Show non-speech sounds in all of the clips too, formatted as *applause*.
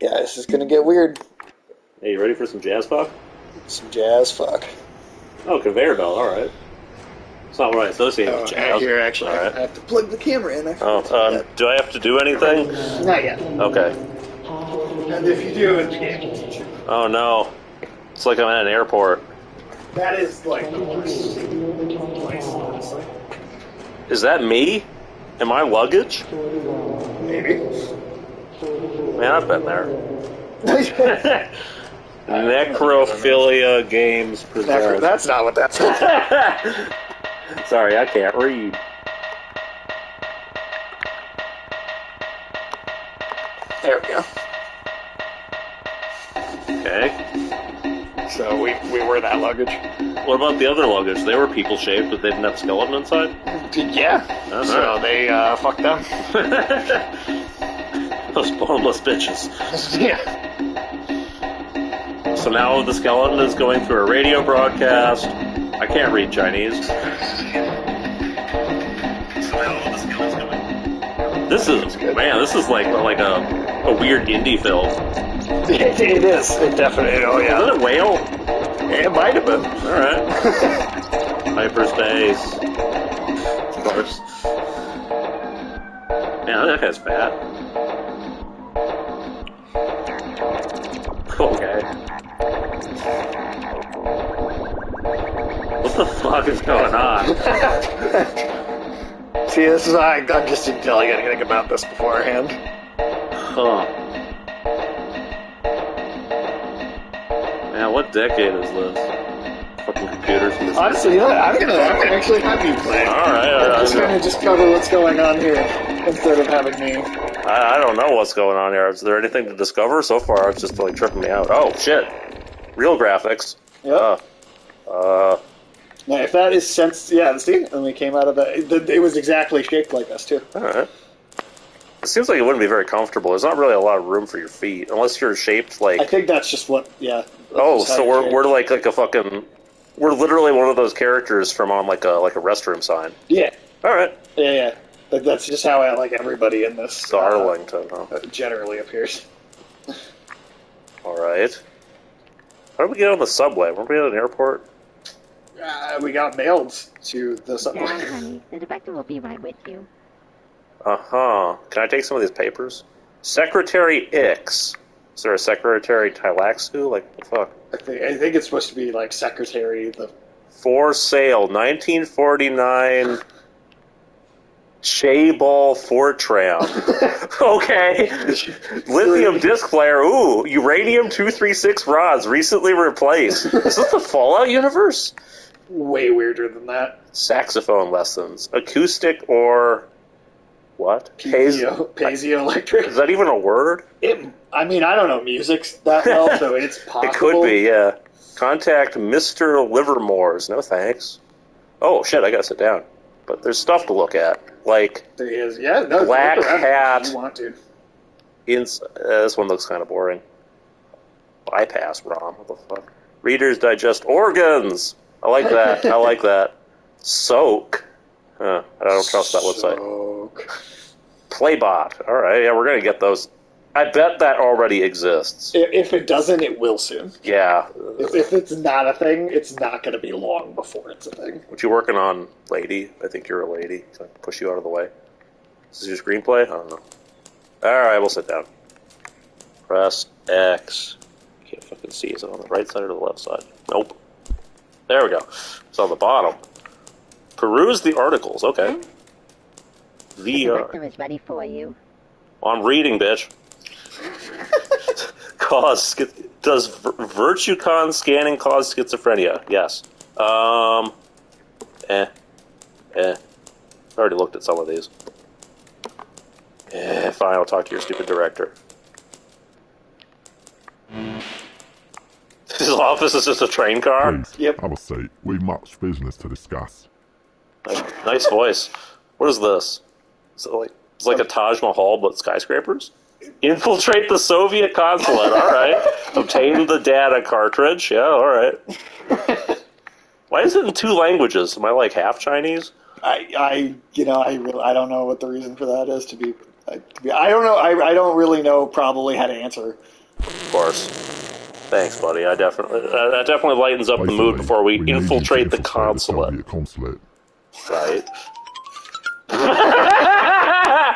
Yeah, this is gonna get weird. Hey, you ready for some jazz fuck? Some jazz fuck. Oh, conveyor belt. All right. It's not what I associate with jazz. here, actually, All right. I have to plug the camera in. I Oh, um, do I have to do anything? that. Not yet. Okay. And if you do, it's game. Oh no. It's like I'm at an airport. That is like the worst place, honestly. Is that me? Am I luggage? Maybe. Man, I've been there. *laughs* Necrophilia Games presents. That's not what that's. *laughs* Sorry, I can't read. there we go. Okay. So we, we were that luggage. What about the other luggage? They were people shaped, but they didn't have skeleton inside? Yeah. Uh-huh. So they uh, fucked them. *laughs* Those boneless bitches. *laughs* yeah. So now the skeleton is going through a radio broadcast. I can't read Chinese. So now the skeleton's going. This is man. This is like like a, a weird indie film. It, it is. It definitely. Oh yeah. Is it a whale? It might have been. All right. *laughs* Hyperspace. Of course. Man, that guy's fat. What the fuck is going on? *laughs* See, this is I, I'm just didn't tell you anything about this beforehand. Huh. Man, what decade is this? Fucking computers. Honestly, you know. I'm gonna, I'm gonna actually have you play. All right, all I'm right, just all gonna just cover what's going on here instead of having me. I, I don't know what's going on here. Is there anything to discover so far? It's just like tripping me out. Oh shit! Real graphics. Yeah. Uh, uh, Now, if that is sense, yeah, see, and we came out of that. It, was exactly shaped like us too. all right. It seems like it wouldn't be very comfortable. There's not really a lot of room for your feet unless you're shaped like. I think that's just what, yeah. oh, so we're we're like like a fucking. We're literally one of those characters from on like a like a restroom sign. yeah, All right. yeah, yeah. Like, that's just how I, like everybody in this uh, Darlington. Huh? generally appears. All right. How did we get on the subway? Weren't we at an airport? Uh, we got mailed to the subway. Down, honey. The director will be right with you. Uh huh. Can I take some of these papers? Secretary Ix. Is there a Secretary Tylaxu? Like, what the fuck? I think, I think it's supposed to be like secretary. The For sale, 1949 Chaebol Fortran. *laughs* okay. Lithium disc player. Ooh, uranium 236 rods recently replaced. Is this the *laughs* Fallout universe? way weirder than that. Saxophone lessons. Acoustic or. What? Piezo, Piezo electric. Is that even a word? It, I mean, I don't know music that well, so *laughs* it's possible. It could be, yeah. Contact Mr. Livermore's. No thanks. Oh, shit, I gotta sit down. But there's stuff to look at. Like, There is. Yeah, no, Black Hat. You want to? ins- uh, this one looks kind of boring. Bypass ROM. What the fuck? Reader's Digest organs. I like that. I like *laughs* that. Soak. Huh, I don't trust that website. Soak. Playbot. All right, yeah, we're gonna get those. I bet that already exists. If, if it doesn't, it will soon. Yeah. If, if it's not a thing, it's not going to be long before it's a thing. What you working on, lady? I think you're a lady. Can I push you out of the way? Is this your screenplay? I don't know. Alright, we'll sit down. Press X. Can't fucking see. Is it on the right side or the left side? Nope. There we go. It's on the bottom. Peruse the articles. Okay. The The uh, director is ready for you. I'm reading, bitch. *laughs* cause does Vir- VirtueCon scanning cause schizophrenia? Yes. Um. Eh. Eh. I already looked at some of these. Eh, fine. I'll talk to your stupid director. His office is just a train car. Please, Yep. have a seat. We've much business to discuss. Nice, nice voice. What is this? Is it like it's like a Taj Mahal but skyscrapers? Infiltrate the Soviet consulate. All right. *laughs* Obtain the data cartridge. Yeah. All right. *laughs* Why is it in two languages? Am I like half Chinese? I, I, you know, I really, I don't know what the reason for that is. To be I, I don't know. I, I don't really know probably how to answer. Of course. Thanks, buddy. I definitely uh, that definitely lightens up the mood Basically, before we, need you infiltrate the consulate. Soviet consulate. Right. *laughs*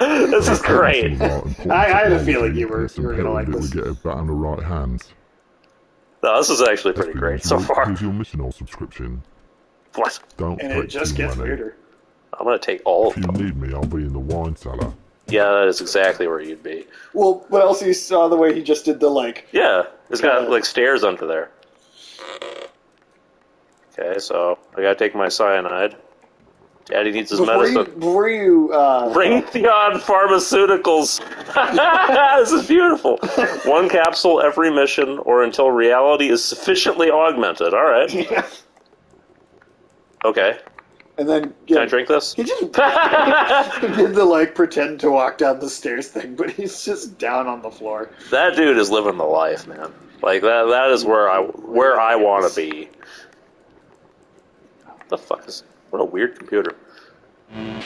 *laughs* this is great. Some of our important I- I had a feeling you were- you were gonna like this. We get it back in the right hands. No, this is actually pretty Espionage, great so here's- far. Here's your mission or subscription. What? Don't And take it just gets many. weirder. I'm gonna take all If of you need me, I'll be in the wine cellar. Yeah, that is exactly where you'd be. Well, but also you saw the way he just did the like. Yeah, it's got Yeah. like stairs under there. Okay, so I gotta take my cyanide. Daddy needs his Before you, medicine. before you uh, Raytheon Pharmaceuticals. *laughs* this is beautiful. One capsule every mission, or until reality is sufficiently augmented. All right. *laughs* yeah. Okay. and then Can I drink this? He just he *laughs* did the like pretend to walk down the stairs thing, but he's just down on the floor. That dude is living the life, man. Like that. That is where I where I want to be. What the fuck is? What a weird computer. Want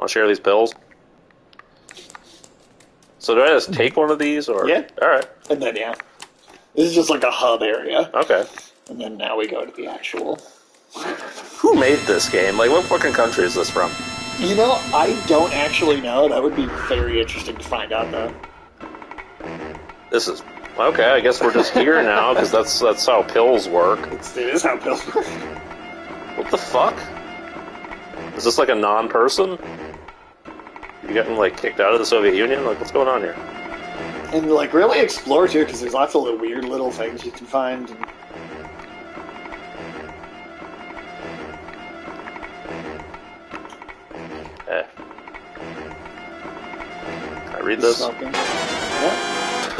to share these pills? So do I just take one of these, or Yeah. All right. And then yeah, this is just like a hub area, Okay. and then now we go to the actual. Who made this game? Like, what fucking country is this from? You know, I don't actually know. That would be very interesting to find out, though. This is okay. I guess we're just here now because that's that's how pills work. It's, it is how pills work. What the fuck? Is this like a non-person? You getting like kicked out of the Soviet Union? Like, what's going on here? and like really explore too, because there's lots of little weird little things you can find. And, Eh. Can I read this? smoking. Yeah.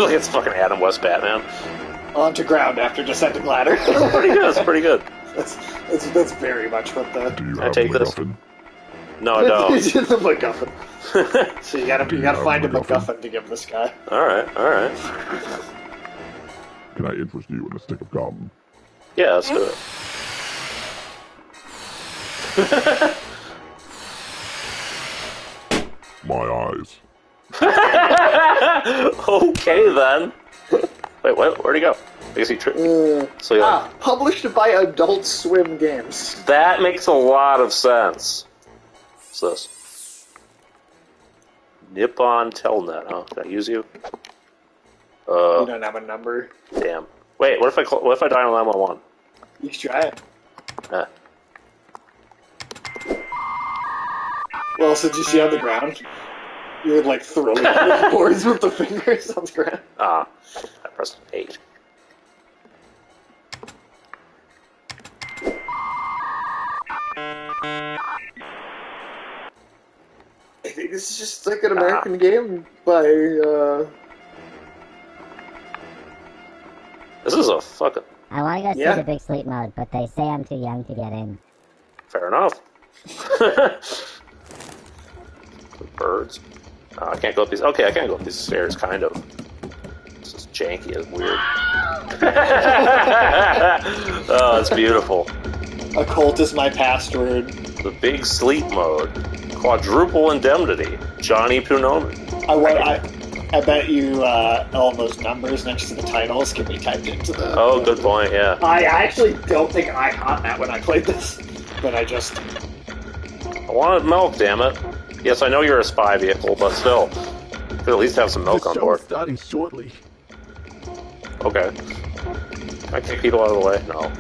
Like it's fucking Adam West Batman. Onto ground after descending ladder. *laughs* Pretty good. It's pretty good. that's, that's that's very much what the. Do you I have take this? MacGuffin? No, I don't. It's in the MacGuffin. *laughs* So you gotta you gotta Yeah, find a MacGuffin. MacGuffin to give this guy. all right, all right. Can I interest you in a stick of gum? Yeah, let's do it. My eyes. *laughs* okay then. Wait, what? Where'd he go? I guess he tripped. Uh, So yeah, ah, published by Adult Swim Games. that makes a lot of sense. What's this? Nippon Telnet, huh? Can I use you? You Uh, don't have a number. damn. Wait, what if I call, what if I die dial nine one one? You should try it. Eh. Well, since you see on the ground, you would like throw the boards with the fingers on the ground. *laughs* Ah, I pressed eight. I think this is just like an American game by. uh... This is a fucking I want to go Yeah. see the big sleep mode, but they say I'm too young to get in. fair enough. *laughs* Birds. Oh, I can't go up these. Okay, I can't go up these stairs. Kind of. This is janky. It's weird. *laughs* oh, it's beautiful. Occult is my password. The big sleep mode. Quadruple indemnity. Johnny Punoman. I, wa- I, I bet you uh, all those numbers next to the titles can be typed into the. Oh, good point. Yeah. I actually don't think I caught that when I played this, but I just. I wanted milk. Damn it. Yes, I know you're a spy vehicle, but still, could at least have some milk on board. starting shortly. Okay. Can I kick people out of the way? No.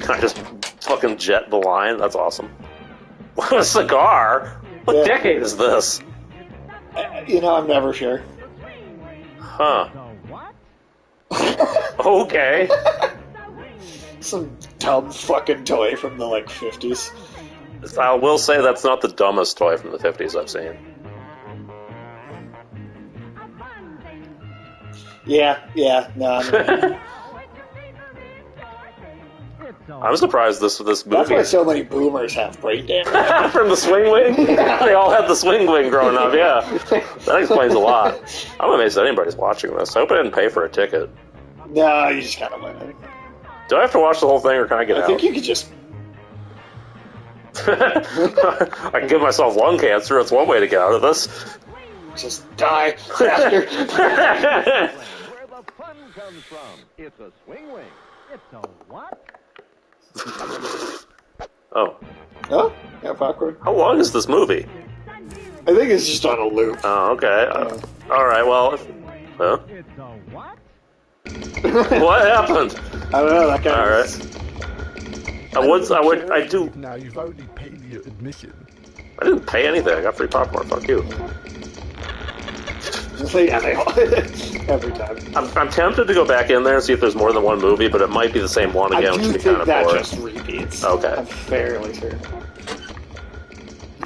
Can *laughs* I just fucking jet the line? That's awesome. *laughs* What a cigar! What Yeah. decade is this? uh, You know, I'm never sure. Huh. *laughs* Okay. Some dumb fucking toy from the like 50s. I will say that's not the dumbest toy from the 50s I've seen. Yeah, yeah, no. no. *laughs* I'm surprised this this movie. That's why so many boomers have brain damage. *laughs* from the swing wing. *laughs* they all had the swing wing growing up. Yeah, that explains a lot. I'm amazed that anybody's watching this. I hope I didn't pay for a ticket. no, you just gotta win. Do I have to watch the whole thing, or can I get I out? I think you could just. *laughs* I can give myself lung cancer. That's one way to get out of this. Just die faster. Where the fun comes from. It's a swing wing. It's a what? Oh, oh, yeah, popcorn. how long is this movie? I think it's just on a loop. Oh, okay. Uh, all right. Well, if, huh? What? *laughs* what happened? I don't know. That guy. All was- I would. I would. I do. Now you've only paid your admission. I didn't pay anything. I got free popcorn. Fuck you. *laughs* yeah, they all *laughs* every time. I'm, I'm tempted to go back in there and see if there's more than one movie, but it might be the same one I again, do which would be think kind of that boring. just repeats. Okay. I'm fairly sure.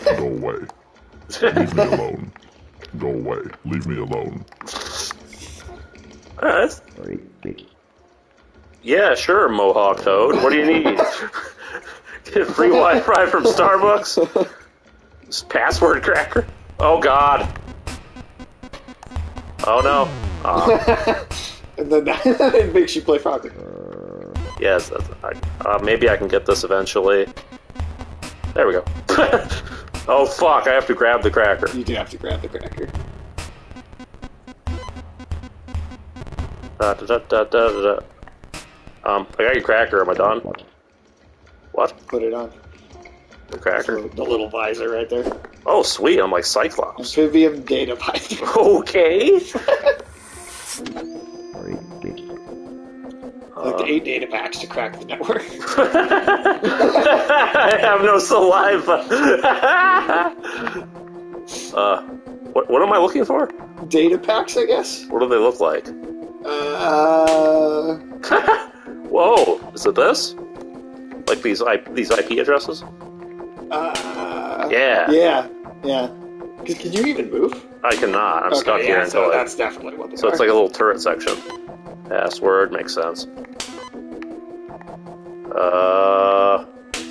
Go away. Leave me alone. Go away. Leave me alone. All right. Yeah, sure, Mohawk Toad. What do you need? *laughs* Get free Wi-Fi from Starbucks? This password cracker? Oh God! Oh no! Aw. *laughs* And then *laughs* it makes you play Frogger. yes, that's, I, uh, maybe I can get this eventually. There we go. oh fuck! I have to grab the cracker. You do have to grab the cracker. Da, da, da, da, da, da, da. Um, I got your cracker. Am I done? What? Put it on. The cracker? The little visor right there. Oh, sweet! I'm like Cyclops. Amphibium data visor. *laughs* Okay. *laughs* like the eight data packs to crack the network. *laughs* I have no saliva. uh, what, what am I looking for? data packs, I guess. What do they look like? Uh, Whoa, is it this? Like these IP, these IP addresses? uh, Yeah. yeah, yeah. Can you even move? I cannot. I'm okay, stuck yeah, here so I. that's definitely what So are. it's like a little turret section. Password makes sense. Uh,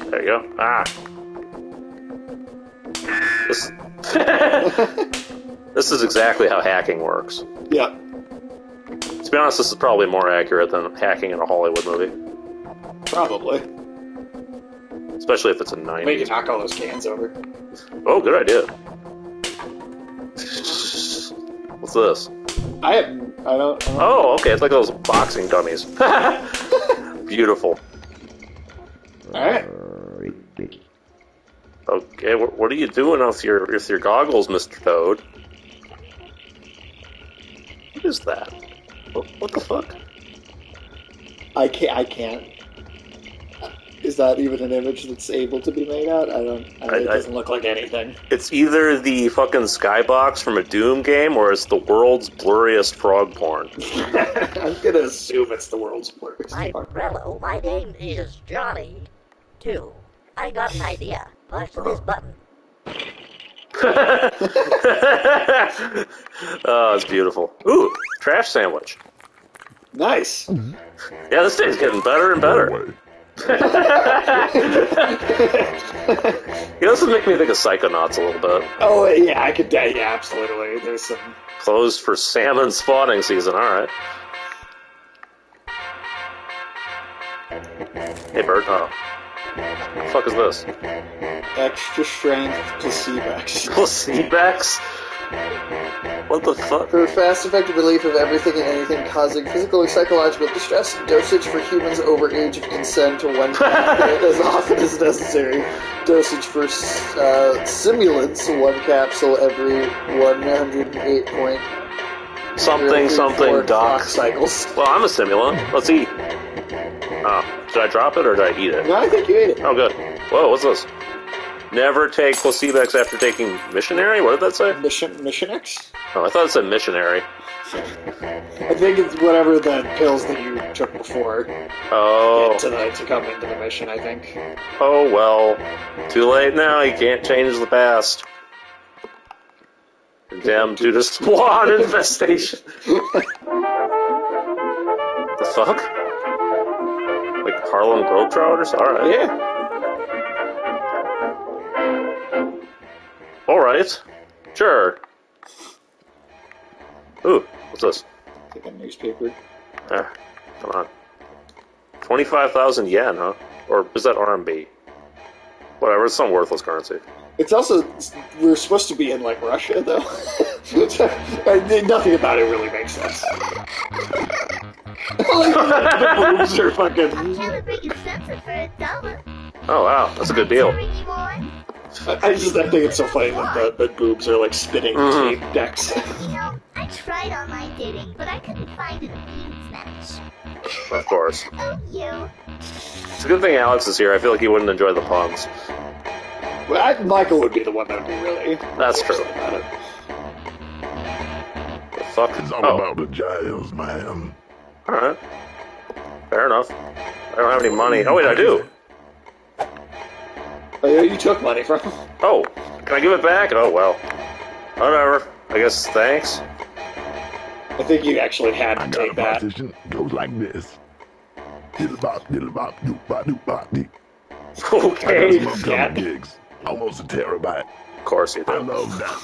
there you go. Ah. This. *laughs* *laughs* this is exactly how hacking works. yeah. To be honest, this is probably more accurate than hacking in a Hollywood movie, Probably. especially if it's a Make you 90s. knock all those cans over. Oh, good idea. What's this? I have. I don't. I don't Oh, okay, it's like those boxing dummies. *laughs* Beautiful. all right. Okay, what, what are you doing with your with your goggles, Mister Toad? What is that? What, what the fuck? I can't. I can't. Is that even an image that's able to be made out? I don't. I, I- it I- doesn't look like anything. It's either the fucking skybox from a Doom game, or it's the world's blurriest frog porn. *laughs* I'm gonna assume it's the world's blurriest. My part. Brello, my name is Johnny. Two. I got an idea. Push this button. Oh, it's beautiful. Ooh, trash sandwich. Nice. Yeah, this day's getting better and better. away. *laughs* You know, this would make me think of Psychonauts a little bit. Oh yeah, I could. Yeah, absolutely. There's some. Closed for salmon spawning season. All right. Hey, bird. Oh. What the fuck is this? extra strength Placebex. *laughs* Placebex? What the fuck? For fast, effective relief of everything and anything causing physical or psychological distress, dosage for humans over age of consent to one capsule *laughs* as often as necessary. Dosage for uh, simulants, one capsule every 108 point. Something, something, doc. cycles. Well, I'm a simulant. Let's eat. Oh, did I drop it or did I eat it? No, I think you ate it. Oh, good. Whoa, what's this? Never take Placebex after taking missionary? What did that say? Mission, Mission X? Oh, I thought it said missionary. I think it's whatever the pills that you took before Oh, to, the, to come into the mission, I think. oh well. Too late now. You can't change the past. Damn, due to swan infestation. *laughs* the fuck? Like Harlem Globetrotters? Alright. Yeah. Alright. Sure. Ooh, what's this? Take a newspaper. Ah, come on. 25,000 yen, huh? Or is that RMB? Whatever, it's some worthless currency. It's also we're supposed to be in like Russia though. *laughs* Nothing about it really makes sense. the boobs are fucking. Calibrated sensor for a. Oh wow, that's a good deal. I I just I think it's so funny that the, the boobs are like spinning Mhm. tape decks. You know, I tried online dating, but I couldn't find an obedience match. Of course. Oh, you. It's a good thing Alex is here. I feel like he wouldn't enjoy the puns. Well, I, Michael would be the one that would be really. That's true. About it. The fuck? It's all Oh, about the jazz, man. alright. Fair enough. I don't have any money. Oh wait, I do. Oh, yeah, you took money from. him. Oh, can I give it back? Oh well. Whatever. I guess thanks. I think you actually had I to got a take that. partition. Goes like this. Diddle bop, diddle bop, doop bop, doop bop, dee. I Okay. got some Yeah. upcoming gigs. Almost a terabyte. Of course you I love that.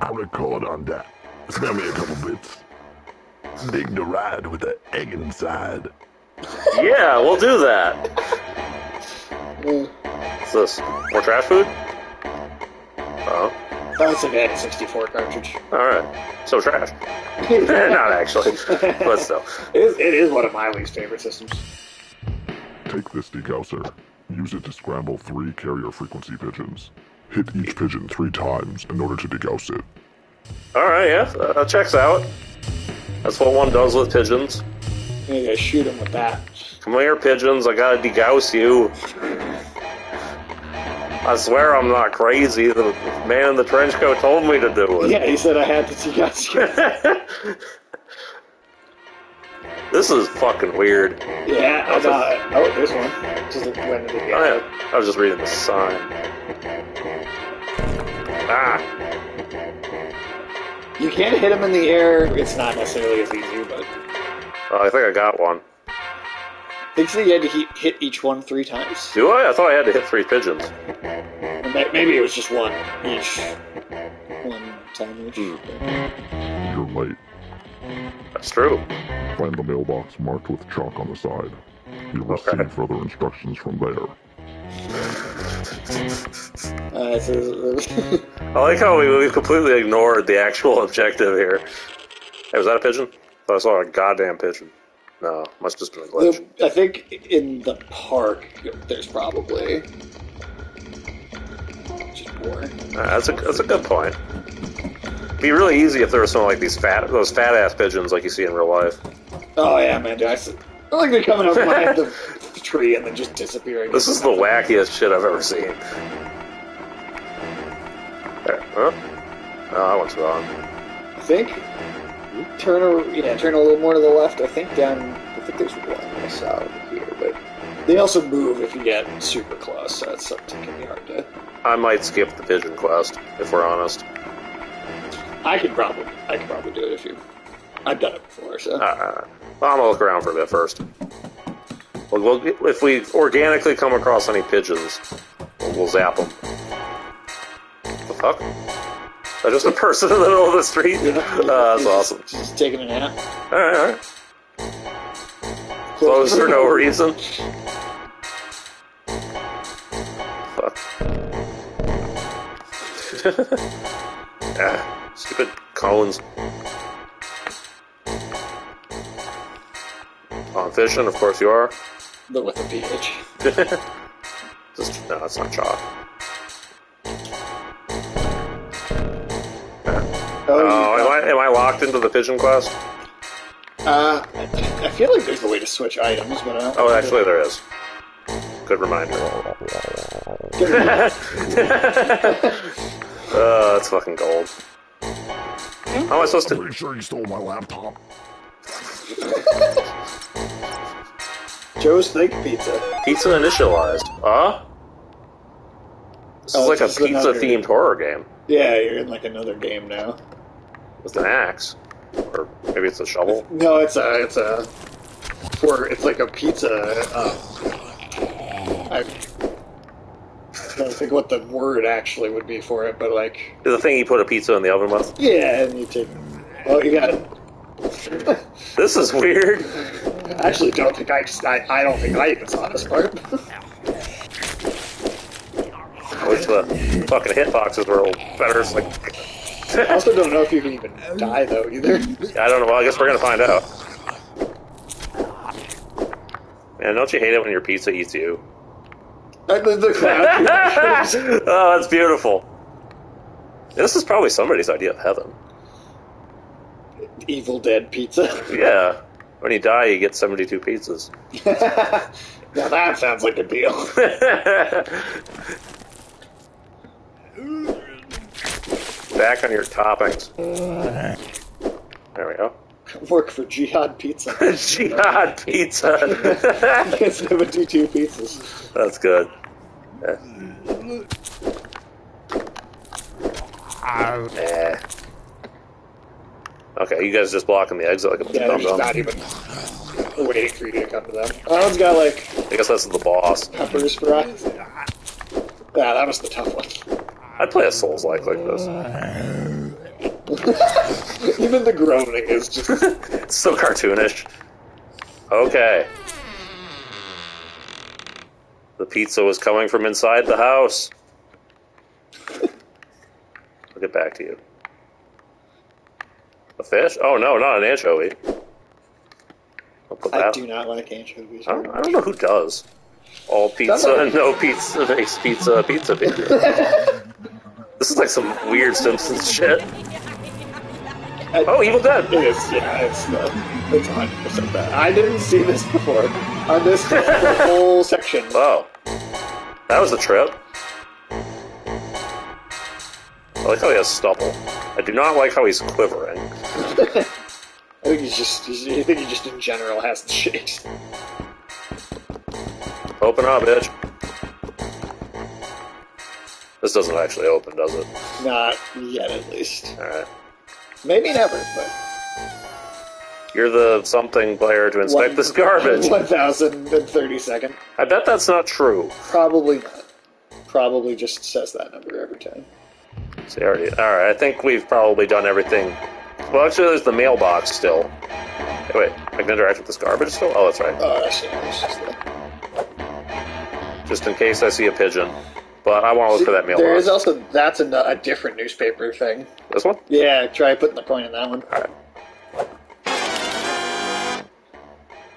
I record on that. Spare me a couple bits. Dig the ride with the egg inside. Yeah, we'll do that. Hmm. What's this? More trash food? Oh, That's an N64 cartridge. alright. So trash. *laughs* Not actually, but still. It is, it is one of my least favorite systems. Take this degausser. Use it to scramble three carrier frequency pigeons. Hit each pigeon three times in order to degauss it. Alright, yeah, that checks out. That's what one does with pigeons. You gotta shoot him with that. Come here, pigeons, I gotta degauss you. I swear I'm not crazy. The man in the trench coat told me to do it. Yeah, he said I had to see guys. *laughs* this is fucking weird. yeah, I know. Oh, this one. Just when did it Oh, yeah. I was just reading the sign. Ah, You can't hit him in the air. It's not necessarily as easy, but oh, I think I got one. I think so you had to hit, hit each one three times. Do I? I thought I had to hit three pigeons. Or may- Maybe it was just one each. One time each. You're late. That's true. Find the mailbox marked with chalk on the side. You'll Okay. receive further instructions from there. Uh, it's a- I like how we, we completely ignored the actual *laughs* objective here. Hey, was that a pigeon? I I saw a goddamn pigeon. No, must have just been a glitch. the- I think in the park there's probably just more. Ah, that's a that's a good point. Be really easy if there was some like these fat those fat ass pigeons like you see in real life. Oh yeah, man. I, s- I like they're coming up behind the *laughs* tree and then just disappearing. This is the wackiest shit I've ever seen. There, huh? Oh, that one's wrong. I think. Turn a yeah, turn a little more to the left. I think down. I think there's one I saw over here, but they also move if you get super close. So it's something can be hard to. I might skip the pigeon quest if we're honest. I could probably I could probably do it if you. I've done it before, so. Uh, well, I'm gonna look around for a bit first. We'll, we'll, if we organically come across any pigeons, we'll, we'll zap them. The fuck? Is that just a person in the middle of the street? Uh, that's awesome. Just taking a nap. All right, all right. Close for no reason. Fuck. *laughs* ah, stupid cones. On fishing, of course you are. But with a pH. *laughs* Just, no, that's not chalk. Oh, Oh, am I, am I locked into the pigeon quest? Uh, I feel like there's a way to switch items, but I don't. Oh, actually, there is. Good reminder. *laughs* *laughs* Uh, that's fucking gold. How am I supposed to? Pretty sure you stole my laptop. *laughs* Joe's Think Pizza. Pizza initialized. Huh? This is Oh, like a this another- pizza themed horror game Yeah, you're in like another game now. with an axe. Or maybe it's a shovel. *laughs* No, it's a it's a for it's like a pizza. Uh, I don't think what the word actually would be for it, but like The thing you put a pizza in the oven with. yeah, and you take. Oh, you got. *laughs* This is weird. I actually don't think I, I I don't think I even saw this part. Oh, wish the fucking hitboxes were better. It's like, I also don't know if you can even die though either. I don't know. Well, I guess we're gonna find out. Man, don't you hate it when your pizza eats you? The, the clown. *laughs* oh, that's beautiful. This is probably somebody's idea of heaven. Evil Dead pizza. *laughs* Yeah. When you die, you get 72 pizzas. *laughs* now that sounds like a deal. Back on your toppings. There we go. Work for Jihad Pizza. *laughs* Jihad pizza. *laughs* Get 72 pizzas. That's good. Eh. Okay, you guys just blocking the exit like a Yeah, they're just not even waiting for you to come to them. That one's got like I guess that's the boss. peppers for eyes. Yeah, that was the tough one. I'd play a Souls like like this. *laughs* Even the groaning is just. It's *laughs* so cartoonish. Okay. The pizza was coming from inside the house. I'll get back to you. A fish? Oh no, not an anchovy. I'll put I that. do not like anchovies. I don't, I don't know who does. All pizza and no pizza makes *laughs* pizza pizza baby. this is like some weird Simpsons shit. *laughs* Oh, Evil Dead. It is, yeah, it's, uh, it's 100% bad. I didn't see this before. On this *laughs* whole section. Oh. That was a trip. I like how he has stubble. I do not like how he's quivering. *laughs* I think he's just, he's, I think he just in general has the shakes. Open up, bitch. This doesn't actually open, does it? Not yet, at least. Alright. Maybe never, but. You're the something player to inspect this garbage. *laughs* 1030 second. I bet that's not true. Probably not. Probably just says that number every time. See, already. Alright, I think we've probably done everything. Well, actually, there's the mailbox still. Hey, wait, I can interact with this garbage still? Oh, that's right. Oh, yeah, that's just the... Just in case I see a pigeon. But I want to look for that mailbox. There is also, that's a, a different newspaper thing. This one? Yeah, try putting the coin in that one. Alright.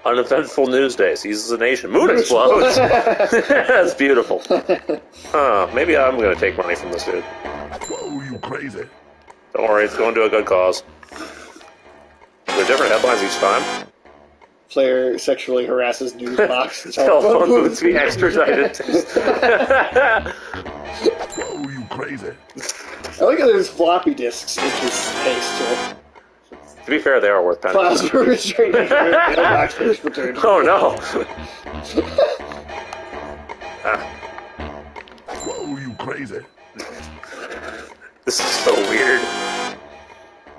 Uneventful news day seizes a nation. Moon *laughs* explodes. *laughs* That's beautiful. Huh, maybe I'm going to take money from this dude. Whoa, you crazy. Don't worry, it's going to a good cause. There Are different headlines each time? Player sexually harasses news *laughs* box. *laughs* Telephone booths be extradited. Whoa, *laughs* you crazy. I like how there's floppy disks in his case too. to be fair, they are worth pennies. Plasma restraining mailbox first return. Oh no! Ah, Whoa, you crazy. this is so weird.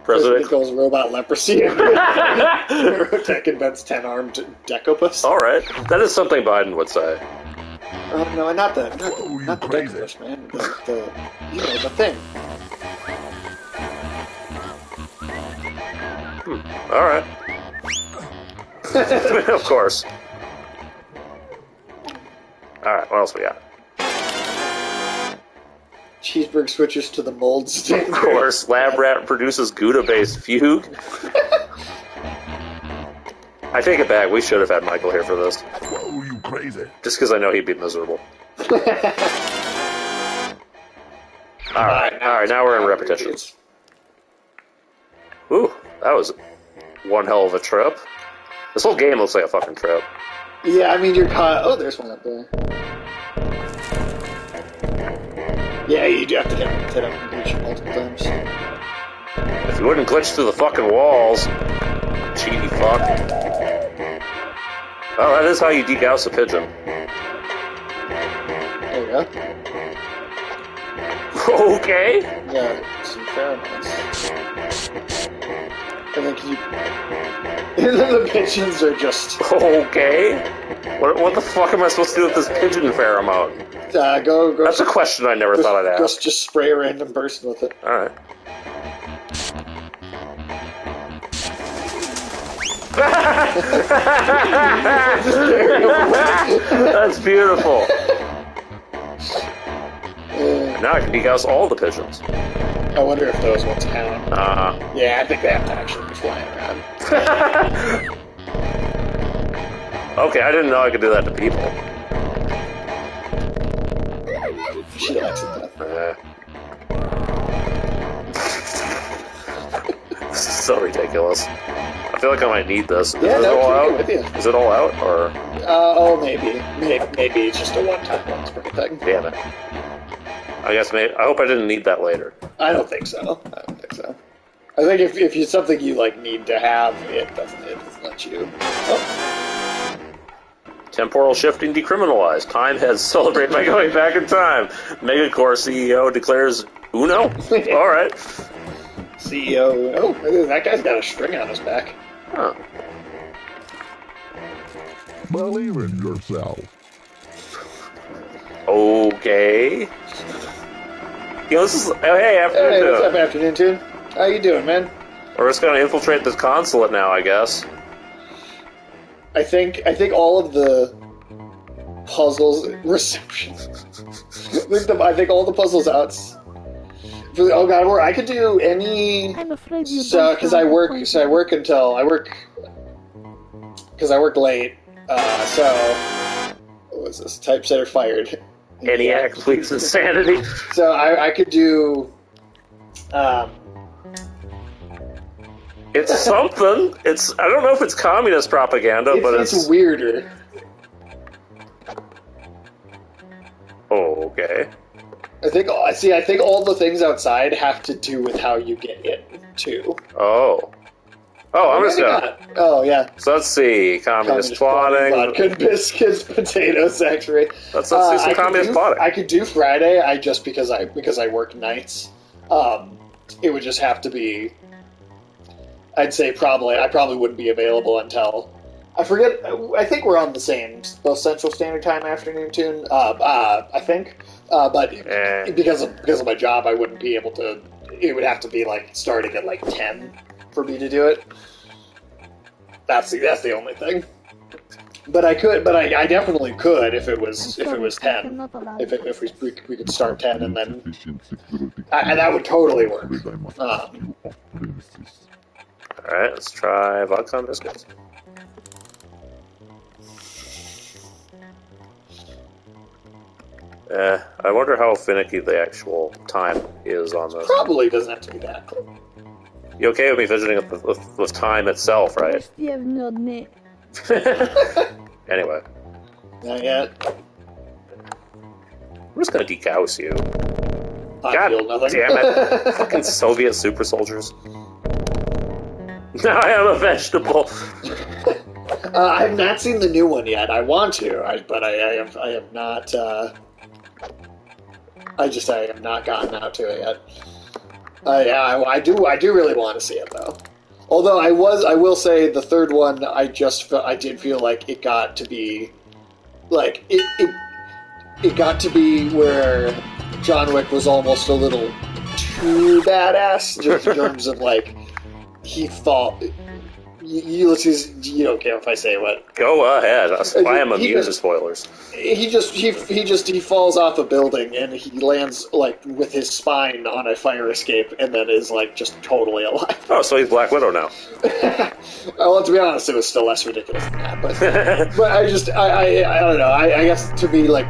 President President. calls robot leprosy. *laughs* *laughs* Tech invents ten armed decopus. All right, that is something Biden would say. Oh, no, not the not the, Whoa, not the decopus, man. The, the you know the thing. Hmm. All right. *laughs* of course. All right. What else we got? Cheeseburg switches to the mold standard. Of course, Lab Rat produces Gouda-based fugue. I take it back. We should have had Michael here for this, Whoa, you crazy. just because I know he'd be miserable. *laughs* all right, all right. Now we're in repetitions. Ooh, that was one hell of a trip. This whole game looks like a fucking trip. Yeah, I mean you're caught. Oh, there's one up there. Yeah, you do have to hit, hit up and glitch multiple times. If you wouldn't glitch through the fucking walls, cheaty fuck. Oh, that is how you degauss a pigeon. There you go. *laughs* okay. Yeah, some pheromones. And then can you? And *laughs* then the pigeons are just Okay. What, what the fuck am I supposed to do with this pigeon pheromone? Uh, go go. That's a question I never thought I'd just, ask. just spray a random person with it. Alright. *laughs* That's beautiful. Uh, Now I can dehouse all the pigeons. I wonder if those ones count. Uh, Yeah, I think they have to actually be flying around. *laughs* okay, I didn't know I could do that to people. She likes it though. Uh. this is so ridiculous. I feel like I might need this. Yeah, is it no, all out? Is it all out or Uh, oh, maybe. maybe. Maybe it's just a one-time one spring thing. damn it? I guess maybe. I hope I didn't need that later. I don't think so. I don't think so. I think if, if it's something you like need to have, it doesn't, it doesn't let you. Oh, Temporal shifting decriminalized. Time has *laughs* celebrated by going back in time. Megacore CEO declares Uno. *laughs* all right. CEO. Oh, that guy's got a string on his back. Huh. Believe in yourself. Okay. You know, this is. Oh, hey, afternoon. Hey, what's up, afternoon tune? How you doing, man? We're just gonna infiltrate this consulate now, I guess. I think I think all of the puzzles *laughs* reception. I think the- I think all the puzzles outs. For the, oh god, where I could do any. I'm afraid you So, don't because have I a work, so I work until I work, because I work late. Uh, so, what was this? Typesetter fired. ENIAC pleads insanity. So I, I could do. Um, It's something. It's. I don't know if it's communist propaganda, but it's, it's. it's weirder. Oh, okay. I think. I See, I think all the things outside have to do with how you get in too. Oh. Oh, I'm just gonna. Oh yeah. So let's see. Communist, plotting. vodka *laughs* biscuits, potatoes, actually. Let's, let's see some I communist do- plotting. I could do Friday. I just because I because I work nights. Um, it would just have to be. I'd say probably I probably wouldn't be available until I forget. I think we're on the same both Central Standard Time afternoon tune. Uh, uh, I think, uh, but Eh. because of because of my job, I wouldn't be able to. It would have to be like starting at like ten for me to do it. That's the, that's the only thing. But I could, but I, I definitely could if it was if it was ten. If it, if we, we we could start ten and then I, and that would totally work. Afraid I must Ah. ask you off premises. All right, let's try vodka and biscuits. Eh, I wonder how finicky the actual time is on this. Probably doesn't have to be that. You okay with me visiting with, with, with time itself, right? Still not me. anyway, Not yet. I'm just gonna degauss you. I God feel nothing. damn it. *laughs* Fucking Soviet super soldiers. Now *laughs* I am a vegetable. *laughs* uh, I have not seen the new one yet. I want to, I, but I, I have I have not. Uh, I just I have not gotten out to it yet. Uh, yeah, I, I do. I do really want to see it though. Although I was, I will say, the third one, I just felt, I did feel like it got to be, like it, it, it got to be where John Wick was almost a little too badass, just in *laughs* terms of like he thought. You, you, let's just, you don't care if I say what Go ahead. I am immune to spoilers. he just he he just he falls off a building and he lands like with his spine on a fire escape and then is like just totally alive. Oh, so he's Black Widow now. *laughs* well, to be honest, it was still less ridiculous than that, but *laughs* but I just I I, I don't know. I, I guess to be like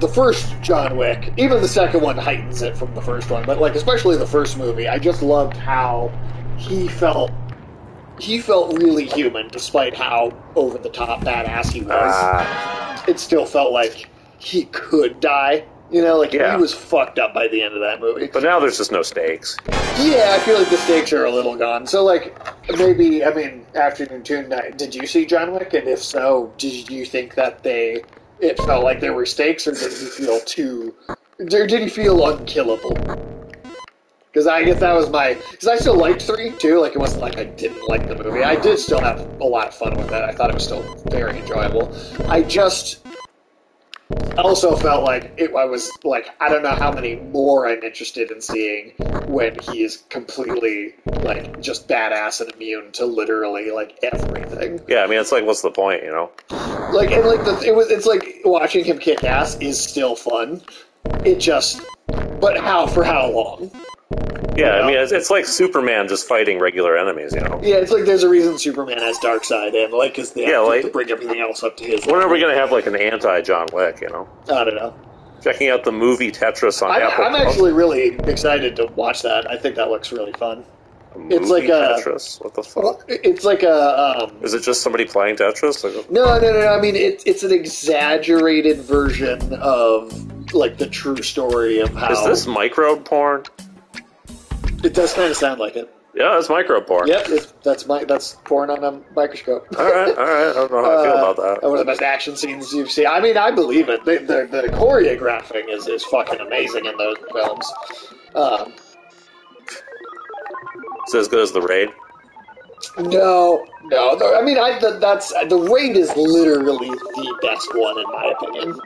the first John Wick, even the second one heightens it from the first one, but like especially the first movie, I just loved how he felt. He felt really human, despite how over the top badass he was Ah, it still felt like he could die. You know, like Yeah. he was fucked up by the end of that movie. but now there's just no stakes. Yeah, I feel like the stakes are a little gone. So, like, maybe I mean, afternoon tune night. Did you see John Wick? And if so, did you think that they it felt like there were stakes, or did he feel too? Or did he feel unkillable? Because I guess that was my. Because I still liked three too. Like it wasn't like I didn't like the movie. I did still have a lot of fun with it. I thought it was still very enjoyable. I just also felt like it. I was like I don't know how many more I'm interested in seeing when he is completely like just badass and immune to literally like everything. Yeah, I mean, it's like, what's the point, you know? Like and like the it was it's like watching him kick ass is still fun. It just but how for how long? Yeah, I mean, it's, it's like Superman just fighting regular enemies, you know? Yeah, it's like there's a reason Superman has Darkseid, and like, cause they Yeah, like- to bring everything else up to his. When are we going to have like an anti John Wick, you know? I don't know. Checking out the movie Tetris on I'm, Apple. I'm actually really excited to watch that. I think that looks really fun. it's like a- Tetris. What the fuck? It's like a um, Is it just somebody playing Tetris? Like, no, no, no, no. I mean, it, it's an exaggerated version of like the true story of how. is this micro porn? It does kind of sound like it. Yeah, it's micro porn. Yep, it's, that's my that's porn on a microscope. All right, all right. I don't know how I feel Uh, about that. One of the best action scenes you've seen. I mean, I believe it. The, the, the choreographing is, is fucking amazing in those films. Um, Is it as good as the raid? no, no. I mean, I the, that's the raid is literally the best one in my opinion.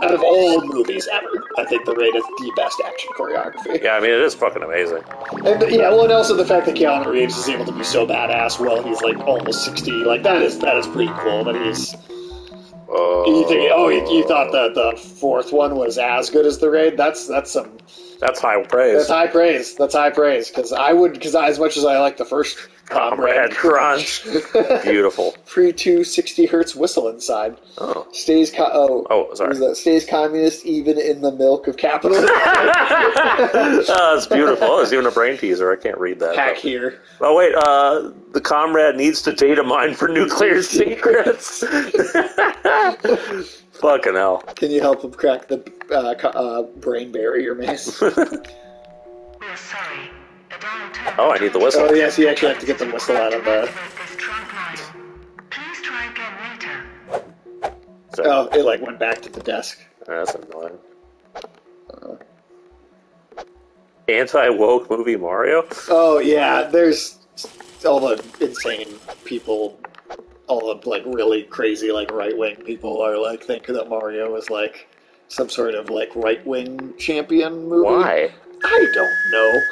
Out of all movies ever, I think the raid is the best action choreography. Yeah, I mean it is fucking amazing. And yeah, well, and also the fact that Keanu Reeves is able to be so badass while he's like almost sixty, like that is that is pretty cool. That he's Uh, you think, oh, you, you thought that the fourth one was as good as the raid? That's that's some that's high praise. that's high praise. That's high praise because I would because as much as I like the first Comrade Crunch. *laughs* Beautiful. Pre two sixty hertz whistle inside. Oh. Stays co- oh Oh, sorry. that? Stays communist even in the milk of capitalism. *laughs* oh, it's beautiful. There's even a brain teaser. I can't read that. Hack but- here. Oh wait, uh, the comrade needs to data mine for nuclear *laughs* secrets. Fucking hell. Can you help him crack the uh, uh, brain barrier maze? We're sorry. The dial tone Oh, I need the whistle. oh yes, you actually have to get the whistle out of the. this trunk line. Please try again later. So- Oh, it like went back to the desk. Oh, that's annoying. Anti woke movie Mario? Oh yeah, there's all the insane people, all the like really crazy like right wing people are like think that Mario is like some sort of like right wing champion movie. Why? I don't know.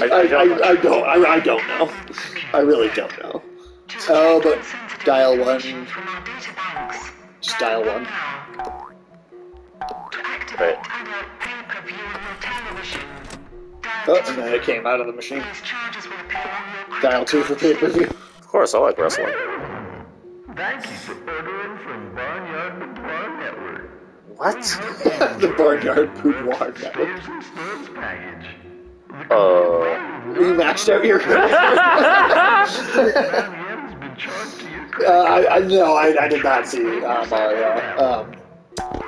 I, I don't- I, I don't. I, I don't know. I really don't know. Oh, uh, but dial one. From our data banks. Just dial one. Now. To activate Right. adult pay-per-view on your television. Dial Oh, two. and then it came out of the machine. These charges will appear on your Dial two for pay per view. Of course, I like wrestling. Thank you for ordering from Barnyard Boudoir Network. What? *laughs* the Barnyard Boudoir Network. Here's the package. Uh, You maxed out your. Marianne's been charged to you. Uh, I, I no, I, I did not see uh, Mario. Um,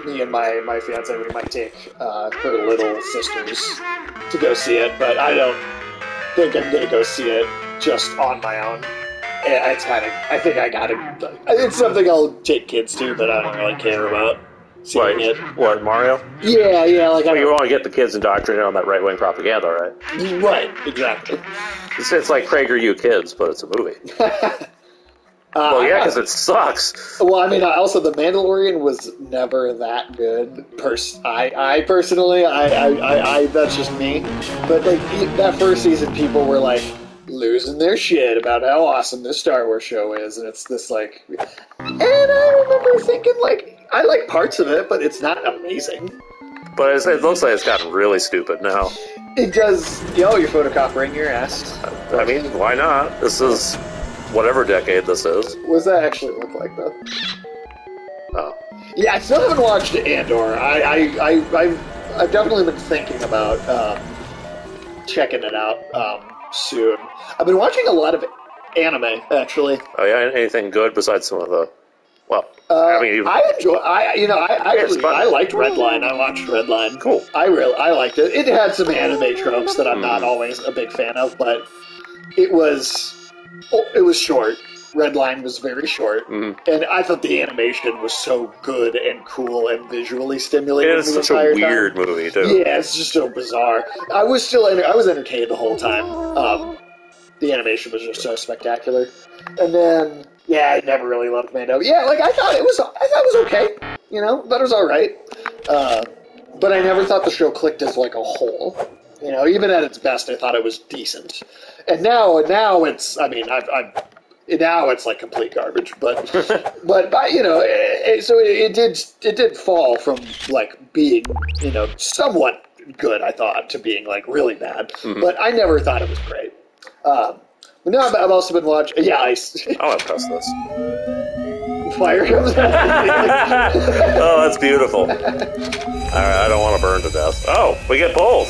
me and my my fiance we might take uh, her little sisters to go see it, but I don't think I'm gonna go see it just on my own. It's kind of. I think I gotta. It's something I'll take kids to, but I don't really care about seeing what? it. What, Mario? Yeah, yeah, like I Well, you want to get the kids indoctrinated on that right wing propaganda, right? right, exactly. It's, it's like Prager U Kids, but it's a movie. *laughs* Uh, Well, yeah, because it sucks. Well, I mean, also the Mandalorian was never that good. Pers- I, I personally, I, I, I, I, that's just me. But like that first season, people were like losing their shit about how awesome this Star Wars show is, and it's this like. And I remember thinking like, I like parts of it, but it's not amazing. But it's, it looks like it's gotten really stupid now. It does. Yo, you're photocopying your ass. I mean, why not? This is whatever decade this is. What does that actually look like, though? Oh. Yeah, I still haven't watched Andor. I, I, I, I've, I've definitely been thinking about um, checking it out um, soon. I've been watching a lot of anime, actually. Oh yeah, anything good besides some of the? Well, Uh, I mean, I enjoy. I, you know, I, I, fun. I liked Redline. I watched Redline. Cool. I really, I liked it. It had some anime tropes that I'm not Mm. always a big fan of, but it was, oh, it was short. Redline was very short, Mhm. and I thought the animation was so good and cool and visually stimulating. it's such a entire time. weird movie too. Yeah, it's just so bizarre. I was still, enter- I was entertained the whole time. Um, the animation was just so spectacular, and then yeah, I never really loved Mando. Yeah, like I thought it was, I thought it was okay. You know, it was all right, uh, but I never thought the show clicked as like a whole. You know, even at its best, I thought it was decent. And now, now it's, I mean, I've, I've now it's like complete garbage. But, *laughs* but, but you know, it, it- so it, it did, it did fall from like being, you know, somewhat good. I thought to being like really bad, but I never thought it was great. Um, no, I've, I've also been watching. Yeah, Ice. I want to press this. Fire comes *laughs* out. Oh, that's beautiful. All right, I don't want to burn to death. Oh, we get both.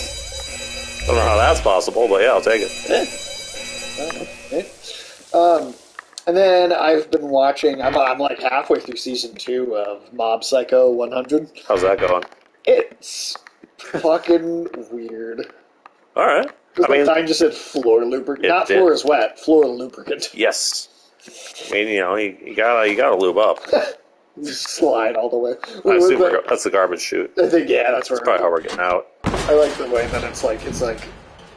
I don't know how that's possible, but yeah, I'll take it. um, and then I've been watching. I'm, I'm like halfway through season two of Mob Psycho 100. How's that going? It's fucking weird. All right. I mean, sign just said floor lubricant. Not did. floor is wet. Floor lubricant. *laughs* yes. I mean, you know, you, you gotta you gotta lube up. Just slide all the way. I assume we're that's the garbage chute. I think yeah, that's where. Probably how we're getting out. I like the way that it's like it's like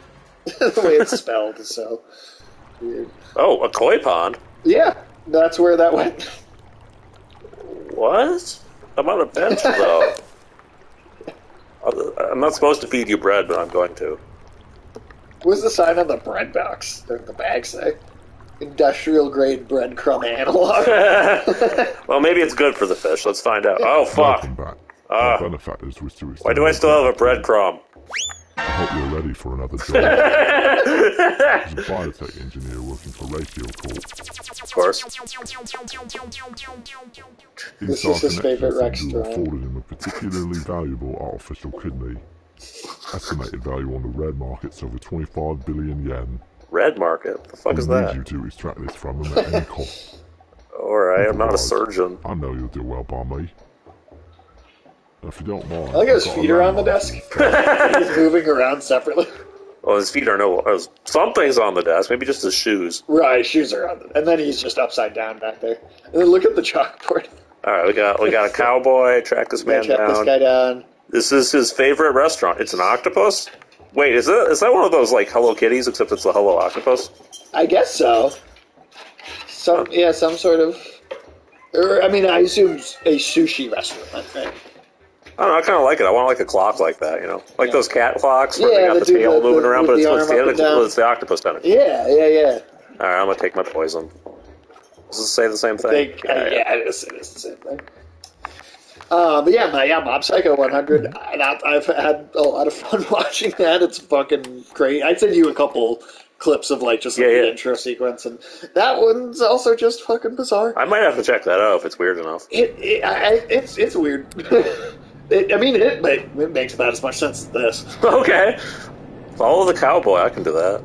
*laughs* the way it's spelled is so weird. Oh, a koi pond. Yeah, that's where that went. What? I'm on a bench though. *laughs* I'm not supposed to feed you bread, but I'm going to. What's the sign on the bread box? Or the bag say? Industrial grade breadcrumb analog. *laughs* well, maybe it's good for the fish. Let's find out. Oh fuck! Back. Ah. Our benefactors wish to Why do I still have a breadcrumb? I hope you're ready for another *laughs* job. As a biotech engineer working for Ratio Corp. Of course. This is his favorite connections who restaurant. afforded him a particularly valuable artificial kidney. Estimated value on the red market's over 25 billion yen. Red market. The fuck I is need that? you to extract this from him at any *laughs* cost. All right, I'm not a surgeon. I know you'll do well by me. If you don't mind, I like his I've got a feet are on the desk. *laughs* He's moving around separately. Well, his feet are no. uh, Something's on the desk. Maybe just his shoes. Right, shoes are on, the, and then he's just upside down back there. And then look at the chalkboard. All right, we got we got a *laughs* cowboy. Track this man Track this guy down. This is his favorite restaurant. It's an octopus. Wait, is that is that one of those like Hello Kitties, except it's the Hello Octopus? I guess so. Some yeah, some sort of. Or I mean, I assume a sushi restaurant. Right? I don't know. I kind of like it. I want like a clock like that, you know, like Yeah. those cat clocks where Yeah, they got they the tail the- moving the- around, but it's, the it's, the, it's the octopus tentacle. Yeah, yeah, yeah. All right, I'm gonna take my poison. Does it say the same thing? Uh, they, yeah, yeah, it is. It is the same thing. Uh, but yeah, yeah, Mob Psycho 100. And I, I've had a lot of fun *laughs* watching that. It's fucking great. I sent you a couple clips of like just like, Yeah, the intro sequence, and that one's also just fucking bizarre. I might have to check that out if it's weird enough. It, it I- it's it's weird. *laughs* it, I mean, it, it makes about as much sense as this. *laughs* okay. Follow the cowboy. I can do that.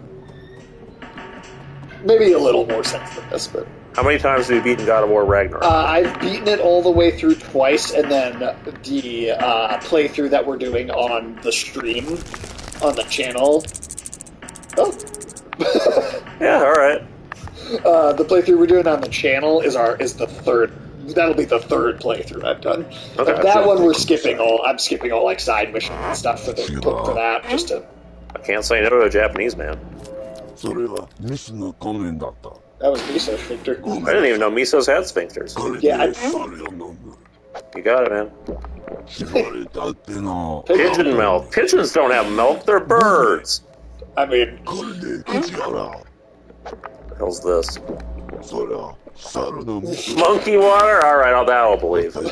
Maybe a little more sense than this, but How many times have you beaten God of War Ragnarok? uh, I've beaten it all the way through twice, and then the uh, playthrough that we're doing on the stream on the channel. Oh. *laughs* yeah, all right. Uh, the playthrough we're doing on the channel is our is the third. That'll be the third playthrough I've done. Okay. And that one we're skipping all. I'm skipping all like side missions and stuff for the for that just to. I can't say no to a Japanese man. それはミスの仮面だった。 that was Miso's sphincter. I didn't even know Miso's had sphincters. Yeah, You got it, man. Pigeon milk. Pigeons don't have milk, they're birds. I mean. The hell's this? Monkey water? Alright, I'll that I'll believe. *laughs*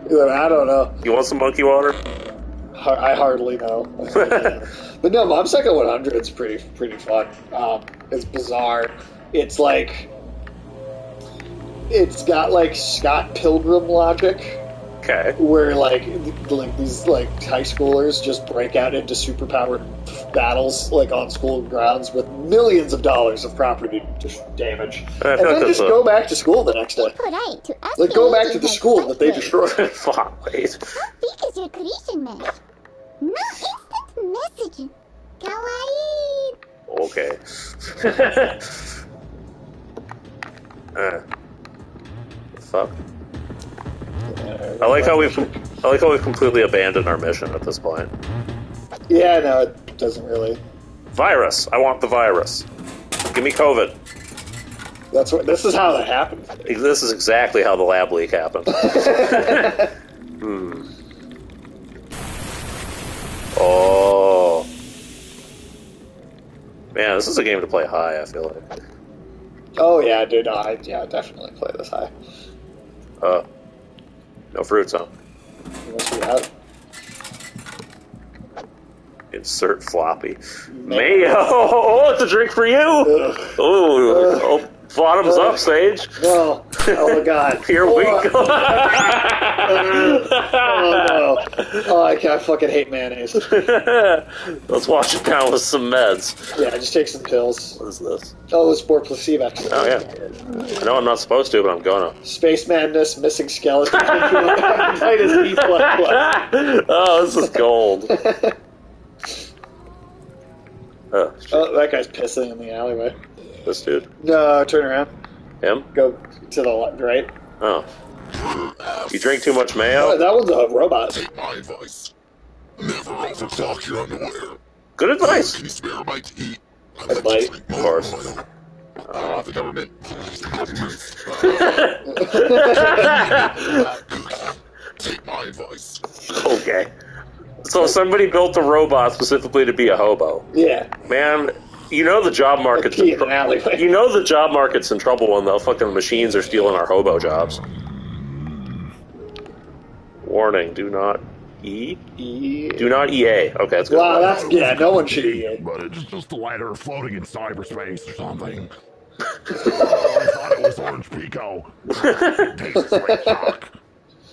I don't know. You want some monkey water? Har- I hardly know. *laughs* but no, Mob Psycho 100 is pretty pretty fun. Um, it's bizarre. It's like it's got like Scott Pilgrim logic, Okay. where like like these like high schoolers just break out into superpowered battles like on school grounds with millions of dollars of property just damage, and then just a- go back to school the next day. Polite to ask Like go back to the school that they destroyed. *laughs* Fuck, wait. No instant message. Kawaii. Okay. *laughs* uh, fuck. I like how we've I like how we've completely abandoned our mission at this point. Yeah, no, it doesn't really. Virus. I want the virus. Give me COVID. That's what. This is how that happened. This is exactly how the lab leak happened. *laughs* hmm. Oh. Man, this is a game to play high, I feel like. Oh yeah, dude. I yeah, definitely play this high. Uh, no fruits, huh? You must be out. Insert floppy. Mayo! *laughs* Oh, it's a drink for you! Ugh. Ooh, oh, bottoms up, Sage. No. Oh god. *laughs* Here we go. Oh no. Oh, I, can't- I fucking hate mayonnaise. *laughs* Let's wash it down with some meds. Yeah, just take some pills. What is this? Oh, it's more placebo. Oh, yeah. I know I'm not supposed to, but I'm gonna. Space madness, missing skeleton. *laughs* Hepatitis B blood clot. oh, this is gold. Oh. Oh, that guy's pissing in the alleyway. This dude. No, turn around. Him? Go to the left, right. Oh. You drink too much mayo? Oh, that one's a robot. Take my advice. Never overclock your underwear. Good advice. Can you spare a bite to eat? I'd A like to bite? drink more Of course. oil. Uh, the government. Please, the government. *laughs* Take my advice. Okay. So somebody built a robot specifically to be a hobo. Yeah. Man, you know the job market's in in. You know the job market's in trouble when the fucking machines are stealing our hobo jobs. Warning, do not E? E- Do not EA. Okay, that's good. Wow, that's yeah. No one should eat. But it's just a lighter floating in cyberspace or something. *laughs* I thought it was orange pekoe. Tastes like chalk.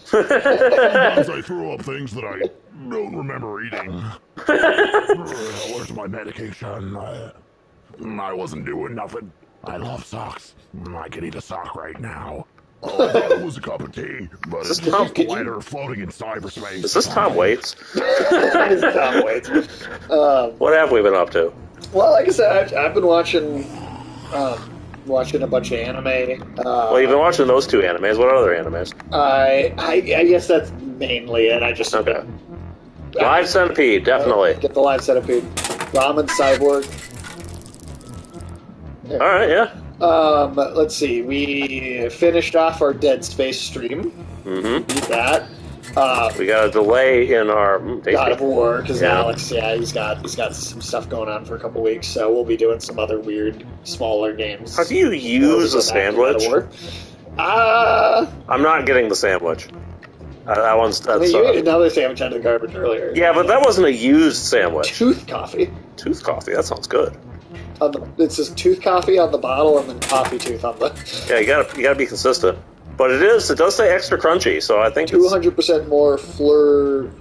Sometimes I throw up things that I don't remember eating. *laughs* Where's my medication? I, I wasn't doing nothing. I love socks. I could eat a sock right now. Oh, I thought it was a cup of tea, but this it's Tom- just a lighter floating in cyberspace. Is this Tom Waits? That is Tom Waits. Um, What have we been up to? well, like I said, I've, I've been watching, um, watching a bunch of anime. Uh, Well, you've been watching those two animes. What other animes? I, I, I guess that's mainly it. I just Okay. Live Centipede, definitely. get the live centipede. Ramen Cyborg. All right, yeah. Um, let's see. We finished off our Dead Space stream. Mm-hmm. Beat that. Uh, We got a delay in our mm, God of. War because Yeah. Alex, yeah, he's got he's got some stuff going on for a couple weeks, so we'll be doing some other weird, smaller games. How do you use a sandwich? Uh, I'm not getting the sandwich. Uh, that one's I mean, that's. you ate Uh, another sandwich out of the garbage earlier. yeah, but that wasn't a used sandwich. Tooth coffee. Tooth coffee. That sounds good. On the, it says tooth coffee on the bottle and then coffee tooth on the Yeah, you gotta you gotta be consistent. But it is. It does say extra crunchy, so I think two hundred percent more fluor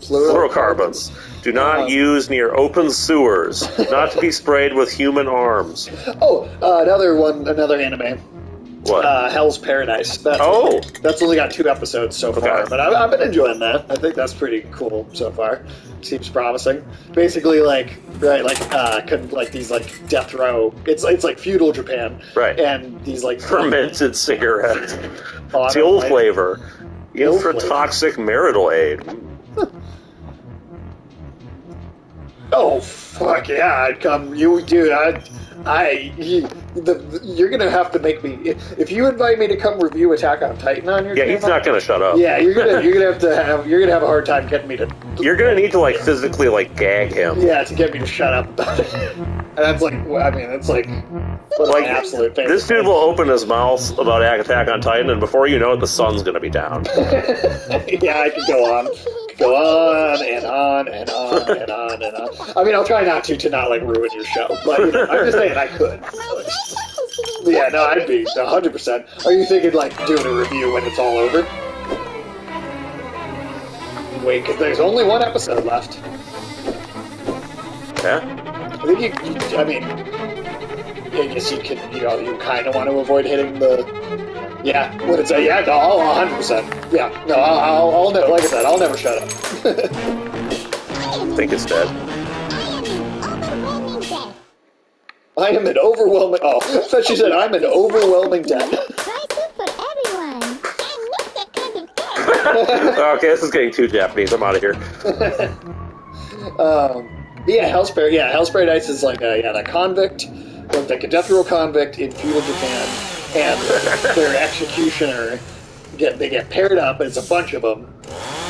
fluorocarbons. Do not Uh, use near open sewers. not to be sprayed with human arms. *laughs* Oh, uh, another one, another anime. What? Uh, Hell's Paradise. That's Oh. that's only got two episodes so far, Okay. but I've, I've been enjoying that. I think that's pretty cool so far. Seems promising. Basically, like right, like uh, could, like these like death row. It's it's like feudal Japan, Right. And these like *laughs* Fermented cigarettes. I It's don't the old flavor. old flavor. Infratoxic marital aid. Oh fuck yeah! I'd come. You dude, I, I, you, the, you're gonna have to make me. If you invite me to come review Attack on Titan on your Yeah, he's not gonna shut up. Yeah, you're gonna you're gonna have to have you're gonna have a hard time getting me to *laughs* You're gonna need to like physically like gag him. yeah to get me to shut up. about *laughs* it. and that's like well, I mean it's like Like absolute favorite. this dude will open his mouth about Attack on Titan, and before you know it, the sun's gonna be down. *laughs* yeah, I could go on, go on and on and on and on and on. I mean, I'll try not to to not like ruin your show, but you know, I'm just saying I could. Yeah, no, I'd be 100. percent Are you thinking like doing a review when it's all over? Wait, 'cause there's only one episode left. Yeah. I think you, you I mean, I guess you can, you know, you kind of want to avoid hitting the. Yeah, when it's a yeah, no, I'll 100. percent Yeah, no, I'll, I'll, I'll never, like I said, I'll never shut up. I *laughs* think it's dead. I am an overwhelming death. I am an overwhelming. Oh, *laughs* I thought she said I'm an overwhelming dead. Try soup for everyone. I miss that kind of food. *laughs* okay, this is getting too Japanese. I'm out of here. Um, yeah, Hell's Paradise. Yeah, Hell's Paradise is like a, yeah, a convict, like a death row convict in feudal Japan, and their executioner get they get paired up. It's a bunch of them.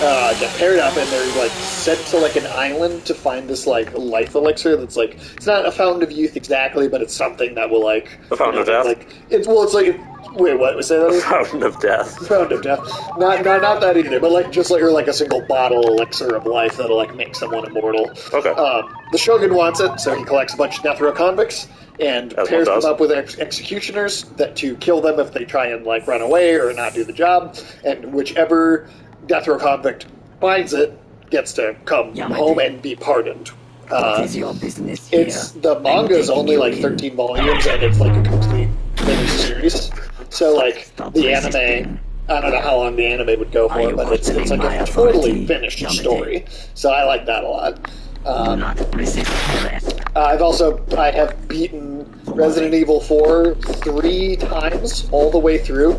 Uh, get paired up and they're like sent to like an island to find this like life elixir that's like it's not a fountain of youth exactly, but it's something that will like The fountain you know, of death? Like it's well, it's like Wait, what? was that again? Fountain of Death. Fountain of Death. Not, not, not that either, but like just like or like a single bottle elixir of life that'll like make someone immortal. Okay. Um, the Shogun wants it, so he collects a bunch of death row convicts and As pairs them up with ex- executioners that to kill them if they try and like run away or not do the job. And whichever death row convict finds it gets to come home and be pardoned. Uh, your business it's the manga is only like 13 volumes and it's like a complete finished series. So like the anime, I don't know how long the anime would go for, but it's it's like a totally finished story. So I like that a lot. Um, uh, I've also I have beaten Resident Evil 4 three times all the way through.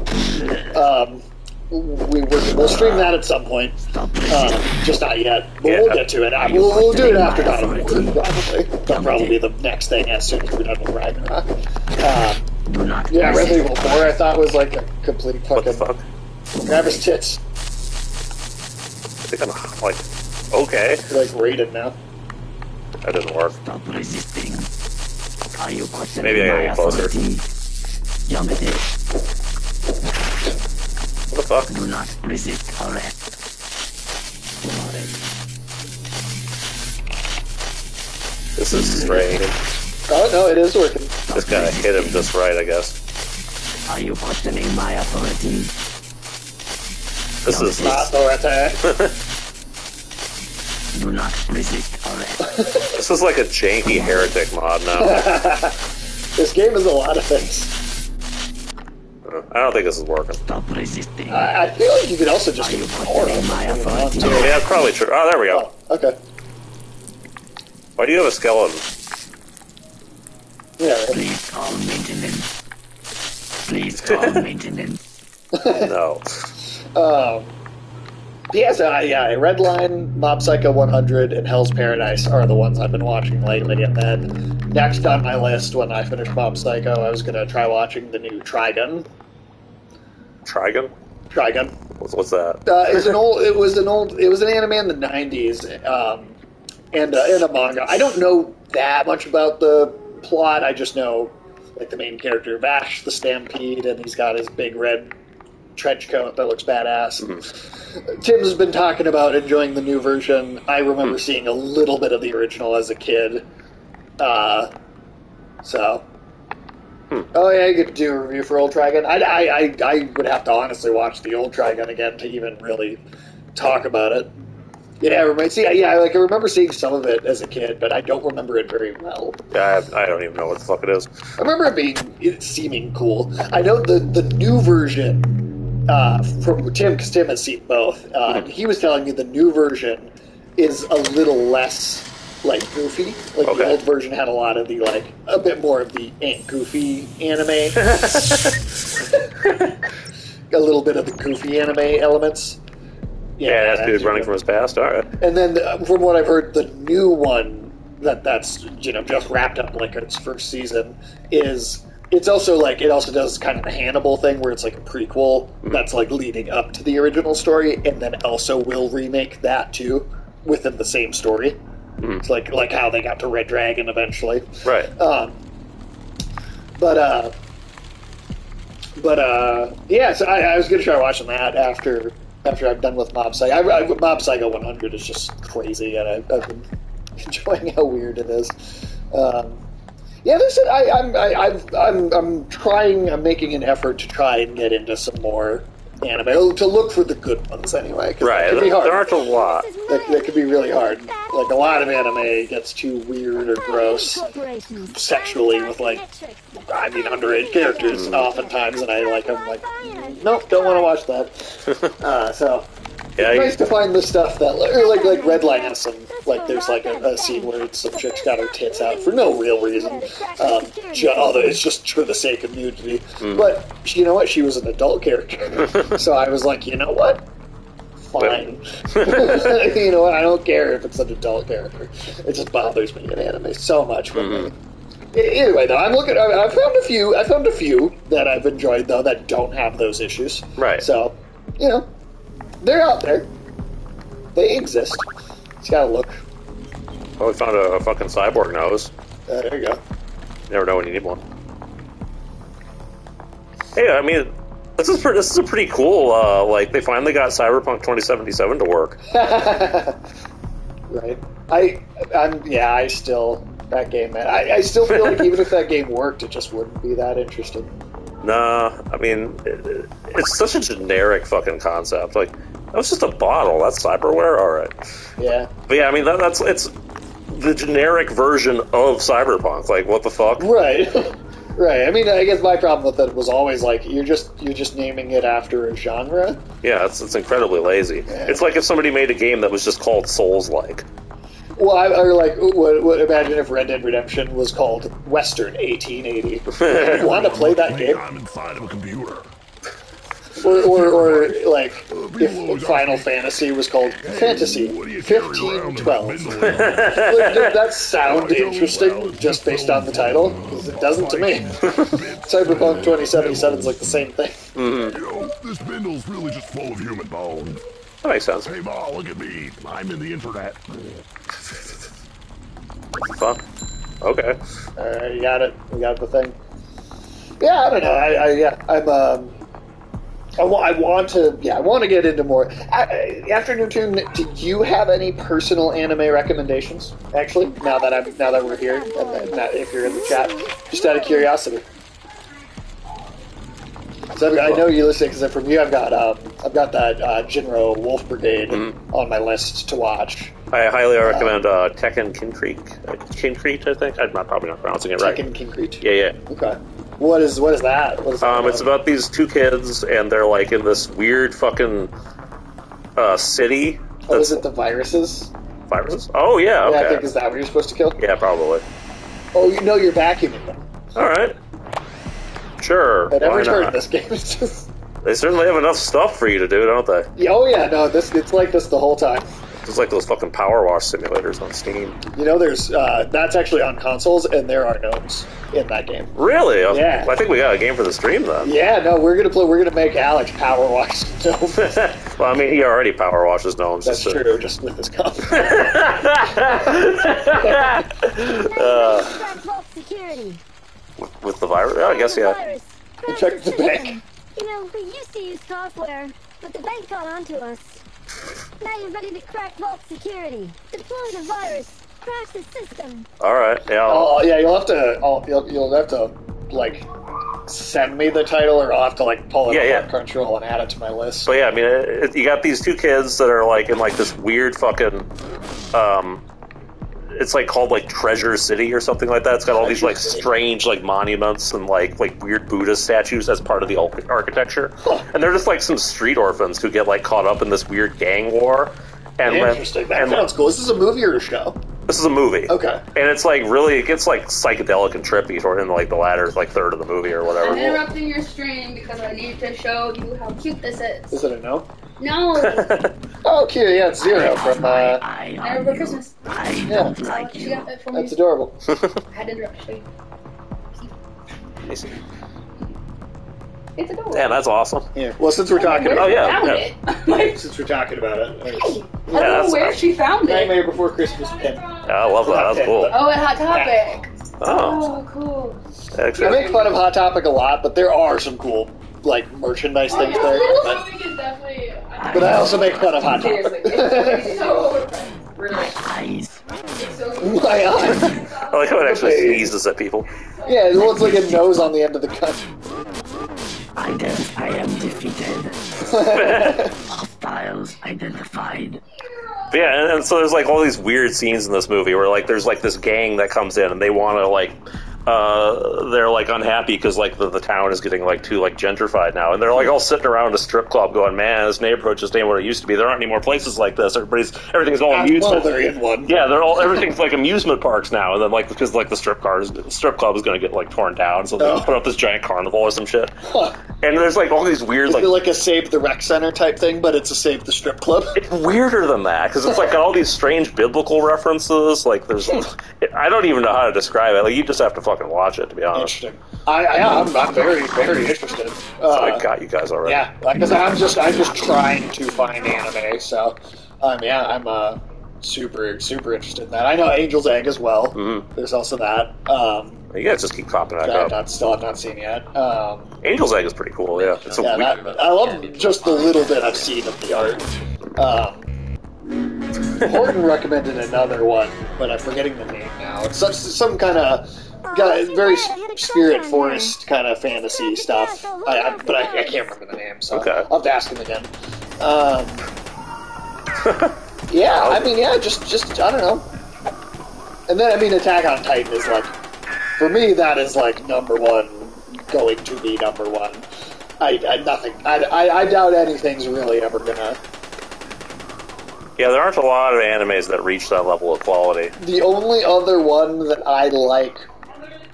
Um, we we're, we'll stream that at some point, um, just not yet. But we'll get to it. Uh, We'll, we'll do it after God of War, probably. That'll probably be the next thing as soon as we're done with Ragnarok. Um, yeah, Resident Evil 4 I thought was like a complete What the fucking fuck? grab his tits. They kind of like, okay, Like rated now. that didn't work. Stop resisting. Are you questioning Maybe I gotta my get closer. authority? Yamete, What the fuck? do not resist arrest. This is strange. Oh no, it is working. Just gotta hit him just right, I guess. Are you questioning my authority? This is Authority. *laughs* Do not resist arrest. *laughs* this is like a janky heretic mod now. *laughs* This game is a lot of things. I don't think this is working. Stop resisting. I, I feel like you could also just ignore them. my if you want authority? to. Yeah, probably true. Oh, there we go. Oh, okay. Why do you have a skeleton? Yeah. Please call maintenance. Please call maintenance. *laughs* No. Um, yeah, so I, yeah, Redline, Mob Psycho 100, and Hell's Paradise are the ones I've been watching lately. And then next on my list, when I finish Mob Psycho, I was gonna try watching the new Trigun. Trigon? Trigun. What's, what's that? Uh, it's an old. It was an old. It was an anime in the '90s, um, and uh, and a manga. I don't know that much about the plot. I just know like the main character Vash the Stampede, and he's got his big red trench coat that looks badass. Mm-hmm. Tim's been talking about enjoying the new version. I remember mm. seeing a little bit of the original as a kid. Uh, so. Hmm. Oh yeah, you to do a review for Old Trigun. I, I, I, I would have to honestly watch the Old Trigun again to even really talk about it. Yeah, I remember, see, yeah, like I remember seeing some of it as a kid, but I don't remember it very well. Yeah, I, I don't even know what the fuck it is. I remember it being it seeming cool. I know the the new version uh, from Tim because Tim has seen both. Uh, Mm-hmm. He was telling me the new version is a little less like goofy. Like the old version had a lot of the like a bit more of the Aunt Goofy anime, *laughs* *laughs* a little bit of the goofy anime elements. Yeah, that's dude running from his past. All right. and then, uh, from what I've heard, the new one that that's you know just wrapped up like its first season is it's also like it also does kind of the Hannibal thing where it's like a prequel that's like leading up to the original story, and then also will remake that too within the same story. It's like like how they got to Red Dragon eventually. Right. Um, but uh, but uh, yeah. So I, I was gonna try watching that after after I'm done with Mob Psycho. I, I, Mob Psycho 100 is just crazy, and I, I've been *laughs* enjoying how weird it is. Um, yeah, I, I'm I, I've, I'm I'm trying. I'm making an effort to try and get into some more anime to look for the good ones anyway. Right. It can be There aren't a lot. That, that could be really hard. Like a lot of anime gets too weird or gross sexually with like, I mean, underage characters oftentimes, and I like, I'm like, nope, don't want to watch that. *laughs* Uh, so Yeah, it's nice to find the stuff that, or like, like Redline has some, like, there's like a, a scene where some chick's got her tits out for no real reason, um, ju- although it's just for the sake of nudity. But you know what? She was an adult character, *laughs* so I was like, you know what? Fine. *laughs* you know what? I don't care if it's an adult character. It just bothers me in anime so much when they. E- Either way, though, I'm looking. I found a few. I found a few that I've enjoyed though that don't have those issues. Right. So, you know, they're out there. They exist. Just gotta look. Well, we found a, a fucking cyborg nose. Uh, there you go. Never know when you need one. Hey, I mean, this is pretty, this is a pretty cool. Uh, like they finally got Cyberpunk 2077 to work. *laughs* right. I, I'm yeah. I still that game, man. I, I still feel like *laughs* even if that game worked, it just wouldn't be that interesting. Nah, I mean, it, it- it's such a generic fucking concept. Like that was just a bottle. That's cyberware. All right. Yeah. But yeah, I mean that, that's it's the generic version of cyberpunk. Like what the fuck? Right. *laughs* right. I mean, I guess my problem with it was always like you're just you're just naming it after a genre. Yeah, it's it's incredibly lazy. It's like if somebody made a game that was just called Souls like. Well, I, I like what, what, imagine if Red Dead Redemption was called Western 1880. *laughs* you want to play that game? I'm inside of a computer. Or, or, or like if Final Fantasy was called Fantasy 1512. *laughs* like, does that sound interesting just based on the title? 'Cause it doesn't to me. *laughs* Cyberpunk 2077 is like the same thing. *laughs* You know, this bindle's really just full of human bones. That makes sense. Hey, Ma, look at me. I'm in the internet. Fuck. Okay. Uh, you got it. We got the thing. Yeah, I don't know. I, I yeah, I'm. Um, I, wa- I want to. Yeah, I want to get into more. I, I- After Newtune, do you have any personal anime recommendations? Actually, now that I'm now that we're here, and that, if you're in the chat, just out of curiosity. So I know you listen because from you, I've got um, I've got that uh, Jin-Roh Wolf Brigade on my list to watch. I highly recommend uh, Tekkonkinkreet. Uh, Kincrete, I think. I'm not probably not pronouncing it right. Tekkonkinkreet. Yeah, yeah. Okay. What is what is that? What is that Um, it's about these two kids, and they're like in this weird fucking uh, city. Oh, is it the viruses? Viruses? Oh yeah, Yeah, I okay. think is that what you're supposed to kill? Yeah, probably. Oh, you know you're vacuuming them. All right. Sure. Why heard not? this game. It's just. They certainly have enough stuff for you to do, don't they? Yeah, oh yeah, no, this it's like this the whole time. It's like those fucking power wash simulators on Steam. You know, there's uh, that's actually on consoles, and there are gnomes in that game. Really? I- Yeah. I think we got a game for the stream then. Yeah, no, we're gonna play. We're gonna make Alex power wash *laughs* gnomes. *laughs* well, I mean, he already power washes gnomes. That's just to- true, just with his cup. *laughs* uh, security. with, with the virus? Oh, I guess yeah. Check the bank. You know, we used to use software, but the bank got onto us. Now you're ready to crack vault security. Deploy the virus. Crash the system. All right. Yeah. I'll- Oh yeah, you'll have to. I'll, you'll, you'll have to like send me the title, or I'll have to like pull it Yeah, up on Crunchyroll and add it to my list. But yeah, I mean, it, it- you got these two kids that are like in like this weird fucking, um, it's like called like Treasure City or something like that. It's got all these like strange like monuments and like like weird Buddha statues as part of the arch- architecture, and they're just like some street orphans who get like caught up in this weird gang war. And when- Interesting. That and sounds cool. Is This is a movie or a show? this is a movie. Okay. And it's like really, it gets like psychedelic and trippy toward in like the latter like third of the movie or whatever. I'm interrupting your stream because I need to show you how cute this is. Is it a no? No! *laughs* Oh, cute. Yeah, it's zero from. Uh, Never for Christmas. yeah, like she got it for me. that's adorable. *laughs* *laughs* I had to interrupt you. It's adorable. Yeah, that's awesome. Yeah. Well, since we're talking Where about she yeah, found yeah. it. like, since we're talking about it, I Yeah, don't know that's- where she found it. Nightmare Before Christmas pin. Yeah, I love that. That's cool. Oh, at Hot Topic. Oh, Oh, cool. I make fun of Hot Topic a lot, but there are some cool like merchandise things Oh, there. But, is but I also make fun of Hot Topic. *laughs* Seriously, it's so. Really. Eyes. My eyes. I like how it actually sneezes at people. Yeah, it looks like a nose on the end of the gun. Ident- I am defeated. *laughs* Hostiles identified. But yeah, and, and so there's like all these weird scenes in this movie where like there's like this gang that comes in and they want to like uh they're like unhappy because like the, the town is getting like too like gentrified now and they're like all sitting around a strip club going man this neighborhood just ain't what it used to be there aren't any more places like this everybody's everything's all well, amusement they're in one. yeah they're all everything's like amusement parks now and then like because like the strip cars strip club is going to get like torn down so they Oh. put up this giant carnival or some shit Huh. and there's like all these weird like like a Save the Rec Center type thing, but it's a Save the Strip Club? it's weirder than that because it's like got all these strange biblical references. Like there's, *laughs* I don't even know how to describe it. Like you just have to fucking watch it to be honest. Interesting. I, I I'm, I'm very very interested. So I Uh, got you guys already. yeah, because I'm just I'm just trying to find anime. So, um, yeah, I'm uh super super interested in that. I know Angel's Egg as well. Mhm. There's also that. Um, You guys just keep popping that up. not still I've not seen yet. Um, Angel's Egg is pretty cool. Yeah, it's a yeah, weird. that, I love just the little bit I've seen of the art. Um, *laughs* Horton recommended another one, but I'm forgetting the name now. It's such some kind of got a very spirit forest kind of fantasy stuff. I, I, but I, I can't remember the name, so Okay. I'll have to ask him again. Um, *laughs* yeah, I mean, yeah, just just I don't know. And then I mean, Attack on Titan is like, for me, that is like number one, going to be number one. I, I nothing. I, I, I doubt anything's really ever gonna. Yeah, there aren't a lot of animes that reach that level of quality. The only other one that I like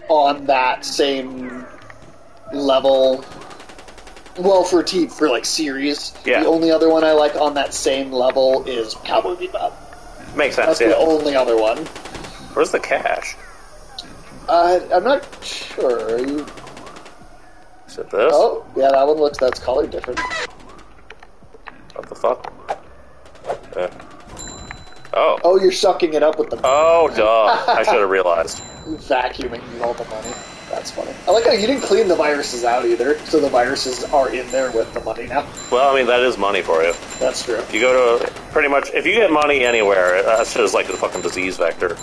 on that same level, well, for t for like series, Yeah. the only other one I like on that same level is Cowboy Bebop. Makes sense. That's Yeah. the only other one. Where's the cash? Uh, I'm not sure. Are you? Is it this? Oh, yeah, that one looks. That's colored different. What the fuck? Uh, oh. Oh, you're sucking it up with the Oh, duh. I should have realized. Vacuuming all the money. That's funny. I like how you didn't clean the viruses out either, so the viruses are in there with the money now. Well, I mean, that is money for you. That's true. You go to pretty much if you get money anywhere, that shit is like the fucking disease vector.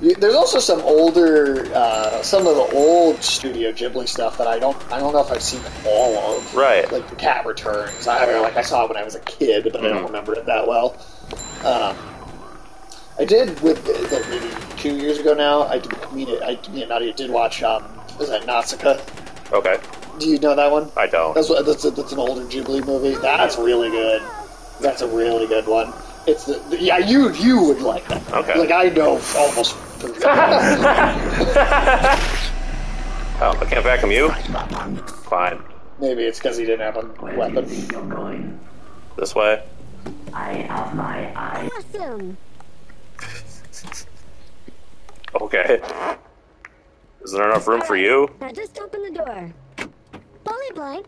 There's also some older, uh, some of the old Studio Ghibli stuff that I don't, I don't know if I've seen all of. Right. Like the Cat Returns. I mean, like I saw it when I was a kid, but I don't Mhm. remember it that well. Um, I did with like maybe two years ago now. I did mean it. I mean, Nadia did watch. Um, was that Nausicaa? Okay. Do you know that one? I don't. That's what, that's, a, that's an older Ghibli movie. That's really good. That's a really good one. It's the, the yeah you you would like that. Okay. Like I know almost. *laughs* Oh, I can't vacuum you? Fine. Maybe it's because he didn't have a weapon. You're going. This way. I have my eye. Awesome. Okay. Is there enough room for you? Now just open the door. Bully Blank.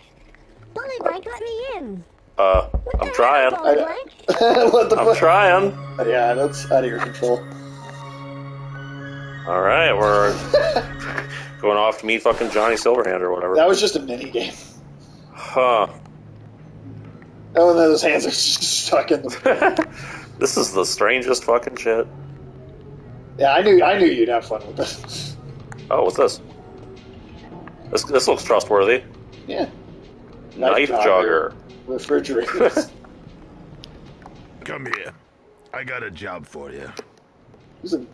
Bully Blank, let me in. Uh, I'm trying. Bully *laughs* what the I'm fuck? trying. Yeah, that's out of your control. All right, we're *laughs* going off to meet fucking Johnny Silverhand or whatever. That was just a mini game. Huh. Oh, and then his hands are *laughs* stuck in the. This is the strangest fucking shit. Yeah, I knew I knew you'd have fun with this. Oh, what's this? This this looks trustworthy. Yeah. Knife, jogger. Refrigerators. *laughs* Come here. I got a job for you.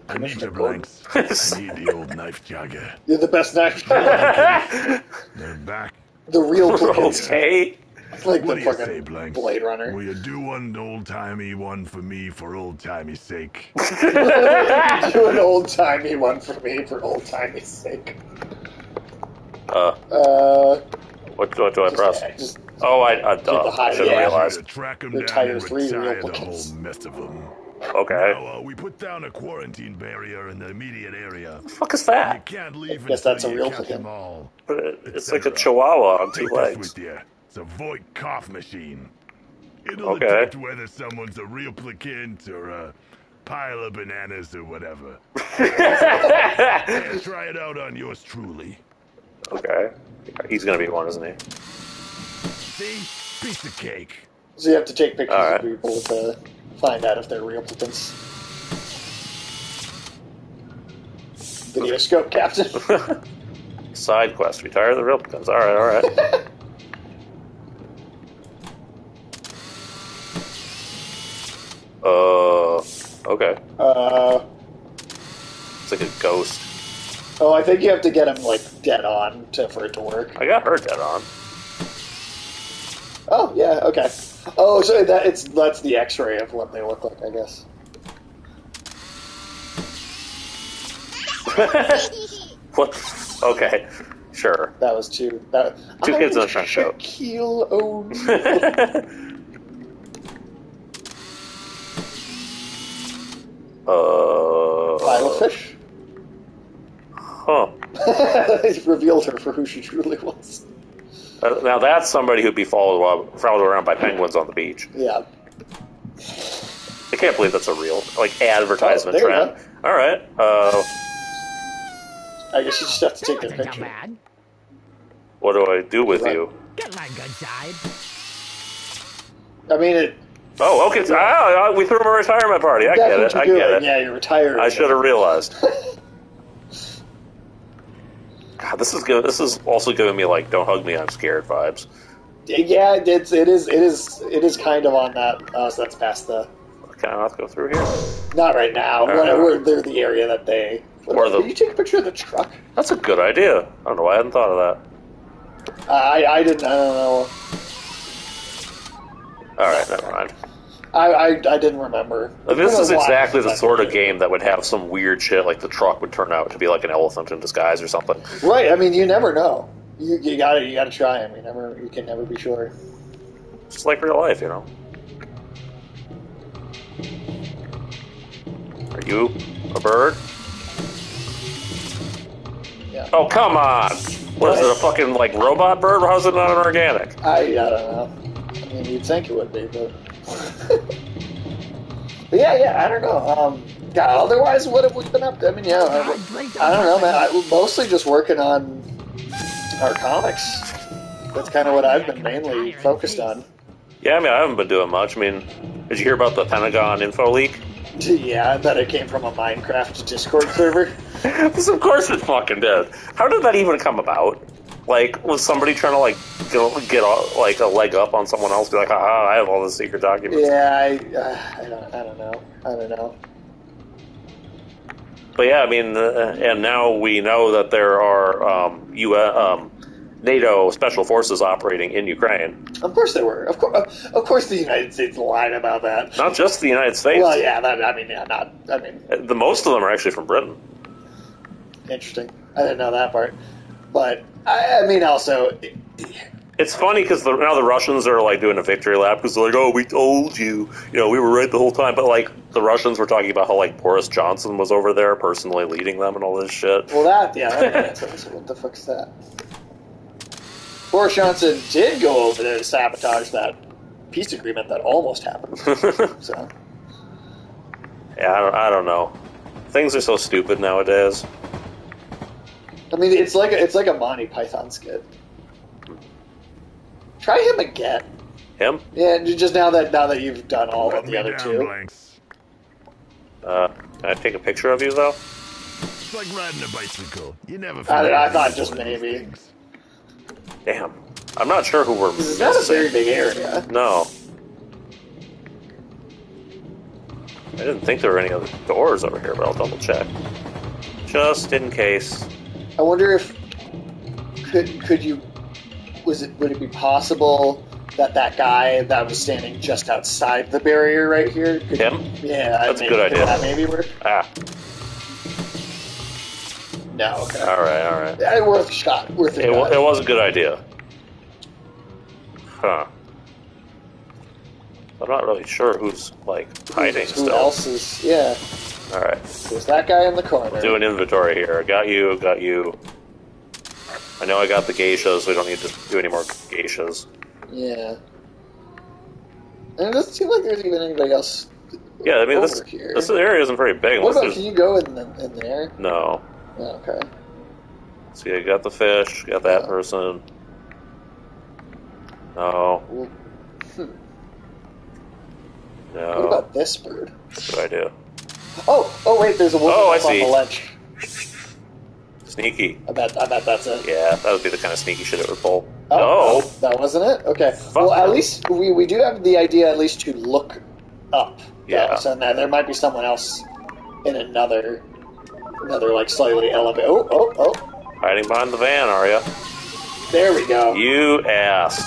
I need your blanks. I need the old knife jogger. You're the best knife. *laughs* jogger. They're back. the real *laughs* Blade. Okay. like What the do you fucking say, Blanks? Blade Runner. Will you do one old timey one for me for old timey sake? *laughs* do an old timey one for me for old timey's sake. Uh, Uh, what, what do I press? just Oh, I, I, duh, the high- I should have yeah. realized. To track 'em The down and three retire the whole mess of them. Okay. Now, uh, we put down a quarantine barrier in the immediate area. fuck is You that? can't leave guess that's a real catch thing. them all. It's like a chihuahua on two Take legs. with you. It's a Voight cough machine. It'll Okay. detect whether someone's a replicant or a pile of bananas or whatever. Yeah, *laughs* try it out on yours truly. Okay. He's gonna be one, isn't he? See? Piece of cake. so you have to take pictures Alright. of people to find out if they're replicants. Video scope, Captain. *laughs* Side quest. Retire the replicants. Alright, All right, *laughs* all right. Uh, okay. Uh, It's like a ghost. oh, I think you have to get him like dead on to for it to work. I got her dead on. Oh yeah, okay. Oh, so that it's that's the X-ray of what they look like, I guess. *laughs* what? Okay, sure. That was two. That, Two kids on a front show. Shaquille *laughs* uh, Pile of fish. huh. *laughs* he revealed her for who she truly was. Uh, Now that's somebody who'd be followed while- followed around by penguins on the beach. Yeah. I can't believe that's a real like advertisement Oh, trend. All right. Uh, I guess you just have to take their Wasn't picture. bad. What do I do with Right. you? Get my good side. I mean, it, Oh, okay. so- ah, ah, we threw him a retirement party. I get it. I doing. get it. Yeah, you're retired. I should have realized. *laughs* God, this is good. This is also giving me like "Don't hug me, I'm scared" vibes. Yeah, it's it is it is it is kind of on that. Oh, so that's past the. Can I not go through here? Not right now. Uh, When we're, they're the area that they. Or the- Did you take a picture of the truck? That's a good idea. I don't know why I hadn't thought of that. Uh, I I didn't. I don't know. All right, never mind. I I, I didn't remember. This is exactly the sort of game that would have some weird shit, like the truck would turn out to be like an elephant in disguise or something. Right. I mean, you never know. You you got to you got to try them. You never you can never be sure. It's like real life, you know. Are you a bird? Yeah. Oh come on! What is it? A fucking like robot bird? How's it not an organic? I I don't know. I mean, you'd think it would be, but. But *laughs* yeah, yeah. I don't know. Um. Yeah. Otherwise, what have we been up to? I mean, yeah. I, I don't know, man. I, mostly just working on our comics. That's kind of what I've been mainly focused on. Yeah, I mean I haven't been doing much. I mean, did you hear about the Pentagon info leak? Yeah, I bet it came from a Minecraft Discord server. Yes, *laughs* of course it fucking did. How did that even come about? Like, was somebody trying to like get, get a, like a leg up on someone else? Be like, ah, I have all the secret documents. Yeah, I, uh, I don't, I don't know, I don't know. But yeah, I mean, uh, and now we know that there are um, U- um, NATO special forces operating in Ukraine. Of course there were. Of course, of course, the United States lied about that. Not just the United States. Well, yeah, that, I mean, yeah, not. I mean, The most of them are actually from Britain. interesting. I didn't know that part, but I, I mean, also, It's funny because the, now the Russians are like doing a victory lap because they're like, "Oh, we told you, you know, we were right the whole time." But like the Russians were talking about how like Boris Johnson was over there personally leading them and all this shit. well, that, yeah, that. *laughs* What the fuck's that? Boris Johnson did go over there to sabotage that peace agreement that almost happened. *laughs* So, Yeah, I don't, I don't know. Things are so stupid nowadays. I mean, it's like a, it's like a Monty Python skit. Try him again. Him? Yeah, just now that now that you've done all of the other two. Uh, can I take a picture of you though? It's like riding a bicycle. You never. I, I thought just maybe. things. Damn, I'm not sure who we're This is not a very big area. No. I didn't think there were any other doors over here, but I'll double check. Just in case. I wonder if could could you was it would it be possible that that guy that was standing just outside the barrier right here could Him? yeah That's a good idea. that maybe work Ah, no okay alright, alright. yeah, worth a shot worth a It, shot it was a good idea. Huh. I'm not really sure who's, like, hiding who still. else is yeah Alright. there's that guy in the corner Do an inventory here. I got you, got you. I know I got the geishas, we don't need to do any more geishas. yeah and it doesn't seem like there's even anybody else Yeah, I mean, this, here this area isn't very big. what about there's, can you go in the, in there no. oh, okay See, I got the fish, got that person. No. Well, hmm. what about this bird What do I idea. Oh oh wait there's a woman Oh, I up on the ledge Sneaky. I bet I bet that's it Yeah, that would be the kind of sneaky shit it would pull. Oh, no. Oh, that wasn't it. Okay. Well, at least we, we do have the idea at least to look up. Yeah. So now there might be someone else in another another like slightly elevated. Oh oh oh! Hiding behind the van, are you? There we go. You ass.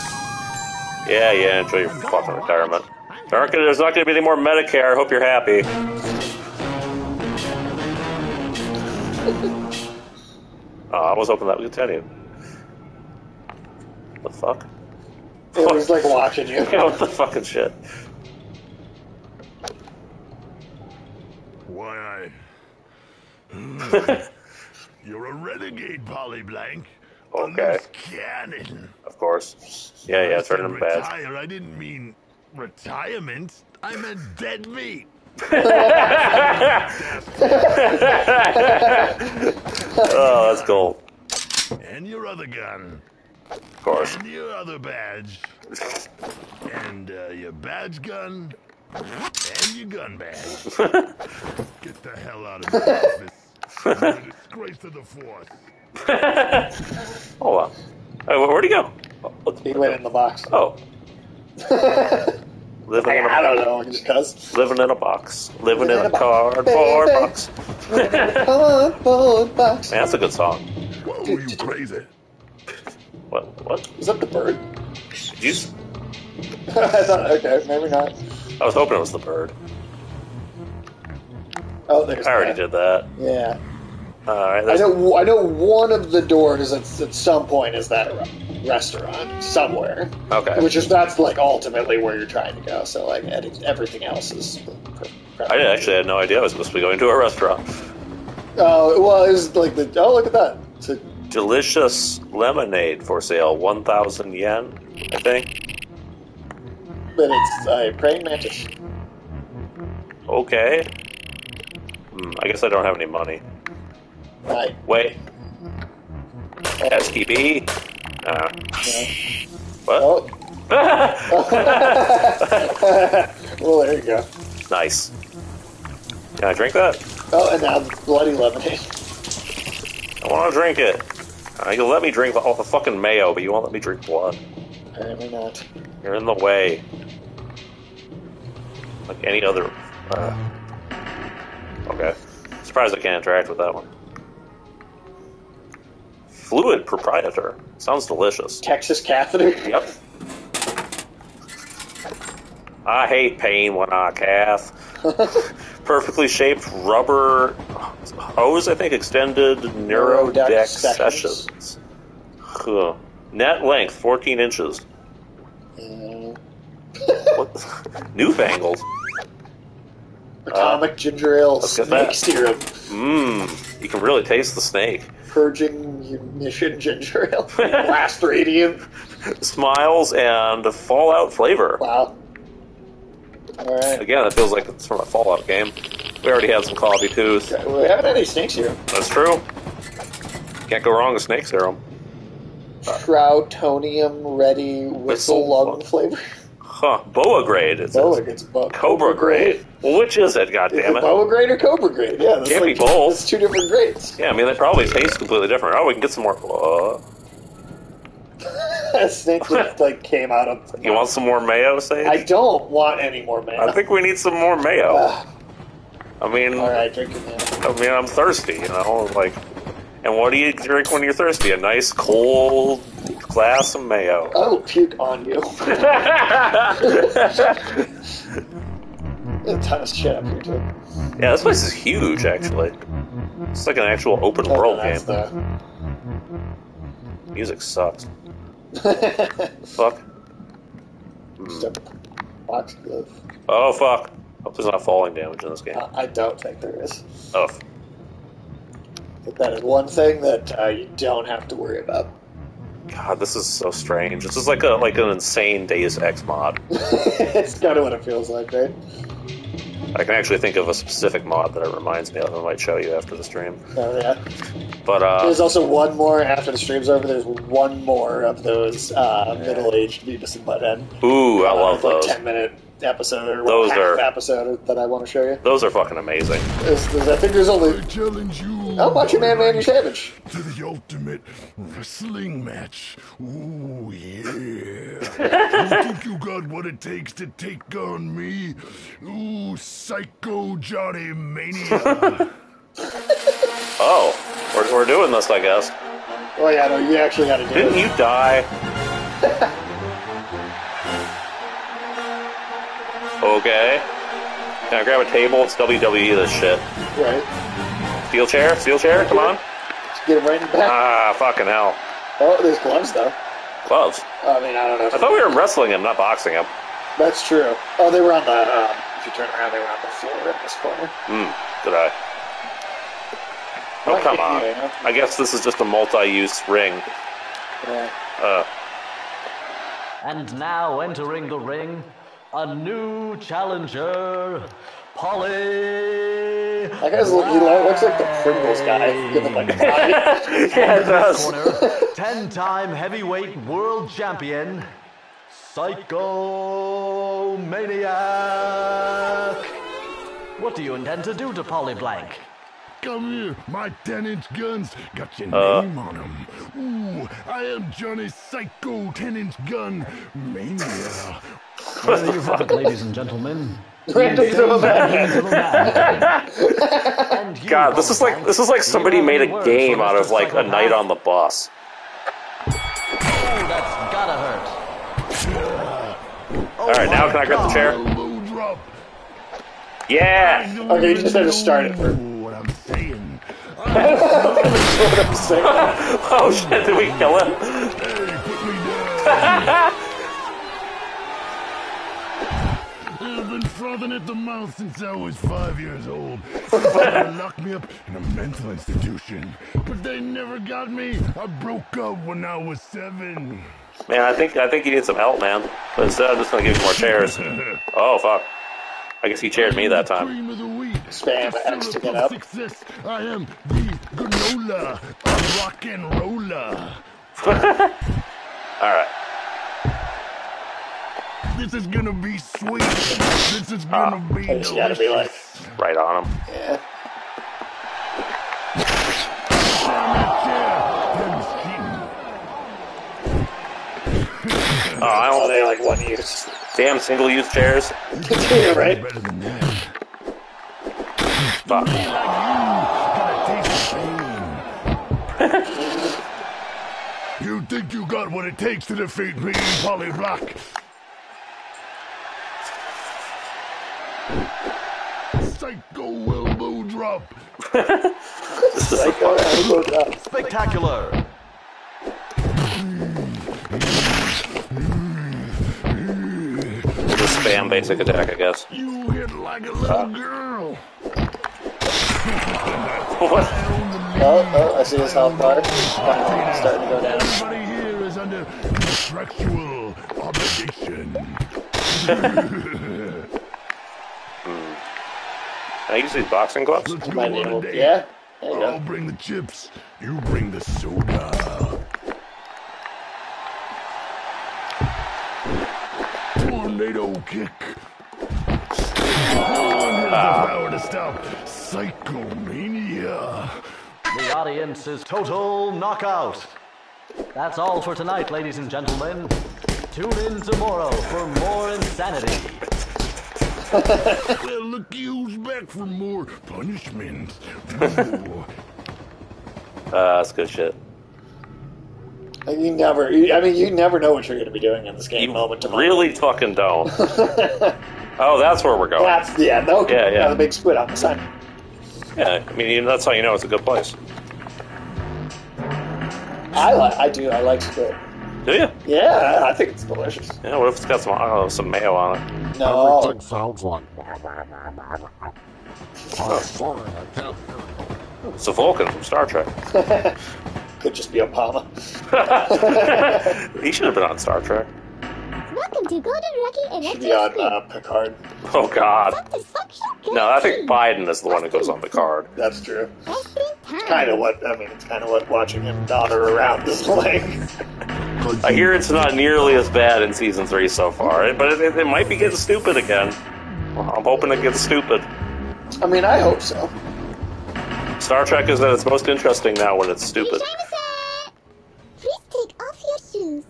Yeah, yeah, enjoy your fucking retirement. There aren't gonna, there's not going to be any more Medicare. I hope you're happy. Oh, I was hoping that would continue. The fuck? It was like watching you. *laughs* Yeah, what the fucking shit? Why I. *laughs* You're a renegade, Polyblank. Okay. Cannon. Of course. Yeah, yeah, turning them bad. Retire. I didn't mean retirement. I meant dead meat. *laughs* oh, that's cool. And your other gun. Of course. And your other badge. And uh, your badge gun. And your gun badge. *laughs* Get the hell out of my office. You're a disgrace to the force. oh, on. Hey, where- where'd he go? He went in the box. Oh, *laughs* living I, in a I don't know, just cuz. living in a box, living in Living a in a box, cardboard baby. box. Cardboard box. Man, that's a good song. Whoa, you crazy? What? What? Is that the bird? Did you? s- *laughs* I thought, okay, maybe not. I was hoping it was the bird. Oh, there's I already that. did that. Yeah. Right. I know. I know one of the doors at, at some point is that restaurant somewhere, okay. which is that's like ultimately where you're trying to go. So like everything else is. I actually had no idea I was supposed to be going to a restaurant. Oh well, it was like the. Oh look at that. It's a, Delicious lemonade for sale, one thousand yen, I think. but it's a praying mantis. Okay. Hmm, I guess I don't have any money. Right. Wait. STB. Uh, Yeah. what? Oh. *laughs* well, there you go. nice. Can I drink that? Oh, and now bloody lemonade. I want to drink it. Uh, you let me drink all the fucking mayo, but you won't let me drink blood. Apparently not. You're in the way. Like any other. Uh, okay. Surprised I can't interact with that one. Fluid proprietor. Sounds delicious. Texas catheter. Yep. I hate pain when I cath. *laughs* Perfectly shaped rubber hose, I think, extended Neurodeck sessions. sessions. Huh. Net length, 14 inches. Mm. *laughs* Newfangled. Atomic ginger ale snake that. syrup. Mmm. You can really taste the snake. Purging munition *laughs* ginger ale. Blast radium. Smiles and Fallout flavor. Wow. Alright. Again, it feels like it's from a Fallout game. We already had some coffee tooth. We haven't had any snakes here. That's true. Can't go wrong with snake serum. Troutonium ready whistle Whistle lung flavor. Huh. Boa grade. It Oh, says. it gets bu- Cobra grade. Well, which is it? God damn it boa grade or cobra grade? Yeah, that's Can't be both. It's two different grades. Yeah, I mean they probably taste completely different. Oh, we can get some more. Uh, A snake just like came out of. you want some more mayo, Sage? I don't want any more mayo. I think we need some more mayo. I mean, all right, drink it. I mean, I'm thirsty, you know, like. And what do you drink when you're thirsty? A nice cold glass of mayo. I will puke on you. *laughs* *laughs* *laughs* a ton of shit up here too. Yeah, this place is huge, actually. It's like an actual open Oh, world game. Music sucks. *laughs* Fuck. Box glove. Oh fuck. Hope there's not falling damage in this game. Uh, I don't think there is. Oh, But that is one thing that uh, you don't have to worry about. God, this is so strange. This is like a like an insane Deus Ex mod. *laughs* it's kind of what it feels like, right? I can actually think of a specific mod that it reminds me of. I might show you after the stream. Oh yeah. But uh, There's also one more after the stream's over. There's one more of those uh, middle-aged Beavis and Butthead. ooh, I love those. Ten minute episode or Those half are- episode that I want to show you. Those are fucking amazing. There's, there's, I think there's only. I challenge you. Oh, Macho Man Randy Savage. To the ultimate wrestling match. Ooh, yeah. *laughs* you think you got what it takes to take on me? Ooh, Psycho Johnny Mania. *laughs* Oh, we're, we're doing this, I guess. Oh yeah, no, you actually got to do Didn't it. you die? *laughs* okay. Can I grab a table? It's WWE this shit. Right. Steel chair? Steel chair? Come on. Just get him right in the back. Ah, fucking hell. Oh, there's gloves though. Gloves. I mean, I don't know. I thought we were wrestling him, not boxing him. That's true. Oh, they were on the. Um, if you turn around, they were on the floor in this corner. Hmm, did I? Oh, come on. I guess this is just a multi-use ring. Yeah. Uh, And now entering the ring, a new challenger Polly. That guy's look, he looks like the Pringles guy. Like *laughs* yeah, it does. 10-time heavyweight world champion, Psycho Maniac. What do you intend to do to Polyblank? Come here, my 10 inch guns got your Uh. name on them. Ooh, I am Johnny Psycho 10 inch gun mania. There you have ladies and gentlemen. Random to a man. Into. And you, God, this is like this is like somebody made a game out of like a night on the bus. Oh, that's gotta hurt. All right, now can I grab the chair? Yeah. Okay, you just had to start it first. Know what I'm saying? what I'm saying. Oh shit! Did we kill him? Hey, put me down. I've been frothing at the mouth since I was five years old. they *laughs* locked me up in a mental institution, but they never got me. I broke up when I was seven. Man, I think I think you need some help, man. But instead, I'm just gonna give you more chairs. *laughs* Oh fuck! I guess he chaired me that time. Cream of the wheat. Spam X to get up. Success. I am the granola, a rock and roller. *laughs* All right. This is gonna be sweet. This is ah, gonna be I just gotta be like, delicious. Right on him. yeah. Oh, I Oh, like one use. Damn single-use chairs. yeah, right? Better than that. Fuck. You, gotta taste pain. you think you got what it takes to defeat me, Polly Black? Psycho elbow drop. *laughs* Psycho elbow drop. Spectacular. *laughs* spam basic attack, I guess. You hit like a little girl. *laughs* What? Oh, oh, I see his health bar. Starting to go down. Everybody here is under contractual obligation. Can *laughs* I use these boxing gloves? Let's You go might be on a able date. Yeah, I'll bring the chips. You bring the soda. Tornado kick. No one has the power to stop Psychomania. The audience is total knockout. That's all for tonight, ladies and gentlemen. Tune in tomorrow for more insanity. Well, look who's back for more punishment. Ooh. *laughs* Uh, that's good shit. And You never, you, I mean, you never know what you're going to be doing in this game You moment to moment. really fucking don't. *laughs* Oh, that's where we're going. That's, yeah, no, Yeah, yeah. the big squid on the side. Yeah, I mean, that's how you know it's a good place. I like, I do, I like squid. Do you? Yeah, I think it's delicious. Yeah. What if it's got some, I don't know, some mayo on it? No, Everything sounds like. Sorry, I can't. It's a Vulcan from Star Trek. *laughs* could just be Obama. *laughs* he should have been on Star Trek. Welcome to Golden Lucky and Should be on uh, Picard. Oh God. No, I think Biden is the one who goes on the card. That's true. time. Kind of what I mean. It's kind of what watching him dodder around is *laughs* like. I hear it's not nearly as bad in season three so far, but it, it, it might be getting stupid again. Well, I'm hoping it gets stupid. I mean, I hope so. Star Trek is at its most interesting now when it's stupid. Please take off your shoes.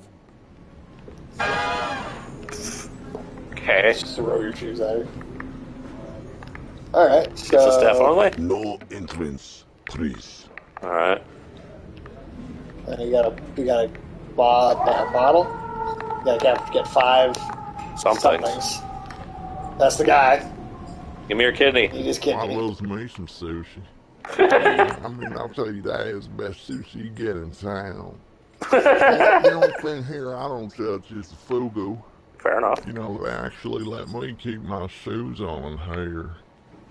Okay. Just Throw your shoes at her. All right. This is definitely. No entrance, please. All right. And you got a you got a, bo- a bottle. You gotta get, get five Something. somethings. That's the guy. Give me your kidney. He just kidney. I kidding me. me some sushi. *laughs* I mean, I'll tell you that is the best sushi you get in town. *laughs* the only thing here I don't touch is the fugu. Fair enough. You know, they actually let me keep my shoes on here.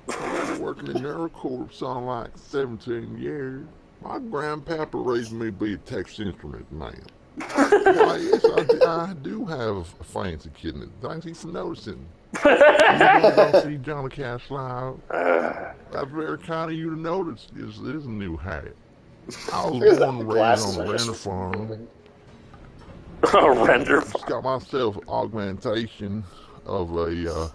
I've been working in AeroCorps on like 17 years. My grandpapa raised me to be a Texas Instrument man. *laughs* Why, yes, I, do- I do have a fancy kidney. Thank you for noticing. You don't see Johnny Cash live. *sighs* That's very kind of you to notice. This is a new hat. I was Here's born and raised on a just- render farm. *laughs* A render Just got myself augmentation of a uh,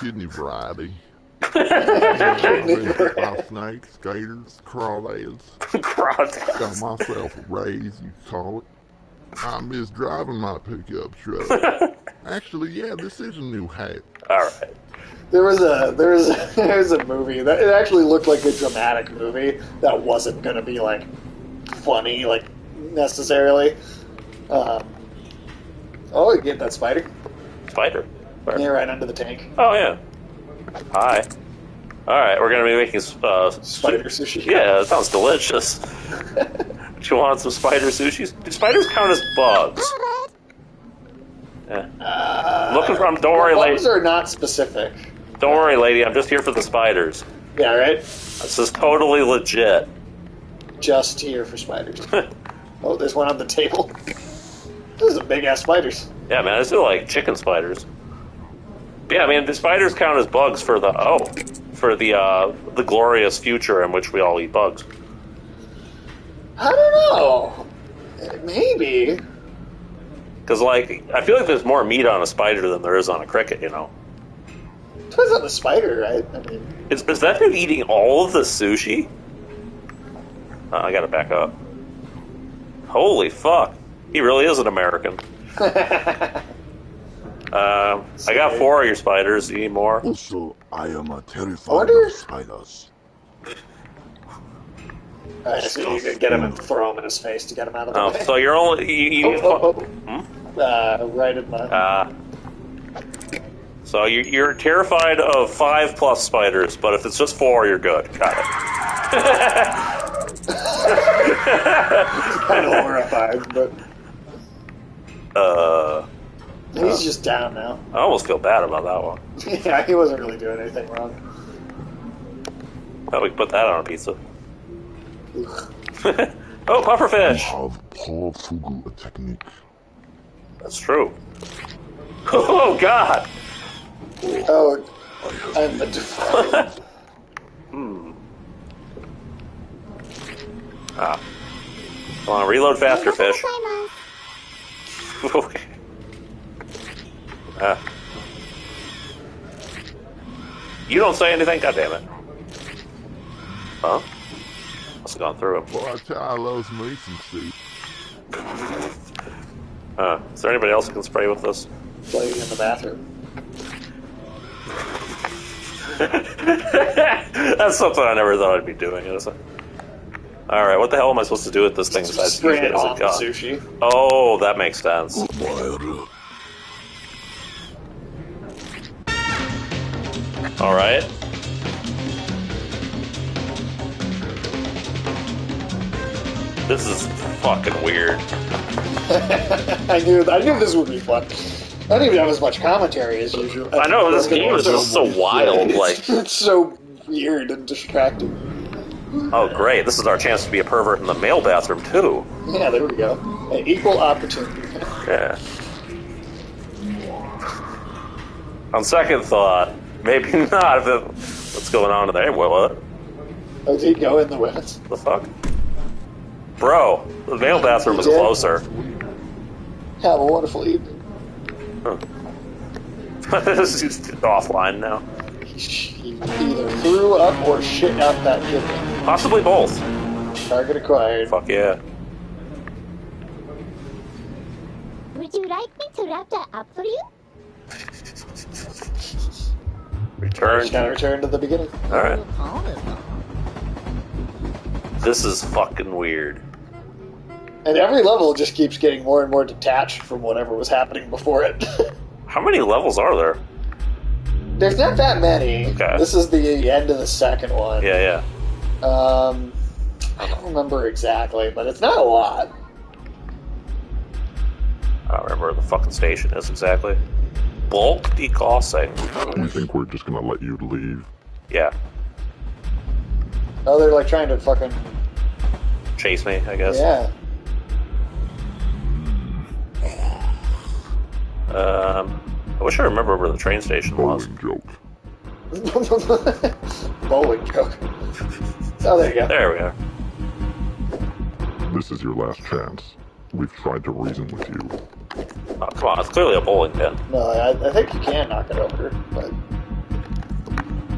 kidney variety. *laughs* Kidney My snakes, gators, crawdads. *laughs* Crawdads. Got myself a raise, you call it. I miss driving my pickup truck. Actually, yeah, this is a new hat. All right. There was a there was *laughs* there was a movie that it actually looked like a dramatic movie that wasn't gonna be like funny like necessarily. Um, oh, you get that spider? Spider. Where? Yeah, right under the tank. Oh yeah. Hi. All right, we're gonna be making uh, Spider sushi. Yeah, that sounds delicious. *laughs* Do you want some spider sushi? Do spiders count as bugs? Yeah. Looking for. Don't worry, lady. are not specific. Don't worry, lady. I'm just here for the spiders. Yeah, right. This is totally legit. Just here for spiders. *laughs* oh, there's one on the table. Those are big ass spiders. Yeah, man, I still like chicken spiders. Yeah, I mean, the spiders count as bugs for the oh, for the uh, the glorious future in which we all eat bugs. I don't know. Maybe. Because like, I feel like there's more meat on a spider than there is on a cricket. You know, Depends on the spider, right? I mean, is, is that dude eating all of the sushi? Uh, I gotta back up. Holy fuck, he really is an American. *laughs* Um, I got four of your spiders. You need more? Also, I am a terrified Order? of spiders. Alright, so you could get him and throw him in his face to get him out of the Oh, way. so you're only you, you need Oh, oh, Hmm? Uh, right in my. Ah. so you, you're terrified of five plus spiders, but if it's just four, you're good. Got it. kind of horrified, but Uh, he's just down now. I almost feel bad about that one. yeah, he wasn't really doing anything wrong. Oh, we can put that on a pizza. *laughs* oh, pufferfish. Have Paul Fugu a technique? That's true. Oh God. Oh, I'm the defiant. *laughs* Hmm. Ah. Come on, reload faster, fish. *laughs* okay. Ah. You don't say anything? God damn it. Huh? Must have gone through him. Boy, I tell you, I love some racing suit. *laughs* Uh, is there anybody else who can spray with this? Playing in the bathroom. *laughs* That's something I never thought I'd be doing. All right, what the hell am I supposed to do with this thing besides Spray it it as a on the gun? sushi. Oh, that makes sense. All right. This is fucking weird. *laughs* I knew I knew this would be fun. I didn't even have as much commentary as usual. I know this game is just so wild. Like, *laughs* it's so weird and distracting. oh great, this is our chance to be a pervert in the male bathroom too. Yeah, there we go. Hey, equal opportunity. Yeah. On second thought, maybe *laughs* not. If it, what's going on in there? What? What Oh, did he go in the women's? the fuck? Bro, the male bathroom is closer. Have a wonderful evening. *laughs* this is offline now. He either threw up or shit out that kidney. Possibly both. Target acquired. Fuck yeah. Would you like me to wrap that up for you? Return. Just gotta return to the beginning. Alright. This is fucking weird. And every level just keeps getting more and more detached from whatever was happening before it. *laughs* How many levels are there? There's not that many. Okay. This is the end of the second one. Yeah, yeah. Um, I don't remember exactly, but it's not a lot. I don't remember where the fucking station is exactly. Bulk degaussing. You think we're just gonna let you leave? Yeah. Oh, they're like trying to fucking Chase me, I guess. yeah. Um, I wish I remember where the train station was. Bowling Joke. *laughs* Bowling joke. Oh, there you go. There we are. This is your last chance. We've tried to reason with you. Oh, come on, it's clearly a bowling pin. No, I, I think you can knock it over, but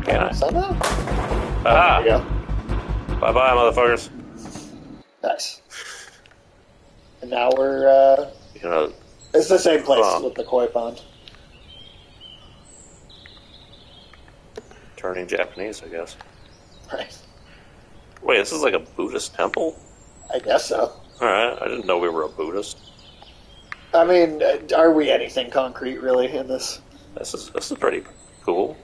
Can I? somehow. Ah! There you go. Bye bye, motherfuckers. Nice. And now we're, uh, You know, it's the same place with the koi pond. turning Japanese, I guess. Right. Wait, this is like a Buddhist temple? I guess so. Alright, I didn't know we were a Buddhist. I mean, uh, are we anything concrete really in this? This is this is pretty cool.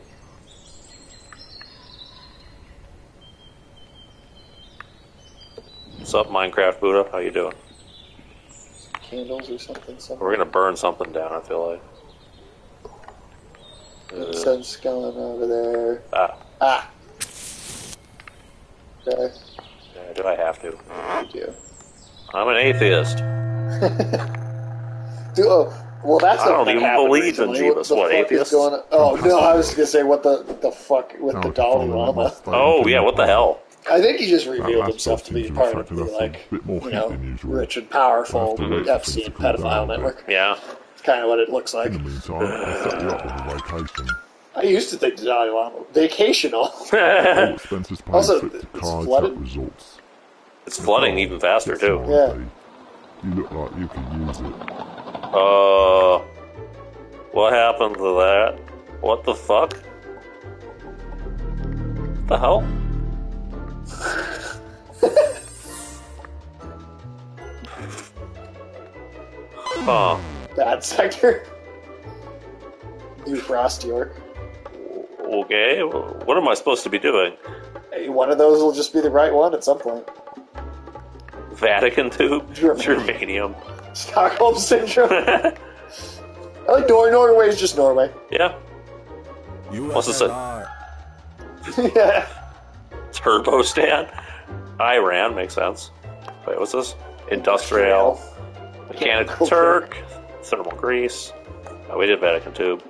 What's up, Minecraft Buddha? How you doing? Candles or something? something. We're gonna burn something down. I feel like. Uh, Incense going over there. ah, Ah. Okay. yeah, do I have to? You do. I'm an atheist. *laughs* Do- oh, well, that's I don't something even that happened believe in recently. Jesus. the What, atheist? Going on? Oh no, I was gonna say what the the fuck with Now the it's Dalai Lama. Oh yeah, what the hell? I think he just revealed himself post to be part of the us a like, bit more you know, than usual. rich and powerful We'll have to wait for FC things to cool down pedophile network. Yeah. It's kind of what it looks like. In the meantime, I'll set you up with a vacation. I used to think the Dalai Lama vacational. All *laughs* expenses paid Also, fit to it's card flooded. results. It's flooding even faster too. Yeah. You look like you can use it. Uh, what happened to that? What the fuck? What the hell? Huh. Bad sector. New Frost York. Okay. What am I supposed to be doing? Hey, One of those will just be the right one at some point. Vatican tube? Germany. Germanium. Stockholm syndrome. *laughs* I like Nor- Norway is just Norway. yeah. What's this? *laughs* A yeah. Turbo stand? Iran makes sense. Wait, what's this? Industrial. Mechanical Turk. Thermal grease. Oh, we did Vatican tube.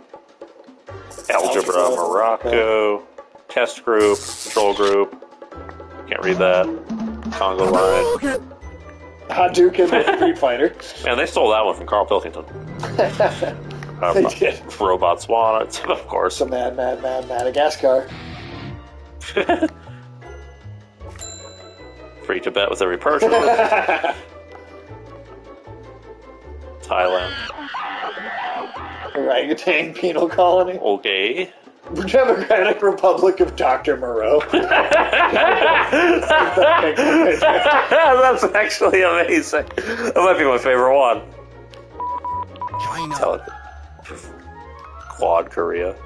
Algebra, Algebra, Morocco. Test group. Control group. Can't read that. Congo line. Hadouken and Street Fighter. *laughs* Man, they stole that one from Karl Pilkington. Uh, *laughs* They did. Robot Swan, *laughs* of course. Some Mad Mad Mad Madagascar. Free Tibet with every Persian. *laughs* Thailand. Orangutan Penal Colony. Okay. Democratic Republic of Dr. Moreau. *laughs* That's actually amazing. That might be my favorite one. China. Quad Korea.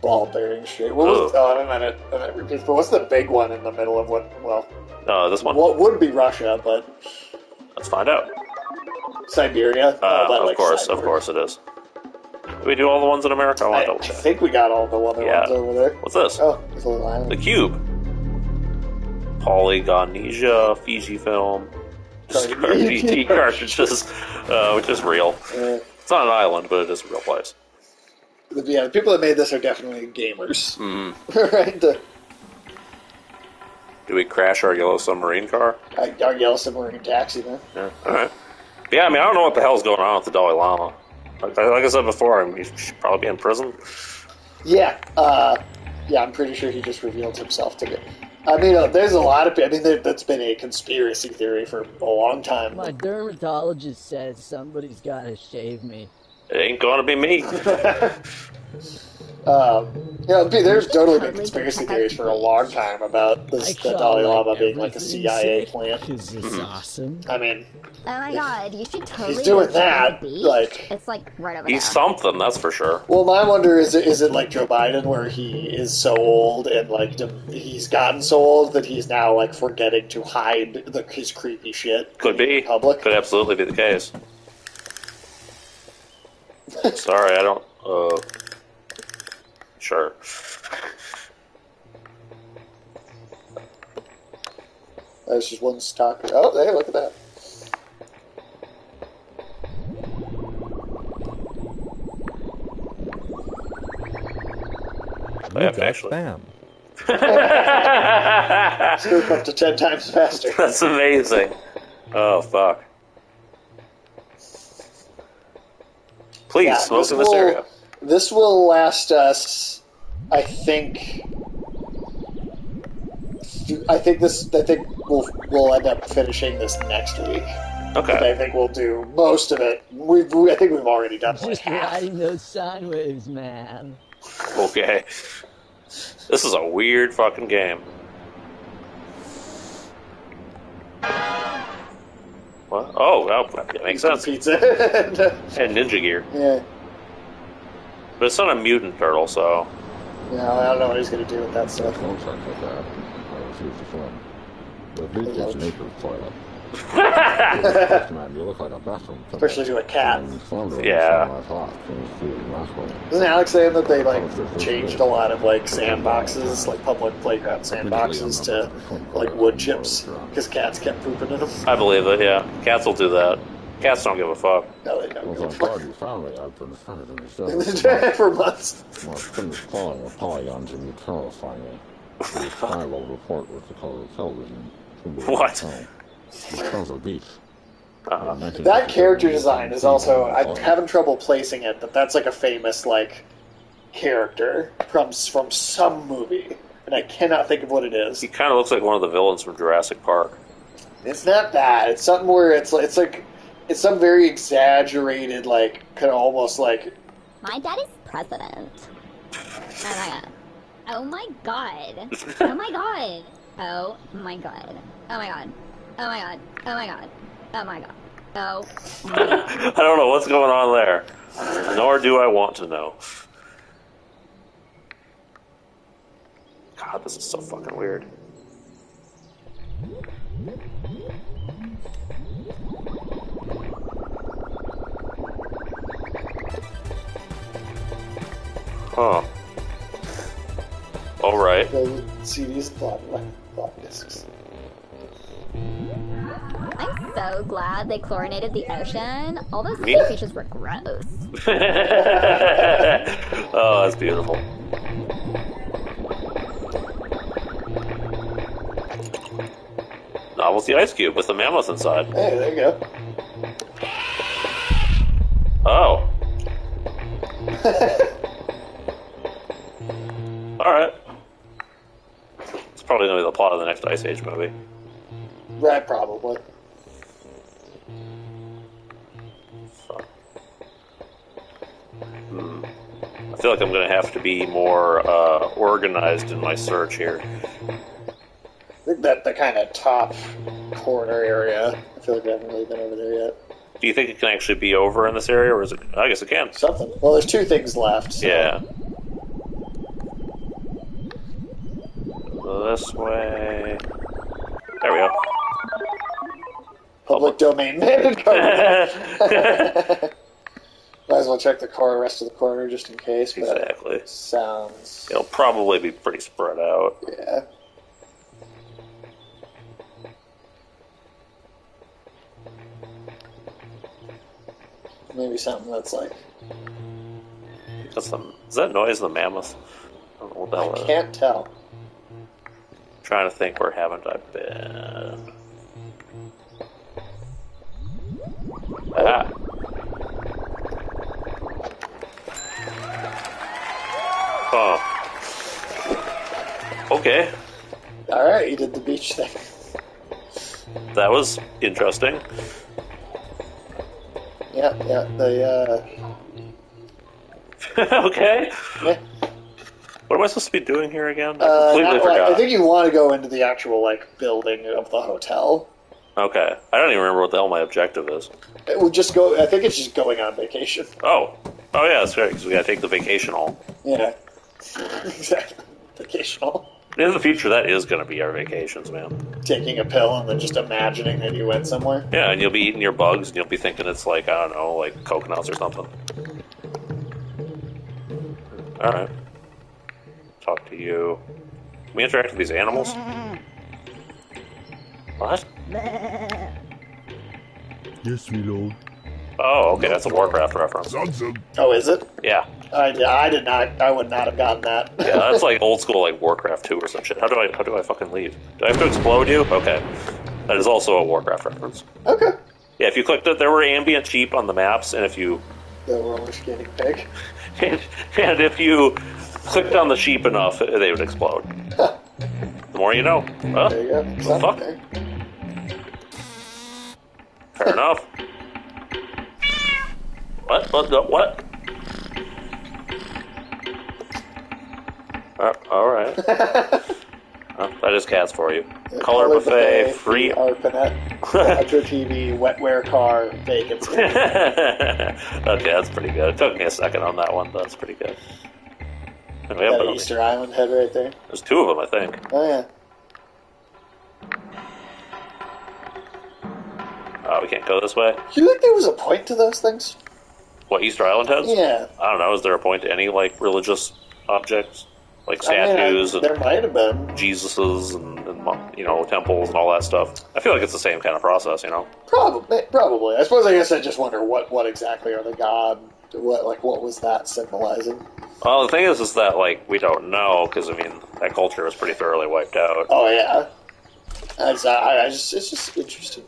Ball bearing shit. What was, Ugh. oh, I meant it. Meant it repeats, but what's the big one in the middle of what? Well, No, this one. what would be Russia, but Let's find out. Siberia. Uh, Oh, of like course, of course it is. Did we do all the ones in America? I want I, to double I check. think we got all the other Yeah. ones over there. What's this? Oh, there's a little The. Cube. Polygonesia, Fiji film, DT *laughs* cartridges, uh, which is real. Uh, It's not an island, but it is a real place. The- yeah, the people that made this are definitely gamers, hmm *laughs* right? The, Do we crash our yellow submarine car? our our yellow submarine taxi, man. Yeah. All right. Yeah, I mean, I don't know what the hell's going on with the Dalai Lama. Like, like I said before, I mean, he should probably be in prison. Yeah, uh, yeah, I'm pretty sure he just revealed himself to be. I mean, uh, there's a lot of. pe- I mean, there, that's been a conspiracy theory for a long time. My dermatologist says somebody's got to shave me. It ain't gonna be me. *laughs* Um, you know, there's totally been conspiracy theories for a long time about this, the Dalai Lama being like a CIA plant. Is this awesome? I mean, Oh my god, you should totally he's doing go check out that. Like, It's like right over He's there. something, that's for sure. well, my wonder is: is it like Joe Biden, where he is so old and like he's gotten so old that he's now like forgetting to hide the, his creepy shit? Could be. Public. Could absolutely be the case. Sorry, I don't. Uh, sure. Oh, That's just one stock. Oh, hey, look at that. I have actually. Spam. *laughs* *laughs* Scoop up to ten times faster. That's amazing. Oh fuck. Please Yeah, smoke this in this will- area. This will last us, I think. I think this. I think we'll we'll end up finishing this next week. Okay. I think we'll do most of it. We've. We, I think we've already done *laughs* like Just half. riding those sine waves, man. Okay. This is a weird fucking game. What? Oh, well, that makes sense. Pizza. *laughs* And Ninja Gear. yeah. But it's not a mutant turtle, so. Yeah. I don't know what he's gonna do with that stuff. Don't check like that. I refuse to swim. The beach is nature's toilet. Man, you look like a bathroom. Especially to a cat. Yeah. Isn't Alex saying that they like changed a lot of like sandboxes, like public playground sandboxes, to like wood chips because cats kept pooping in them? I believe it, yeah. Cats will do that. Cats don't give a fuck. No, they don't. Well, I'm glad you found me. I've been found in the *laughs* For months. Well, finish calling the polygons and you terrify me. *laughs* The final report was the color of television. What? Oh. Because of beach. That character design is also I'm having trouble placing it, but that's like a famous like character from from some movie, and I cannot think of what it is. He kind of looks like one of the villains from Jurassic Park. It's not that. It's something where it's it's like it's some very exaggerated, like kind of almost like My dad is president. Oh my god. Oh my god. *laughs* Oh my god. Oh my god. Oh my god. Oh my god. Oh my god. Oh my god. Oh my god. Oh. *laughs* I don't know what's going on there. Nor do I want to know. God, this is so fucking weird. Huh. Alright. the CDs flop flop discs. I'm so glad they chlorinated the ocean. All those sea creatures were gross. *laughs* oh, that's beautiful. Novelty ice cube with the mammoth inside. Hey, there you go. Oh. *laughs* Alright. It's probably going to be the plot of the next Ice Age movie. Right, probably. Hmm. I feel like I'm going to have to be more uh, organized in my search here. I think that the kind of top corner area. I feel like I haven't really been over there yet. Do you think it can actually be over in this area, or is it? I guess it can. Something. Well, there's two things left. so- Yeah. This way. There we go. Public domain card. *laughs* *laughs* Might as well check the car, rest of the corner just in case. But Exactly. Sounds. It'll probably be pretty spread out. Yeah. Maybe something that's like That's the, is that noise the mammoth? I don't know what the hell I can't tell. trying to think where haven't I been? Ah. *laughs* Oh. Okay, All right, you did the beach thing. that was interesting. Yeah, yeah. The *laughs* uh, okay. Yeah. What am I supposed to be doing here again? I uh, completely not- forgot. I think you want to go into the actual like building of the hotel. Okay, I don't even remember what the hell my objective is. It would just go. I think it's just going on vacation. Oh, oh yeah, that's right. Because we gotta take the vacation hall. Yeah, *laughs* exactly. Vacational. In the future, that is gonna be our vacations, man. Taking a pill and then just imagining that you went somewhere. Yeah, and you'll be eating your bugs, and you'll be thinking it's like I don't know, like coconuts or something. All right. Talk to you. Can we interact with these animals? *laughs* What? Yes, reload. Oh, okay, that's a Warcraft reference. Oh, is it? Yeah. I, I did not. I would not have gotten that. Yeah, that's like old school, like Warcraft 2 or some shit. How do I how do I fucking leave? Do I have to explode you? Okay, that is also a Warcraft reference. Okay. Yeah, if you clicked it, there were ambient sheep on the maps, and if you The only scanning pig. and, and if you clicked on the sheep enough, they would explode. the more you know. Huh? There you go. The fuck? Fair enough. What? What? What? what? Uh, all right. Well, *laughs* that is cats for you. Color buffet, free. ARPANET, retro *laughs* TV, wetware car, vacancy. *laughs* okay, that's pretty good. It took me a second on that one, but that's pretty good. And we that Easter Island head right there. There's two of them, I think. Oh yeah. Uh, we can't go this way. Do you think there was a point to those things? What Easter Island has? Yeah. I don't know. Is there a point to any like religious objects, like I mean, I- statues there might have been. and Jesuses and, and you know temples and all that stuff? I feel like it's the same kind of process, you know. Probably, probably. I suppose. I guess I just wonder what, what exactly are the god? What like what was that symbolizing? Well, the thing is, is that like we don't know because I mean that culture was pretty thoroughly wiped out. Oh yeah. I, I just it's just interesting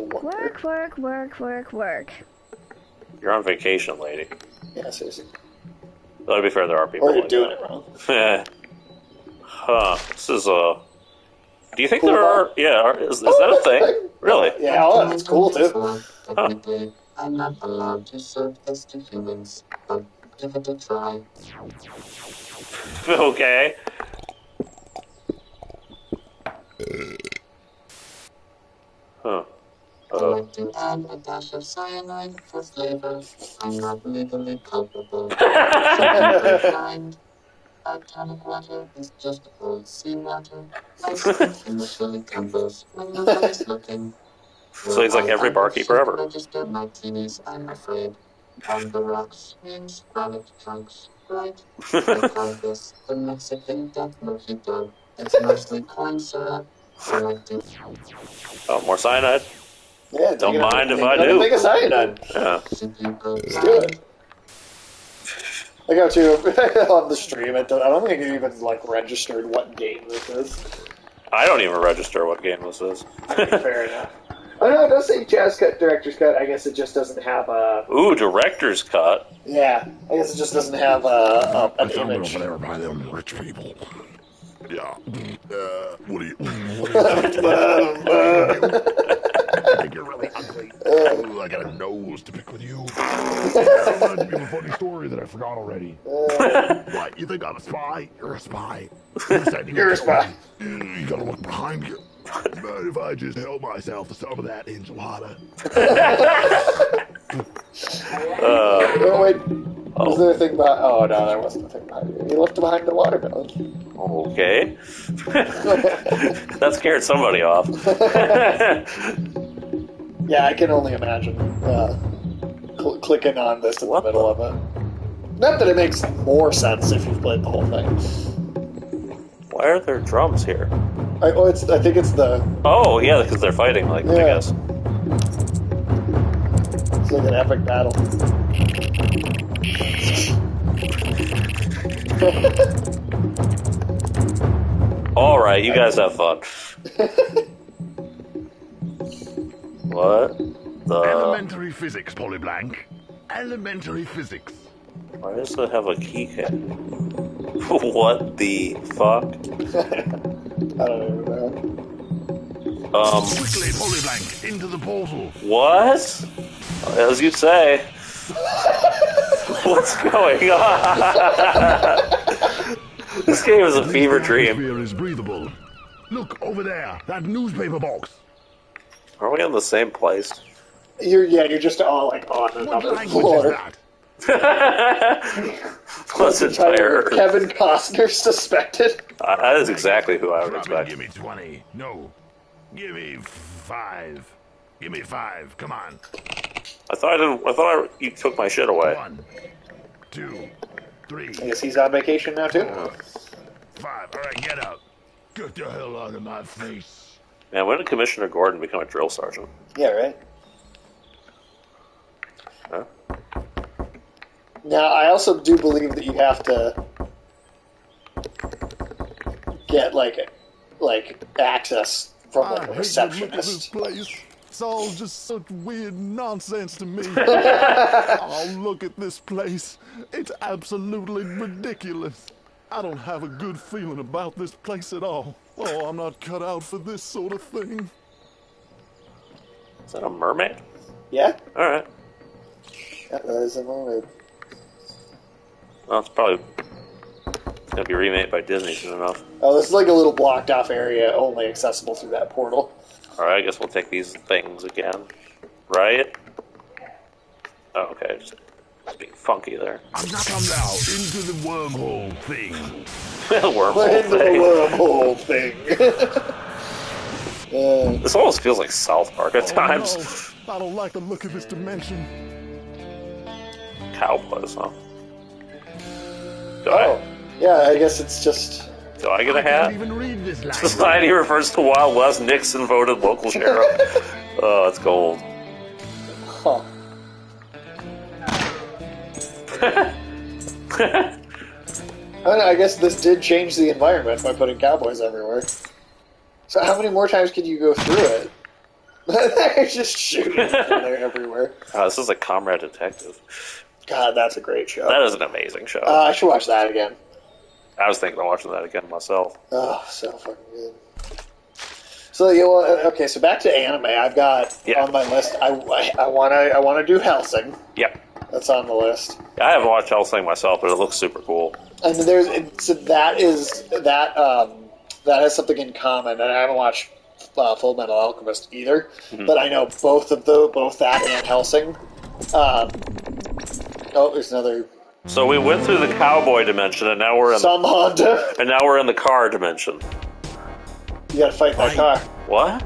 to wonder. Work, work, work, work, work. You're on vacation, lady. Yeah, seriously. Though to be fair, there are people. Or you're like doing that. it wrong. *laughs* huh? This is a. Do you think Cool there bar. are? Yeah, are, is, is Oh, that a thing? thing. Really? Yeah, oh, that's cool too. I'm not allowed to serve this *laughs* to humans, but give it a try. okay. Huh. I to add a dash of cyanide for flavor. I'm not legally culpable. Water is just old seawater. My skin initially trembles when looking. So he's like every barkeeper ever. Register martinis, I'm afraid. On the rocks means trunks, right? The Mexican death mojito. It's mostly corn syrup. Oh, more cyanide. Yeah, Don't take it out- mind if I do. and Make a cyanide. Yeah. Let's do it. I got you *laughs* on the stream. I don't, I don't think it even like registered what game this is. I don't even register what game this is. Fair enough. *laughs* Oh no, it does say Jazzpunk Director's Cut. I guess it just doesn't have a. Ooh, director's cut. Yeah, I guess it just doesn't have a, a I an found it image. over there by them rich people. Yeah. Uh, what do you? *laughs* I think you're really ugly. Ooh, I got a nose to pick with you. *laughs* That reminds me of a funny story that I forgot already. what? You think I'm a spy? You're a spy. You said you You're a spy. me. You gotta look behind you. But if I just help myself to some of that enchilada. Uh, *laughs* Oh wait, was there a thing behind? Oh no, there wasn't a thing behind you. You left behind the watermelon. okay. *laughs* that scared somebody off. Yeah, I can only imagine uh, cl- clicking on this in the middle of it. Not that it makes more sense if you've played the whole thing. Why are there drums here? I, oh, it's. I think it's the. Oh, yeah, because they're fighting, like, I guess. It's like an epic battle. *laughs* Alright, you guys have fun. *laughs* what? The. Elementary physics, Polyblank. Elementary physics. Why does it have a keycap? *laughs* what the fuck? *laughs* I don't even know. Um, Quickly, Polyblank, into the portal. what? As you say. *laughs* What's going on? this game is a fever dream. Atmosphere is breathable. Look over there, that newspaper box. Are we on the same place? You're yeah, you're just all like on What another language is floor. that? *laughs* What's entire? Kevin Costner suspected. Uh, that is exactly who I would Drop it, expect. give me 20. No. Give me five. Give me five. Come on. I thought I didn't. I thought I, you took my shit away. One, two, three, I guess he's on vacation now too. five. All right, get up. Get the hell out of my face. Man, when did Commissioner Gordon become a drill sergeant? Yeah, right. Huh? Now, I also do believe that you have to get like like access from I like a hate look of this receptionist. place. It's all just such weird nonsense to me. *laughs* oh, look at this place. It's absolutely ridiculous. I don't have a good feeling about this place at all. Oh, I'm not cut out for this sort of thing. Is that a mermaid? Yeah, All right. yeah that is a mermaid. Well, it's probably it's gonna be remade by Disney soon enough. Oh, this is like a little blocked off area, only accessible through that portal. All right, I guess we'll take these things again, right? Oh, okay, just, just being funky there. I'm not come now into the wormhole thing. *laughs* Wormhole Into the wormhole thing. *laughs* Uh, This almost feels like South Park at Oh, times. no. I don't like the look of this dimension. Cowboys, huh? Do oh, yeah, I guess it's just. I, do I get a I can't hat? even read this *laughs* language. Society refers to Wild West. Nixon voted local sheriff. oh, it's gold. Huh. I, don't know, I guess this did change the environment by putting cowboys everywhere. So how many more times can you go through it? *laughs* They're just shooting there *laughs* everywhere. Oh, this is a Comrade Detective. God, that's a great show. That is an amazing show. Uh, I should watch that again. I was thinking of watching that again myself. Oh, so fucking good. So yeah, well, okay. So back to anime. I've got on my list. I I want to I want to do Hellsing. Yep. That's on the list. I haven't watched Hellsing myself, but it looks super cool. And there's so that is that um that has something in common. And I haven't watched uh, Full Metal Alchemist either, Mhm. but I know both of the both that and Hellsing. Um, oh, there's another So we went through the cowboy dimension, and now we're in some Honda. and now we're in the car dimension. You got to fight that car. What?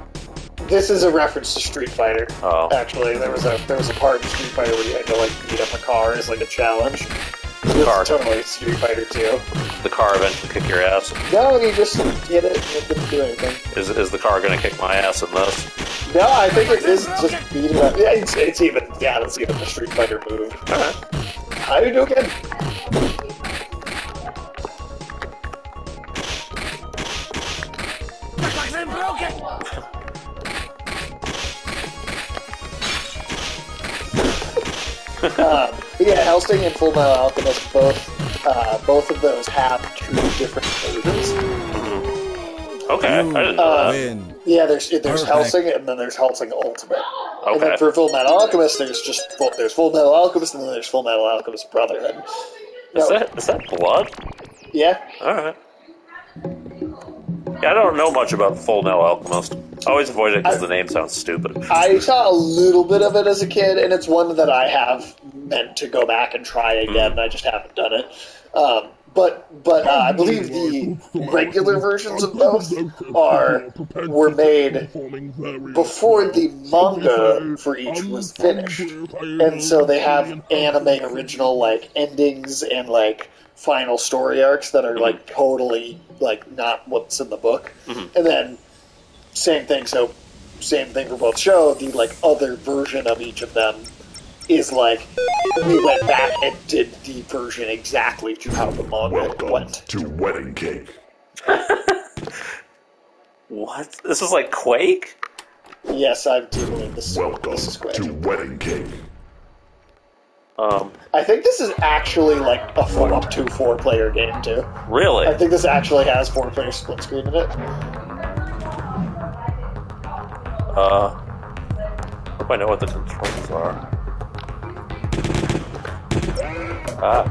This is a reference to Street Fighter. Oh. Actually, there was a there was a part in Street Fighter where you had to like beat up a car as like a challenge. This car. totally Street Fighter 2. The car eventually kick your ass. No, you just hit it and it didn't do anything. Is is the car gonna kick my ass in this? No, I think it is just beating up. Yeah, it's, it's even yeah, that's even the Street Fighter move. How you do doing? Um, yeah, Hellsing and Full Metal Alchemist both uh, both of those have two different versions. Okay, I didn't know Uh, that. yeah, there's there's Perfect. Hellsing and then there's Hellsing Ultimate. Okay. And then for Full Metal Alchemist, there's just full, there's Full Metal Alchemist and then there's Full Metal Alchemist Brotherhood. Is that is that blood? Yeah. All right. Yeah, I don't know much about Full Metal Alchemist. I always avoid it because the name sounds stupid. I saw a little bit of it as a kid, and it's one that I have meant to go back and try again. and I just haven't done it. Um, but but uh, I believe the regular *laughs* versions of both are were made before the manga for each was finished, and so they have anime original like endings and like final story arcs that are like totally like not what's in the book, and then same thing. So same thing for both show. The like other version of each of them is like we went back and did the version exactly to how the manga went. To wedding cake. What? This is like Quake? Yes, I'm believe this. Welcome this is Quake. to wedding cake. Um, I think this is actually like a four, up to four player game too. Really? I think this actually has four player split screen in it. Uh, hope I know what the controls are. Ah.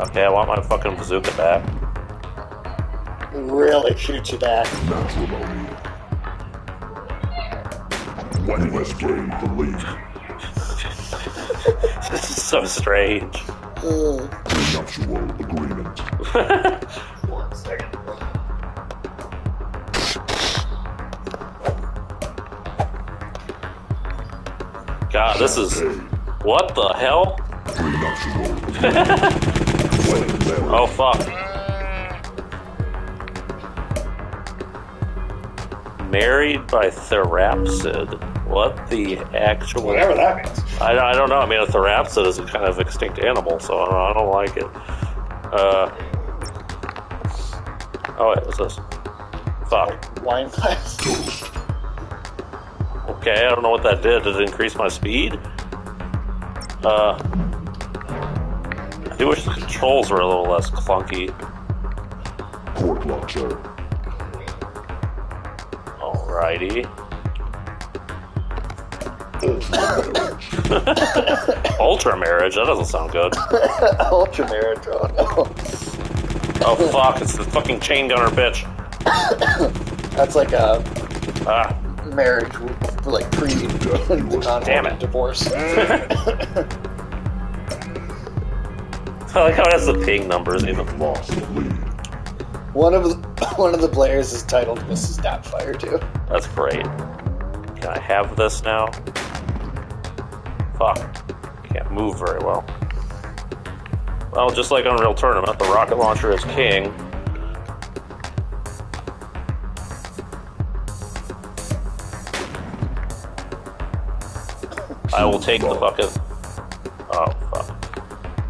Okay, I want my fucking bazooka back. Really shoots you back. Matrimony. Wedding escape the league. this is so strange. Prenuptial agreement. One second. God, this is. What the hell? *laughs* oh, fuck. Married by Therapsid. What the actual? Whatever that means. I, I don't know. I mean, a Therapsid is a kind of extinct animal, so I don't, I don't like it. Uh. Oh wait, what's this? Fuck. Wine glass. Okay, I don't know what that did. Did it increase my speed? Uh. I do wish the controls were a little less clunky. Port launcher. Alrighty. *laughs* Ultra marriage? That doesn't sound good. *laughs* Ultra marriage. Oh no. Oh fuck, it's the fucking chain gunner bitch. *coughs* That's like a Ah, marriage for like pre *laughs* Damn it. divorce. *laughs* *laughs* I like how it has the ping numbers even. One of the, one of the players is titled Mrs. Doubtfire too. That's great. Can I have this now? Fuck. Can't move very well. Well, just like Unreal Tournament, the rocket launcher is king. I will take the fucking. Oh, fuck.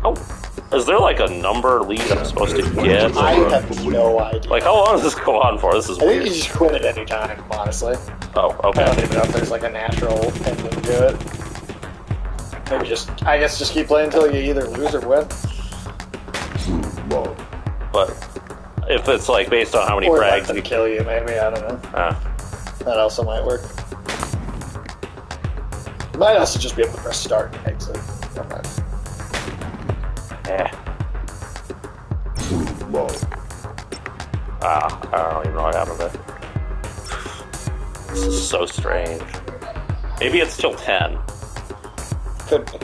Oh, is there like a number lead I'm supposed to get? I or- have no idea. Like, how long does this go on for? This is I think you just quit at any time, honestly. Oh, okay. I don't even know if there's like a natural ending to it. Maybe just, I guess just keep playing until you either lose or win. But if it's like based on how many or frags you kill you, maybe, I don't know. Ah, That also might work. Might also just be able to press start and exit. Mind. eh. Ah, I don't even know what happened there. This is so strange. Maybe it's till 10. Could be.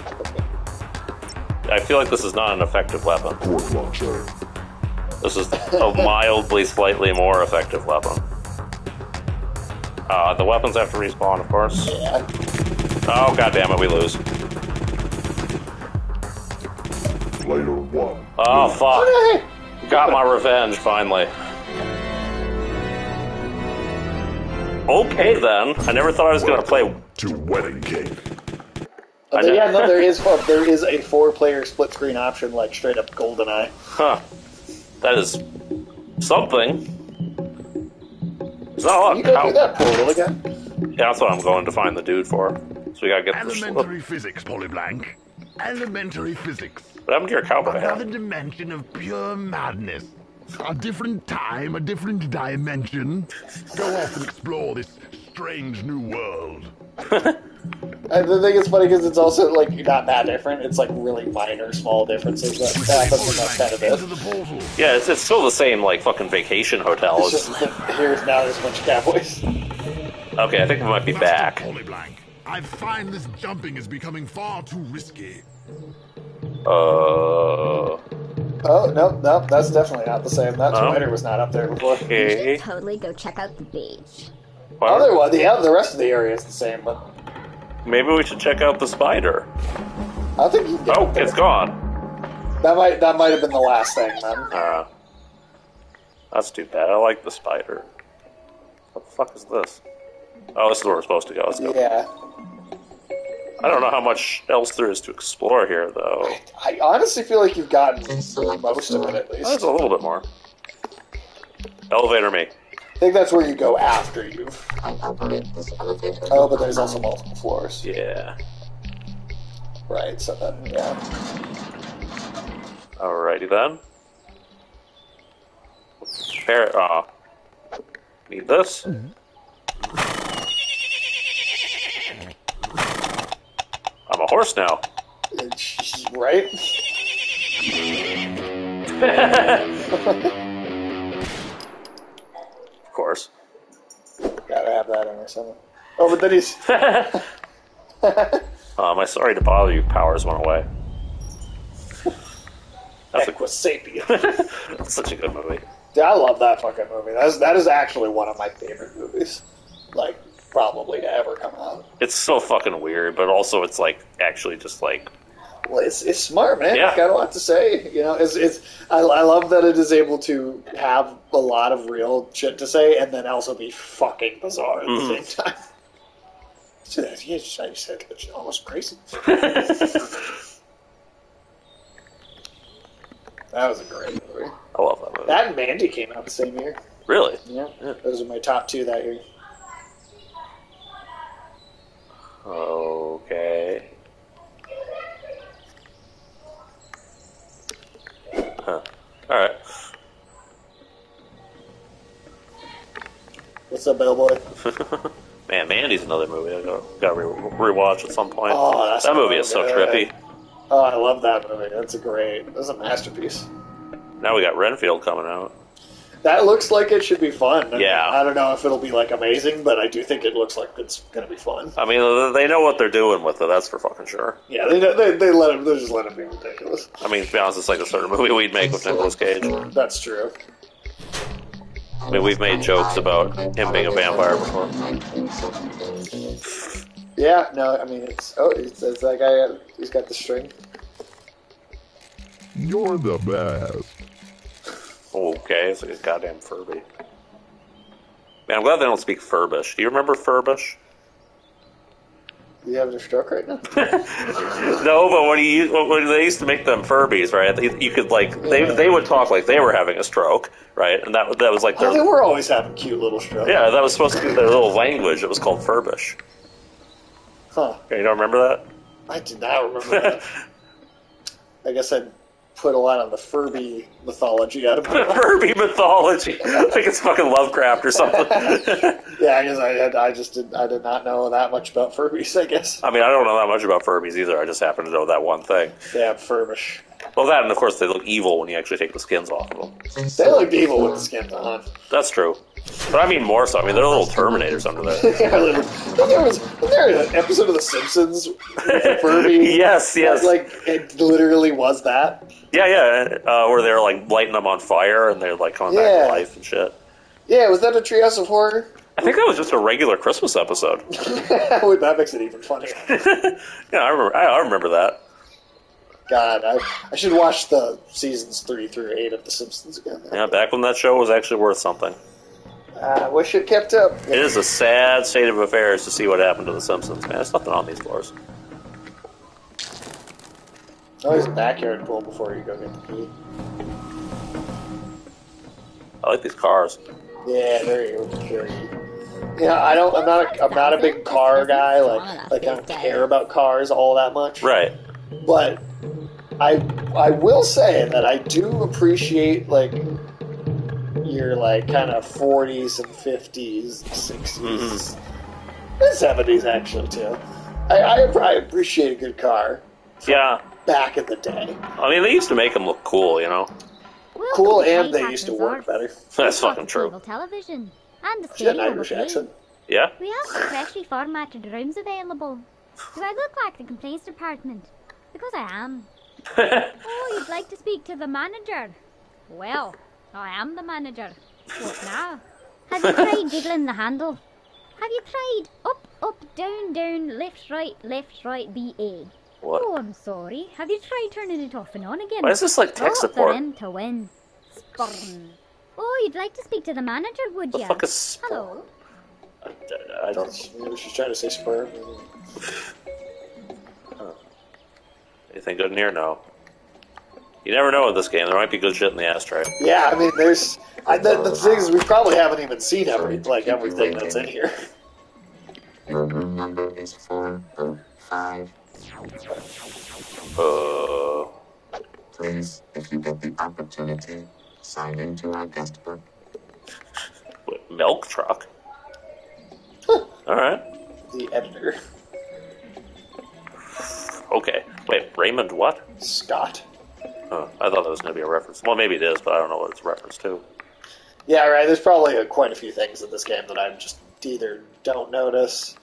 I feel like this is not an effective weapon. Port launcher. This is a mildly, slightly more effective weapon. Uh, the weapons have to respawn, of course. Yeah. Oh, god damn it, we lose. Player one. Oh, fuck. Got my revenge, finally. Okay, then. I never thought I was going to play. To wedding cake. Uh, but then, yeah, no, there *laughs* is well, there is a four-player split screen option, like straight up GoldenEye. Huh. That is something. It's not a lot. You go How- through that portal again. Yeah, that's what I'm going to find the dude for. So we gotta get the. Elementary physics, Polyblank. Elementary physics. What happened to your cowboy Another hat? dimension of pure madness. A different time, a different dimension. Go off and explore this strange new world. *laughs* And the thing is funny because it's also like not that different. It's like really minor, small differences that happen, and that's kind of it. Yeah, it's, it's still the same like fucking vacation hotel. It's It's- *laughs* just here's now there's a bunch of cowboys. okay, I think we might be back. Polyblank. I find this jumping is becoming far too risky. Uh. Oh no, no, that's definitely not the same. That Oh. spider was not up there before. Okay. Totally go check out the beach. Other one, the the rest of the area is the same, but Maybe we should check out the spider. I think you get Oh, it's gone. That might that might have been the last thing then. Uh, that's too bad. I like the spider. What the fuck is this? Oh, this is where we're supposed to go. Let's go. Yeah, I don't know how much else there is to explore here, though. I honestly feel like you've gotten most of it at least. There's a little bit more. Elevator me. I think that's where you go after you've. Oh, but there's also multiple floors. Yeah. Right. So then, yeah. Alrighty then. Parrot. Aw. Need this? Mm-hmm. I'm a horse now. Right. Of course. Gotta have that in there somewhere. Oh, but then he's. *laughs* Uh, my sorry to bother you powers went away. That's a, Equisapien. *laughs* that's such a good movie. Dude, I love that fucking movie. That's that is actually one of my favorite movies. Like probably to ever come out. It's so fucking weird, but also it's like actually just like Well, it's, it's smart, man. Yeah. Got a lot to say. You know, it's, it's I, I love that it is able to have a lot of real shit to say and then also be fucking bizarre at the mm-hmm. same time. *laughs* So that yeah, I said it's almost crazy. *laughs* that was a great movie. I love that movie. That and Mandy came out the same year. Really? Yeah, those are my top two that year. Okay. Huh. All right. What's up, Bellboy? *laughs* Man, Mandy's another movie I gotta, re- rewatch at some point. Oh, that's that movie is so trippy. Oh, I love that movie. That's a great. That's a masterpiece. Now we got Renfield coming out. That looks like it should be fun. Yeah. I don't know if it'll be like amazing, but I do think it looks like it's going to be fun. I mean, they know what they're doing with it. That's for fucking sure. Yeah, they they, they let him. They just let him be ridiculous. I mean, to be honest, it's like the sort of movie we'd make with Nicolas Cage. That's true. I mean, we've made jokes about him being a vampire before. Yeah. No, I mean it's oh, it's, it's that guy. He's got the string. You're the best. Okay, it's like a goddamn Furby. Man, I'm glad they don't speak Furbish. Do you remember Furbish? You having a stroke right now? *laughs* no, but when you when they used to make them Furbies, right? You you could like they they would talk like they were having a stroke, right? And that that was like their Oh, they were always having cute little strokes. yeah, that was supposed to be their little language. It was called Furbish. Huh. You don't remember that? I did not remember that. *laughs* I guess I put a lot of the Furby mythology out of my *laughs* life. Furby mythology, like it's fucking Lovecraft or something. *laughs* Yeah, I guess I had, I just did I did not know that much about Furbies. I guess. I mean, I don't know that much about Furbies either. I just happen to know that one thing. Yeah, Furbish. Well, that and of course they look evil when you actually take the skins off of them. They looked evil with the skins on. That's true. But I mean more so. I mean, they're little Terminators under there. *laughs* yeah, there was there an episode of The Simpsons with Furby. *laughs* Yes, yes. Like it literally was that. Yeah, yeah. Uh, where they're like lighting them on fire and they're like coming back Yeah. to life and shit. Yeah, was that a Treehouse of Horror? I think that was just a regular Christmas episode. *laughs* Wait, that makes it even funnier. Yeah, I remember. I, I remember that. God, I, I should watch the seasons three through eight of The Simpsons again. Yeah, back when that show was actually worth something. I wish it kept up. It is a sad state of affairs to see what happened to the Simpsons. Man, there's nothing on these floors. Always oh, a backyard pool before you go get the key. I like these cars. Yeah, very, very. Yeah, I don't. I'm not. A, I'm not a big car guy. Like, like I don't care about cars all that much. Right. But I, I will say that I do appreciate like your like kind of 40s and 50s, 60s, mm-hmm. and 70s actually too. I, I, I appreciate a good car Yeah. back in the day. I mean, they used to make them look cool, you know? Cool, and they used to work better. *laughs* That's fucking true. Cable television and the She an Irish accent. Yeah? We have some freshly formatted rooms available. Do I look like the complaints department? Because I am. Oh, you'd like to speak to the manager? Well, I am the manager. What now? Have you tried *laughs* jiggling the handle? Have you tried up, up, down, down, left, right, left, right, BA? What? Oh, I'm sorry. Have you tried turning it off and on again? Why is this like tech oh, support? Him to win. Spurn. Oh, you'd like to speak to the manager, would you? Hello. I don't. Maybe she's trying to say sperm. Anything good in here? No. You never know with this game. There might be good shit in the ashtray. Yeah, I mean, there's. I, the, the thing is, we probably haven't even seen every like everything that's in here. Your room number is 405. Uh, Please, if you get the opportunity, sign into our guest book. what, milk truck. All right. The editor, Okay. Wait, Raymond what? Scott. Huh, I thought that was going to be a reference. Well, maybe it is, but I don't know what it's a reference to. Yeah, right. There's probably uh quite a few things in this game that I just either don't notice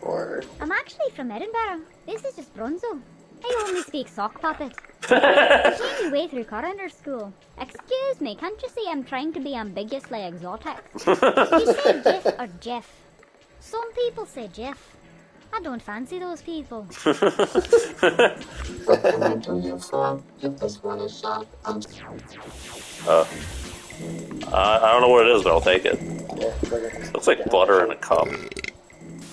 or. I'm actually from Edinburgh. This is just Bronzo. I only speak sock puppet. I *laughs* came my way through coroner school. Excuse me, can't you see I'm trying to be ambiguously exotic? *laughs* you say Jeff or Jeff? Some people say Jeff. I don't fancy those people. *laughs* Uh, I I don't know what it is, but I'll take it. Fucking- Looks like butter in a cup. *laughs*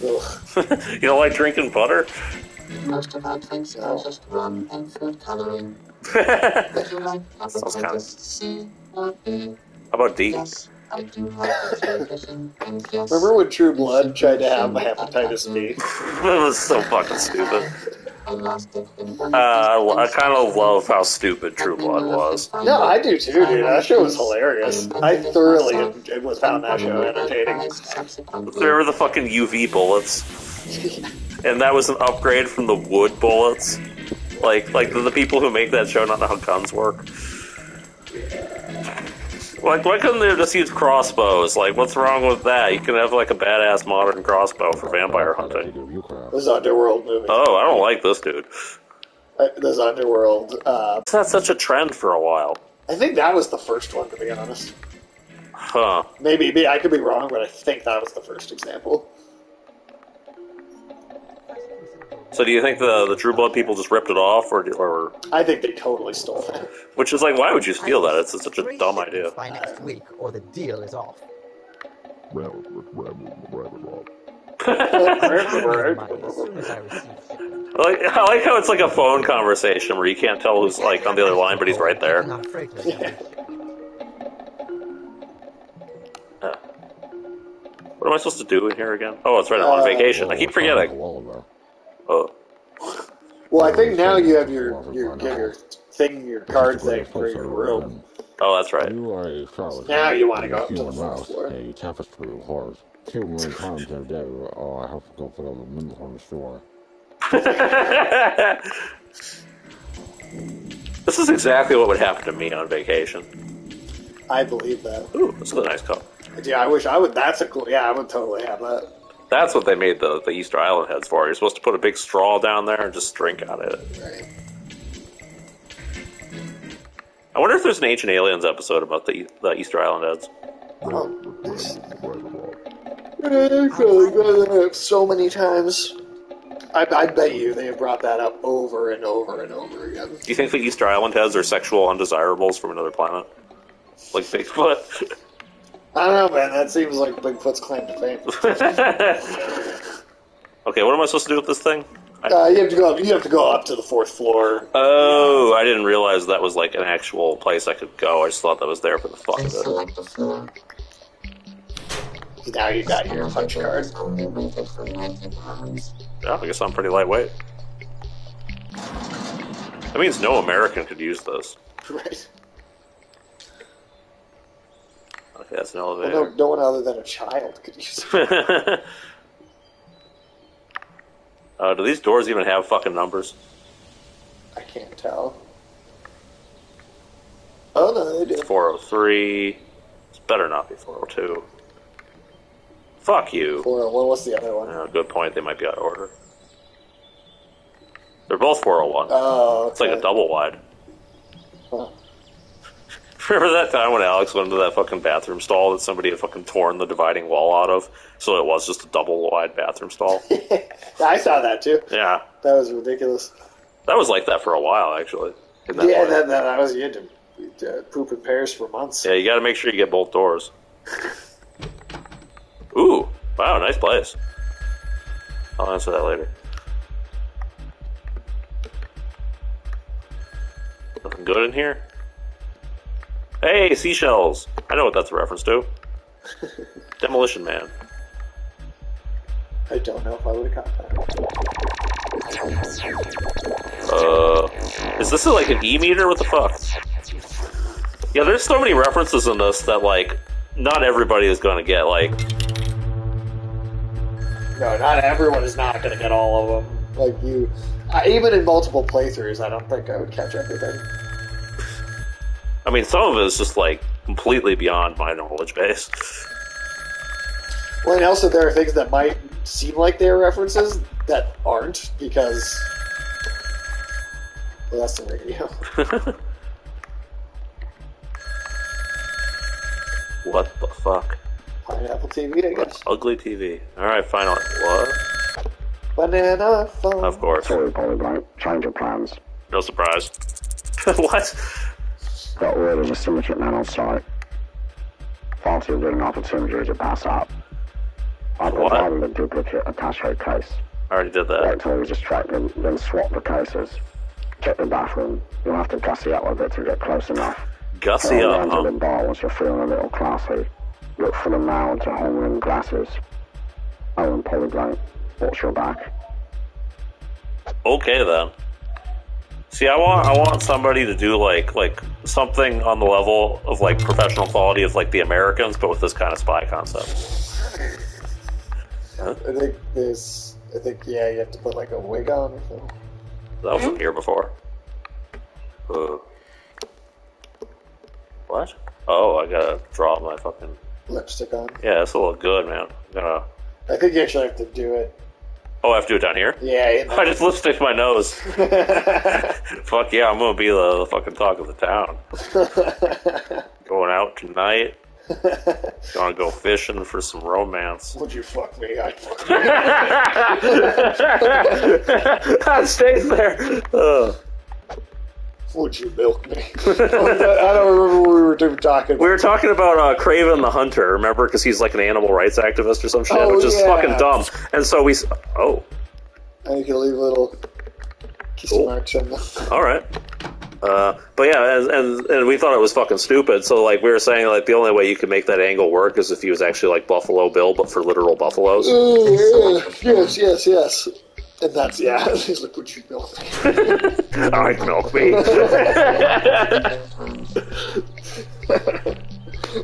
you don't like drinking butter? *laughs* Most of our drinks are just rum and food coloring. Would you like kind of. C or? How about D? Yes, I do like television, and yes. Remember when True Blood tried to have hepatitis B? *laughs* That was so fucking stupid. I lost it in Uh, I, I kind of love how stupid True Blood was. No, I do too, dude. That show was hilarious. I thoroughly was found that show entertaining. There were the fucking UV bullets, and that was an upgrade from the wood bullets. Like, like the, the people who make that show not know how guns work. Like, why couldn't they just use crossbows? Like, what's wrong with that? You can have like a badass modern crossbow for vampire hunting. This Underworld movie. Oh, I don't like this dude. Uh, This Underworld. Uh, It's not such a trend for a while, I think that was the first one, to be honest. huh? Maybe, maybe I could be wrong, but I think that was the first example. So, do you think the the True Blood people just ripped it off, or, or I think they totally stole it. which is like, why would you steal that? It's such a dumb idea. By next week, or the deal is off. As soon as I like, I like how it's like a phone conversation where you can't tell who's like on the other line, but he's right there. not afraid to let you What am I supposed to do in here again? Oh, it's right. I'm on Uh, vacation. I keep forgetting. Oh, Well, I think now you have your your, you have your thing, your card thing for your room. oh, that's right. You are a solid. Now you wanna go up to the human fourth mouse, floor. A tapestry of horrors. Two million times every day. Oh, I have to go pick up a minute from the store. *laughs* This is exactly what would happen to me on vacation. I believe that. Ooh, this is a nice cup. Yeah, I wish I would. That's a cool. Yeah, I would totally have that. That's what they made the, the Easter Island heads for. You're supposed to put a big straw down there and just drink out of it. Right. I wonder if there's an Ancient Aliens episode about the the Easter Island heads. I've probably brought that up so many times. I, I bet you they have brought that up over and over and over again. Do you think the Easter Island heads are sexual undesirables from another planet? Like Bigfoot? *laughs* *laughs* I don't know, man. That seems like Bigfoot's claim to fame. *laughs* okay, what am I supposed to do with this thing? Uh, you have to go. Up, you have to go up to the fourth floor. Oh, I didn't realize that was like an actual place I could go. I just thought that was there for the fuck of it. Select the floor. Now you got your punch card. Only rated for 90 pounds. Yeah, I guess I'm pretty lightweight. That means no American could use this. *laughs* Right. Okay, that's an Well, elevator. no, no one other than a child could use it. *laughs* uh, do these doors even have fucking numbers? I can't tell. Oh no, they do. 403. It's better not be 402. Fuck you. Four. Well, what's the other one? Uh, good point. They might be out of order. They're both 401. Oh, It's like a double wide. *laughs* Remember that time when Alex went into that fucking bathroom stall that somebody had fucking torn the dividing wall out of? So it was just a double wide bathroom stall? *laughs* I saw that too. yeah. That was ridiculous. That was like that for a while, actually. yeah, that, that, that was you had to uh, poop in pairs for months. Yeah, you gotta make sure you get both doors. *laughs* Ooh, wow, nice place. I'll answer that later. Nothing good in here? Hey, seashells! I know what that's a reference to. *laughs* Demolition Man. I don't know if I would have caught that. Uh, is this like an E meter? What the fuck? Yeah, there's so many references in this that like not everybody is gonna get. Like, No, not everyone is not going to get all of them. Like you, I, even in multiple playthroughs, I don't think I would catch everything. I mean, some of it is just like completely beyond my knowledge base. Well, and also there are things that might seem like they're references that aren't because well, that's the radio. *laughs* What the fuck? Pineapple TV, I guess. Ugly TV. All right, final. What? Banana phone. Of course. Sorry, Polyblank. Change of plans. No surprise. *laughs* what? Got word of a syndicate man on site. Far too good an opportunity to pass up. I What? provided a duplicate attache case. I already did that. Wait till we distract them, then swap the cases. Check the bathroom. You'll have to gussy up a bit to get close enough. Gussy up, huh? the bar once you're feeling a little classy. Look for the mouths to home glasses. Oh, and Polyblank. Watch your back. Okay then. See, I want I want somebody to do like like something on the level of like professional quality of like the Americans, but with this kind of spy concept. Huh? I think there's. I think yeah, you have to put like a wig on or something. That wasn't here before. Uh, what? Oh, I gotta draw my fucking. Lipstick on. Yeah, this will look good, man. I'm gonna. I think you actually have to do it. Oh, I have to do it down here. Yeah. in *laughs* I just lipstick my nose. *laughs* Fuck yeah, I'm gonna be the, the fucking talk of the town. *laughs* Going out tonight. Gonna go fishing for some romance. Would you fuck me? I'd fuck that stays there. Ugh. Would you milk me? *laughs* I don't remember what we were talking. We were talking about uh, Kraven the Hunter, remember? Because he's like an animal rights activist or some shit, Oh, which is yeah. fucking dumb. And so we. Oh, And you can leave little kissy marks on them. *laughs* all right. Uh, but yeah, and, and and we thought it was fucking stupid. So like we were saying, like the only way you could make that angle work is if he was actually like Buffalo Bill, but for literal buffaloes. Ooh, yeah. Yes, yes, yes. And that's yeah. *laughs* He's like, would you milk me? *laughs* I'd milk me. *laughs*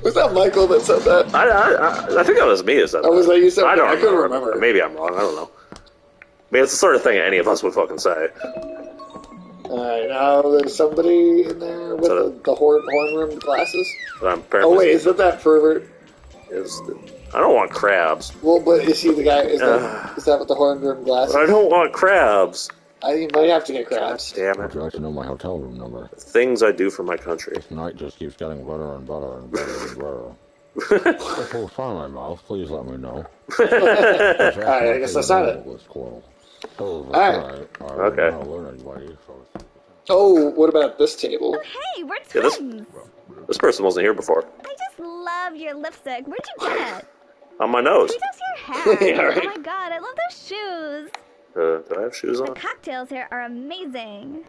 Was that Michael that said that? I, I, I, think that was me. That? Oh, was that you said I don't I couldn't remember. Maybe I'm wrong. I don't know. I mean, it's the sort of thing any of us would fucking say. Alright, now there's somebody in there with So- the, the horn, horn rimmed glasses. But I'm apparently Oh, wait, is that that pervert? is I don't want crabs. Well, but is he the guy? Is Ugh. that, uh, is that with the horn rimmed glasses? I don't want crabs. I you might have to get crabs. Damn Would it. you like to know my hotel room number? Things I do for my country. This night just keeps getting better and better and better and *laughs* better. if we'll find my mouth, please let me know. *laughs* Alright, I guess that's not it. This quarrel. Alright. Okay. learn anybody, so Oh, what about this table? Oh, Hey, we're Yeah, this- This person wasn't here before. I just love your lipstick. Where'd you get it? On my nose. Who your *laughs* hair? Yeah, right. Oh my god, I love those shoes. Uh, do I have shoes The on? cocktails here are amazing.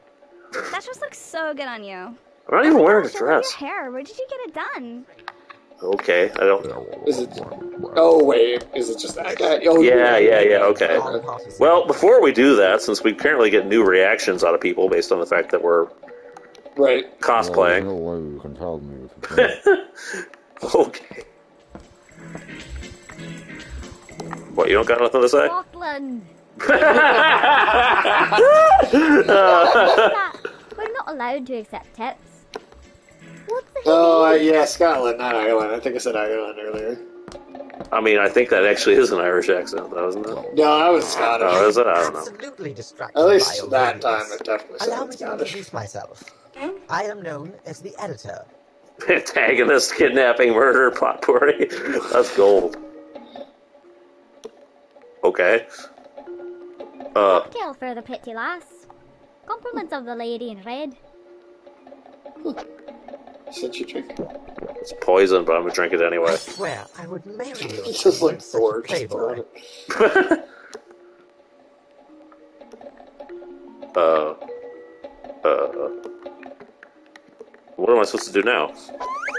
That just looks so good on you. I'm not even wearing a Gosh, I love dress. your hair. Where did you get it done? Okay, I don't. know. Is it? Oh wait, is it just that guy? Oh Yeah, yeah, yeah. Okay. Well, before we do that, since we apparently get new reactions out of people based on the fact that we're right There's cosplaying. no way you can tell me if it's me. okay. What? You don't got nothing to say? Scotland. Uh, *laughs* We're not allowed to accept tips. What's the Oh uh, yeah, Scotland, not Ireland. I think I said Ireland earlier. I mean, I think that actually is an Irish accent, though, isn't it? No, I was Scottish. Oh, is it? I don't know. Absolutely distracted At least your that time, videos. it definitely Allow sounded me to introduce myself. I am known as the editor. *laughs* Antagonist, kidnapping, murder, potpourri. That's gold. Okay. Uh, cocktail for the pretty lass? Compliments of the lady in red. Said you drink. it's poison, but I'm gonna drink it anyway. I swear I would marry you. if It's just like weren't such a Thor. Uh, uh, what am I supposed to do now?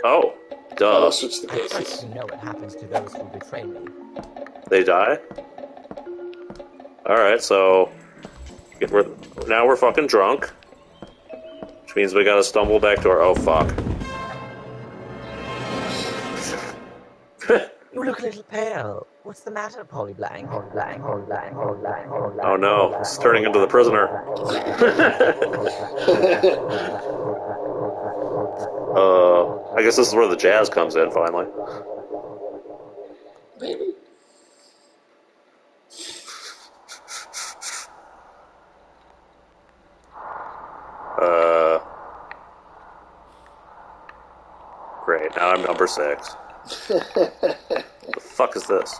Oh, duh. I'll switch the cases. You know what happens to those who betray me. They die. All right, so we're now we're fucking drunk, which means we gotta stumble back to our. Oh fuck. You *laughs* look a little pale. What's the matter, Polyblank? Polly Blank, Polyblank, Polly Blank, Polyblank. Oh no, it's turning into the prisoner. *laughs* uh, I guess this is where the jazz comes in finally. Maybe. Uh, great. Now I'm number six. the fuck is this?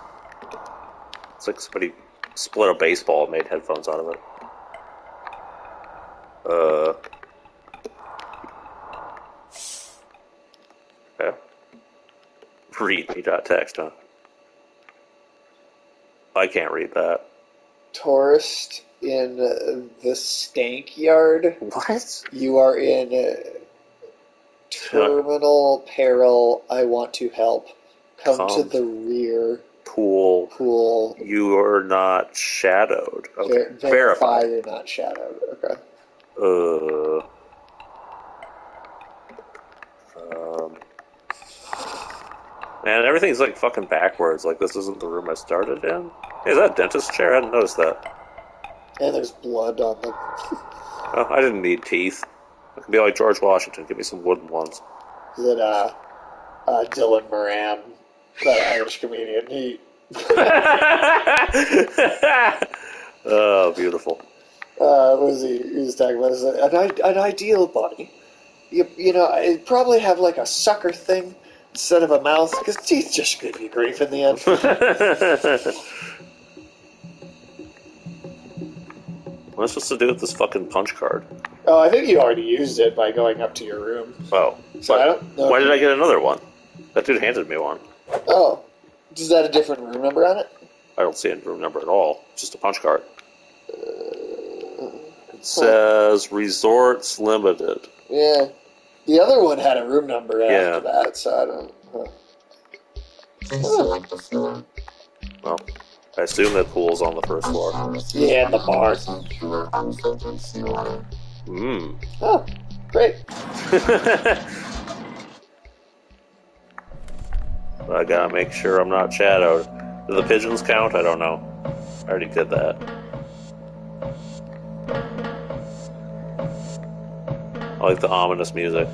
It's like somebody split a baseball and made headphones out of it. Uh. Read me dot text, huh? I can't read that. Tourist in uh, the stank yard. What? You are in uh, terminal peril. I want to help. Come, to the rear. Pool. Pool. You are not shadowed. Okay. Ver- Verify. verify you're not shadowed. Okay. Uh. Um. Man, everything's like fucking backwards. Like this isn't the room I started in. Hey, is that a dentist chair? I didn't notice that. And there's blood on them. *laughs* Oh, I didn't need teeth. I can be like George Washington. Give me some wooden ones. Is it uh, uh, Dylan Moran, that Irish comedian? He *laughs* Oh, beautiful. uh, what was he? He was talking about an, an ideal body. You, you know, I'd probably have like a sucker thing instead of a mouth because teeth just give you grief in the end. *laughs* What's supposed to do with this fucking punch card? oh, I think you already used it by going up to your room. Oh, So I don't know. why did I get another one? That dude handed me one. Oh, is that a different room number on it? I don't see a room number at all. It's just a punch card. Uh, it says Resorts Limited. Yeah. The other one had a room number Yeah. after that, so I don't. Huh. Please select the floor. Well, I assume that pool's on the first floor. Yeah, the bar. Pure unfiltered seawater. Mmm. Oh, great. *laughs* I gotta make sure I'm not shadowed. Do the pigeons count? I don't know. I already did that. I like the ominous music.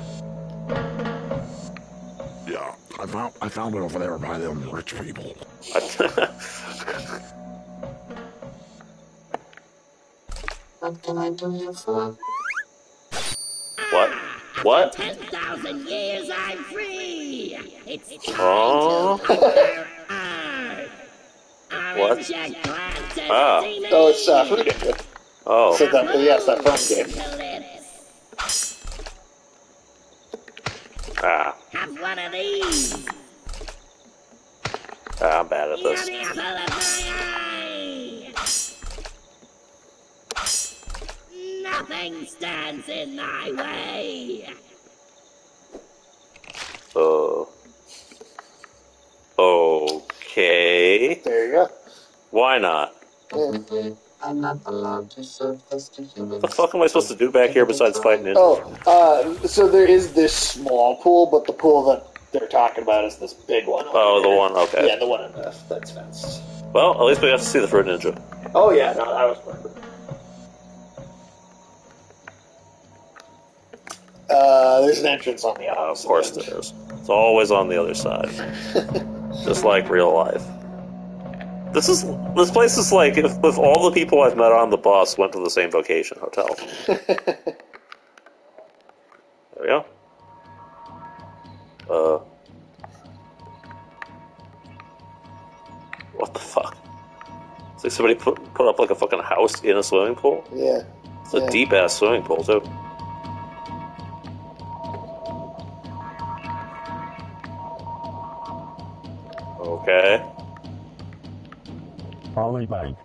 Yeah, I found I found it over there by them rich people. *laughs* What can I do you for? what? What? Ten thousand years I'm free. It's Oh. What? Ah. Oh, it's uh, Fruit Ninja. Oh. So that, yes, that phone game. Ah. Have one of these. ah, I'm bad at You're this. Nothing stands in my way. Oh. Okay. There you go. Why not? I'm not allowed to serve this to What humans. the fuck am I supposed to do back here besides fighting ninjas? Oh, uh, so there is this small pool, but the pool that they're talking about is this big one. over Oh, the here. one, okay. Yeah, the one in the, that's fenced. Well, at least we got to see the fruit ninja. Oh yeah, no, that was perfect. Uh, there's an entrance on the other. Of course there is. It's always on the other side. *laughs* Just like real life. This is this place is like if, if all the people I've met on the bus went to the same vacation hotel. *laughs* there we go. Uh What the fuck? It's like somebody put put up like a fucking house in a swimming pool? Yeah. It's a deep ass swimming pool too. Okay. Polyblank.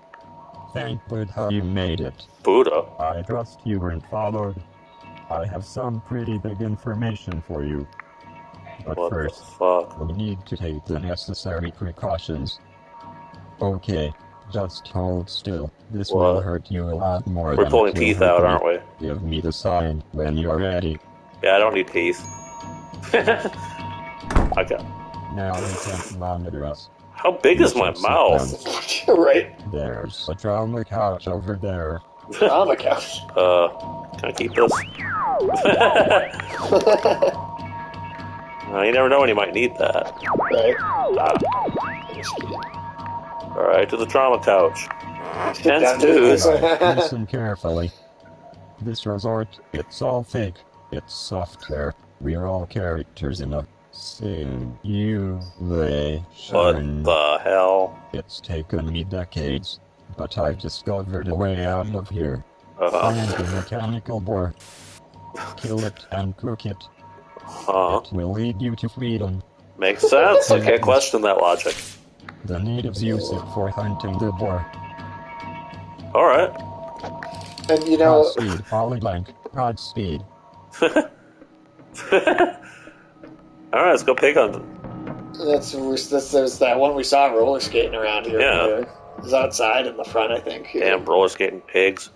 Thank Buddha you made it. Buddha? I trust you weren't followed. I have some pretty big information for you. But What first, fuck? we need to take the necessary precautions. Okay, just hold still. This will hurt you a lot more We're pulling teeth out, me. aren't we? Give me the sign when you're ready. Yeah, I don't need teeth. *laughs* Got. Now you can monitor us. How big is my mouth? *laughs* right. There's a trauma couch over there. Trauma couch. *laughs* Uh, can I keep this? *laughs* Uh, you never know when you might need that. Right. All right, to the trauma couch. Tense Down to dudes. Listen carefully. This resort, it's all fake. It's software. We're all characters in a simulation. What the hell? It's taken me decades, but I've discovered a way out of here. Uh-huh. Find the mechanical boar. Kill it and cook it. Huh. It will lead you to freedom. Makes sense. I can't question that logic. The natives use it for hunting the boar. All right. And you know, Godspeed, Polyblank. Godspeed. *laughs* All right, let's go pig hunting. that's that's, that's that one we saw roller skating around here. Yeah. earlier. It was outside in the front, I think. Damn roller skating pigs.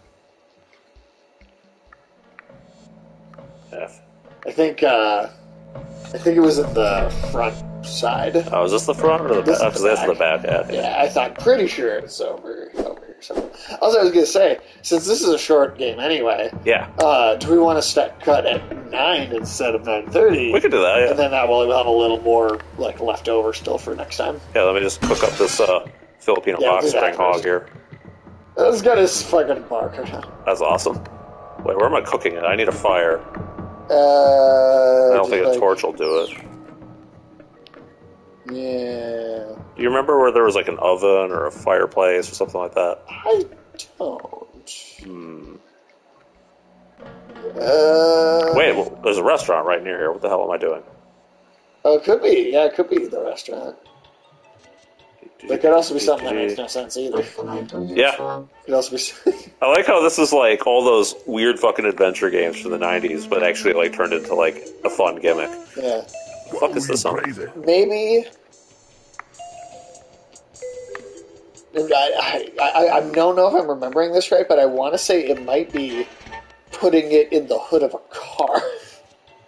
F. I think uh, I think it was at the front side. Oh, is this the front or the This back? is Because that's the back. Yeah. Yeah, I thought pretty sure it's over here somewhere. Also, I was gonna say, since this is a short game anyway, Yeah. uh, do we want to start cut at nine instead of nine thirty? We could do that, yeah. And then that will have a little more like left over still for next time. Yeah, let me just cook up this uh, Filipino Yeah, box spring hog here. This got his fucking barker. That's awesome. Wait, where am I cooking it? I need a fire. Uh, I don't think a torch will do it. Yeah, Do you remember where there was like an oven or a fireplace or something like that? I don't. Hmm. Uh, Wait, well, there's a restaurant right near here. What the hell am I doing? Oh, it could be. Yeah, it could be the restaurant. There could also be something that makes no sense either. Yeah. Could also be. I like how this is like all those weird fucking adventure games from the 90s, but actually like turned into like a fun gimmick. Yeah. The fuck is this on? Maybe. I, I, I, I don't know if I'm remembering this right, but I want to say it might be putting it in the hood of a car. *laughs*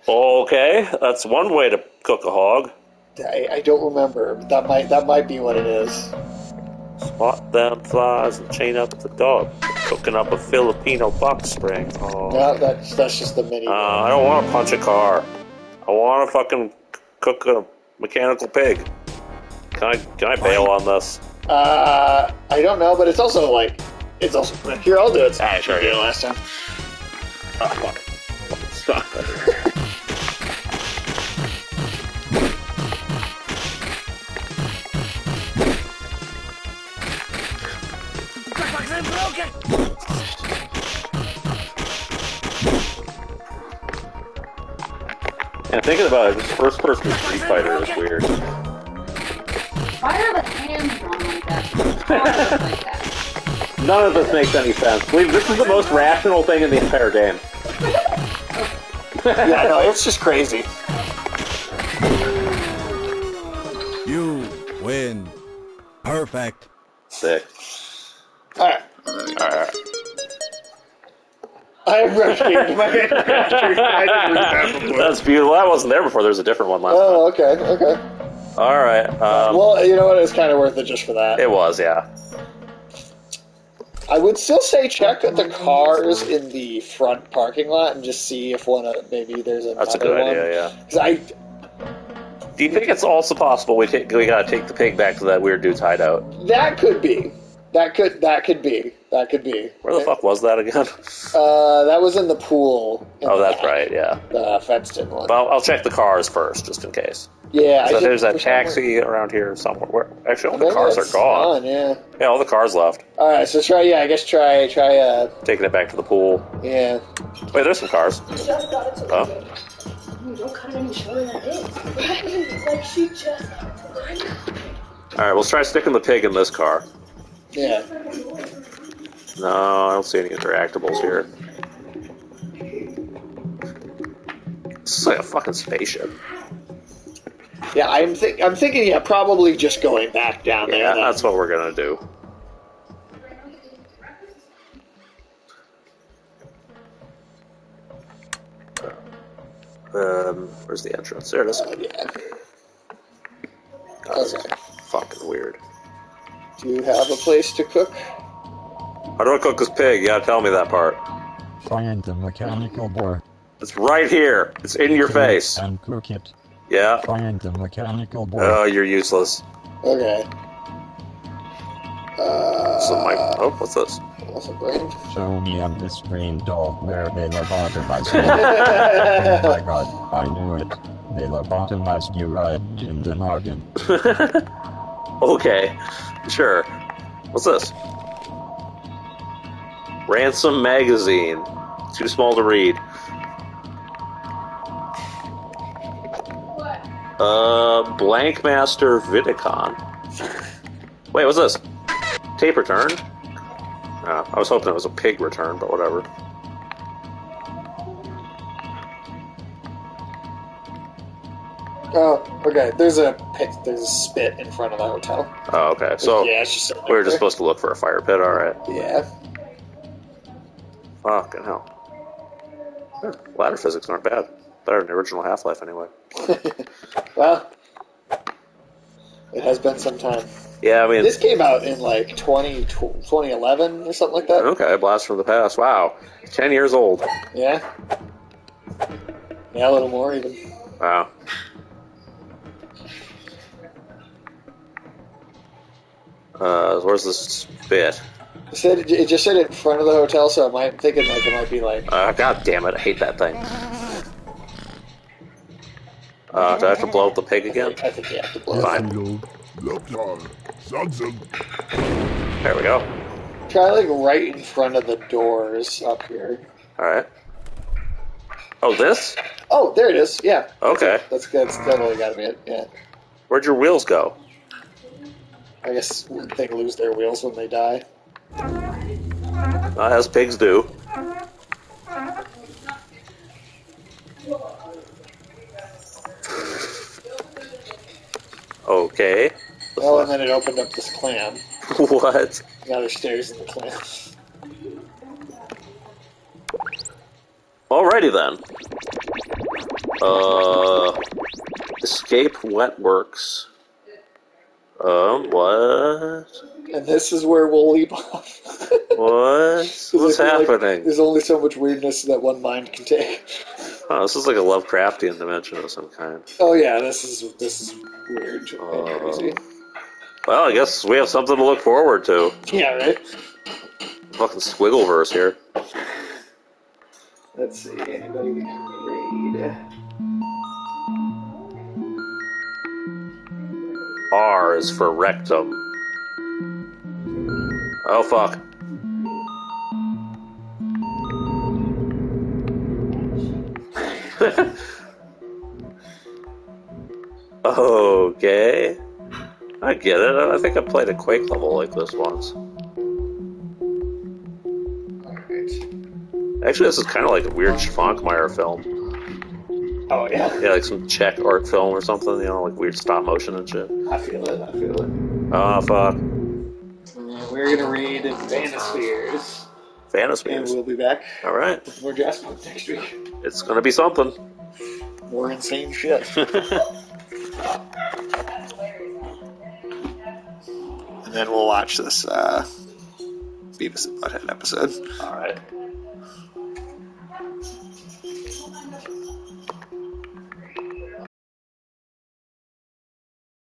Okay, that's one way to cook a hog. I, I don't remember. That might that might be what it is. Spot them flies and chain up the dog. Cooking up a Filipino box spring. Oh. No, that's that's just the mini. Uh, I don't want to punch a car. I want to fucking c- cook a mechanical pig. Can I can I bail on this? Uh, I don't know, but it's also like it's also here. I'll do it. I sure did last time. Oh, fuck. Fuck. And thinking about it, this first person Street Fighter is weird. Why are the hands drawn like that? Like *laughs* that? None of this makes any sense. Believe this is the most rational thing in the entire game. *laughs* yeah, no, it's just crazy. You win. Perfect. Sick. Alright. Alright. I *laughs* my. I didn't read that before. That's beautiful. That wasn't there before. There's a different one last Oh, okay, okay. All right. Um, well, you know what? It's kind of worth it just for that. it was, yeah. I would still say check the cars in the front parking lot and just see if one of maybe there's another That's a good one. idea, yeah. I Do you think it's also possible we take, we gotta take the pig back to that weird dude's hideout? that could be, that could that could be, that could be. Where the fuck was that again? *laughs* Uh, that was in the pool. in oh, the that's back, right, yeah. The fenced-in one. Well, I'll check the cars first, just in case. Yeah, I So there's a for some taxi around here somewhere. Where, actually, all the cars are gone. gone, yeah. Yeah, all the cars left. All right, so try. Yeah, I guess try try. Uh, Taking it back to the pool. yeah. Wait, there's some cars. Oh. Don't cut it any shorter than it is. like she just. All right, let's try sticking the pig in this car. Yeah. No, I don't see any interactables here. This is like a fucking spaceship. Yeah, I'm think I'm thinking. Yeah, probably just going back down there. Yeah, that's what we're gonna do. Um, where's the entrance? There it is. yeah. God, is fucking weird. Do you have a place to cook? How do I cook this pig? You gotta tell me that part. Find the mechanical boar. It's right here. It's in your Kill it face. And cook it. Yeah. Find the mechanical boar. Oh, you're useless. Okay. Uh, So my, oh, what's this? what's a brain? Show me on this brain doll where they lobotomized you. *laughs* oh my god, I knew it. They lobotomized you right in the noggin. *laughs* Okay, sure. What's this? Ransom magazine. Too small to read. Uh, Blank Master Vidicon. Wait, what's this? Tape return? Uh, I was hoping it was a pig return, but whatever. Oh, okay. There's a pit. There's a spit in front of the hotel. Oh, okay. So yeah, it's just we were just supposed to look for a fire pit. All right. Yeah. Fucking hell. Ladder physics aren't bad. Better than the original Half Life, anyway. *laughs* Well, it has been some time. Yeah, I mean, This came out in like 20, 2011 or something like that. okay, blast from the past. Wow, ten years old. Yeah. Yeah, a little more even. Wow. Uh, where's this bit? It said it just said in front of the hotel, so I might thinking like it might be like Uh, God damn it! I hate that thing. Uh, do I have to blow up the pig again? I think you have to blow Fine. Samson. There we go. try like right in front of the doors up here. All right. Oh, this? Oh, there it is. Yeah. Okay. That's good. That's definitely got to be it. Yeah. Where'd your wheels go? I guess they lose their wheels when they die. Uh, as pigs do. Okay. Oh, and then it opened up this clam. *laughs* what? Now there's stairs in the clam. Alrighty then. Uh, escape wetworks. Um, what? And this is where we'll leap off. *laughs* What? *laughs* What's Like, like, happening? there's only so much weirdness that one mind can take. Oh, this is like a Lovecraftian dimension of some kind. Oh yeah, this is this is weird and Uh, crazy. Well, I guess we have something to look forward to. Yeah, right. Fucking Squiggleverse here. Let's see. Anybody we can read? R is for rectum. Oh fuck. *laughs* okay. I get it. I think I played a Quake level like this once. Actually, this is kind of like a weird Švankmajer film. Oh yeah. Yeah, like some Czech art film or something, you know, like weird stop motion and shit. I feel it. I feel it. Oh, fuck. We're gonna read Vanispheres, and Vanispheres. we'll be back Alright. with more Jasper next week. It's gonna be something. More insane shit. *laughs* and then we'll watch this uh, Beavis and Butthead episode. Alright.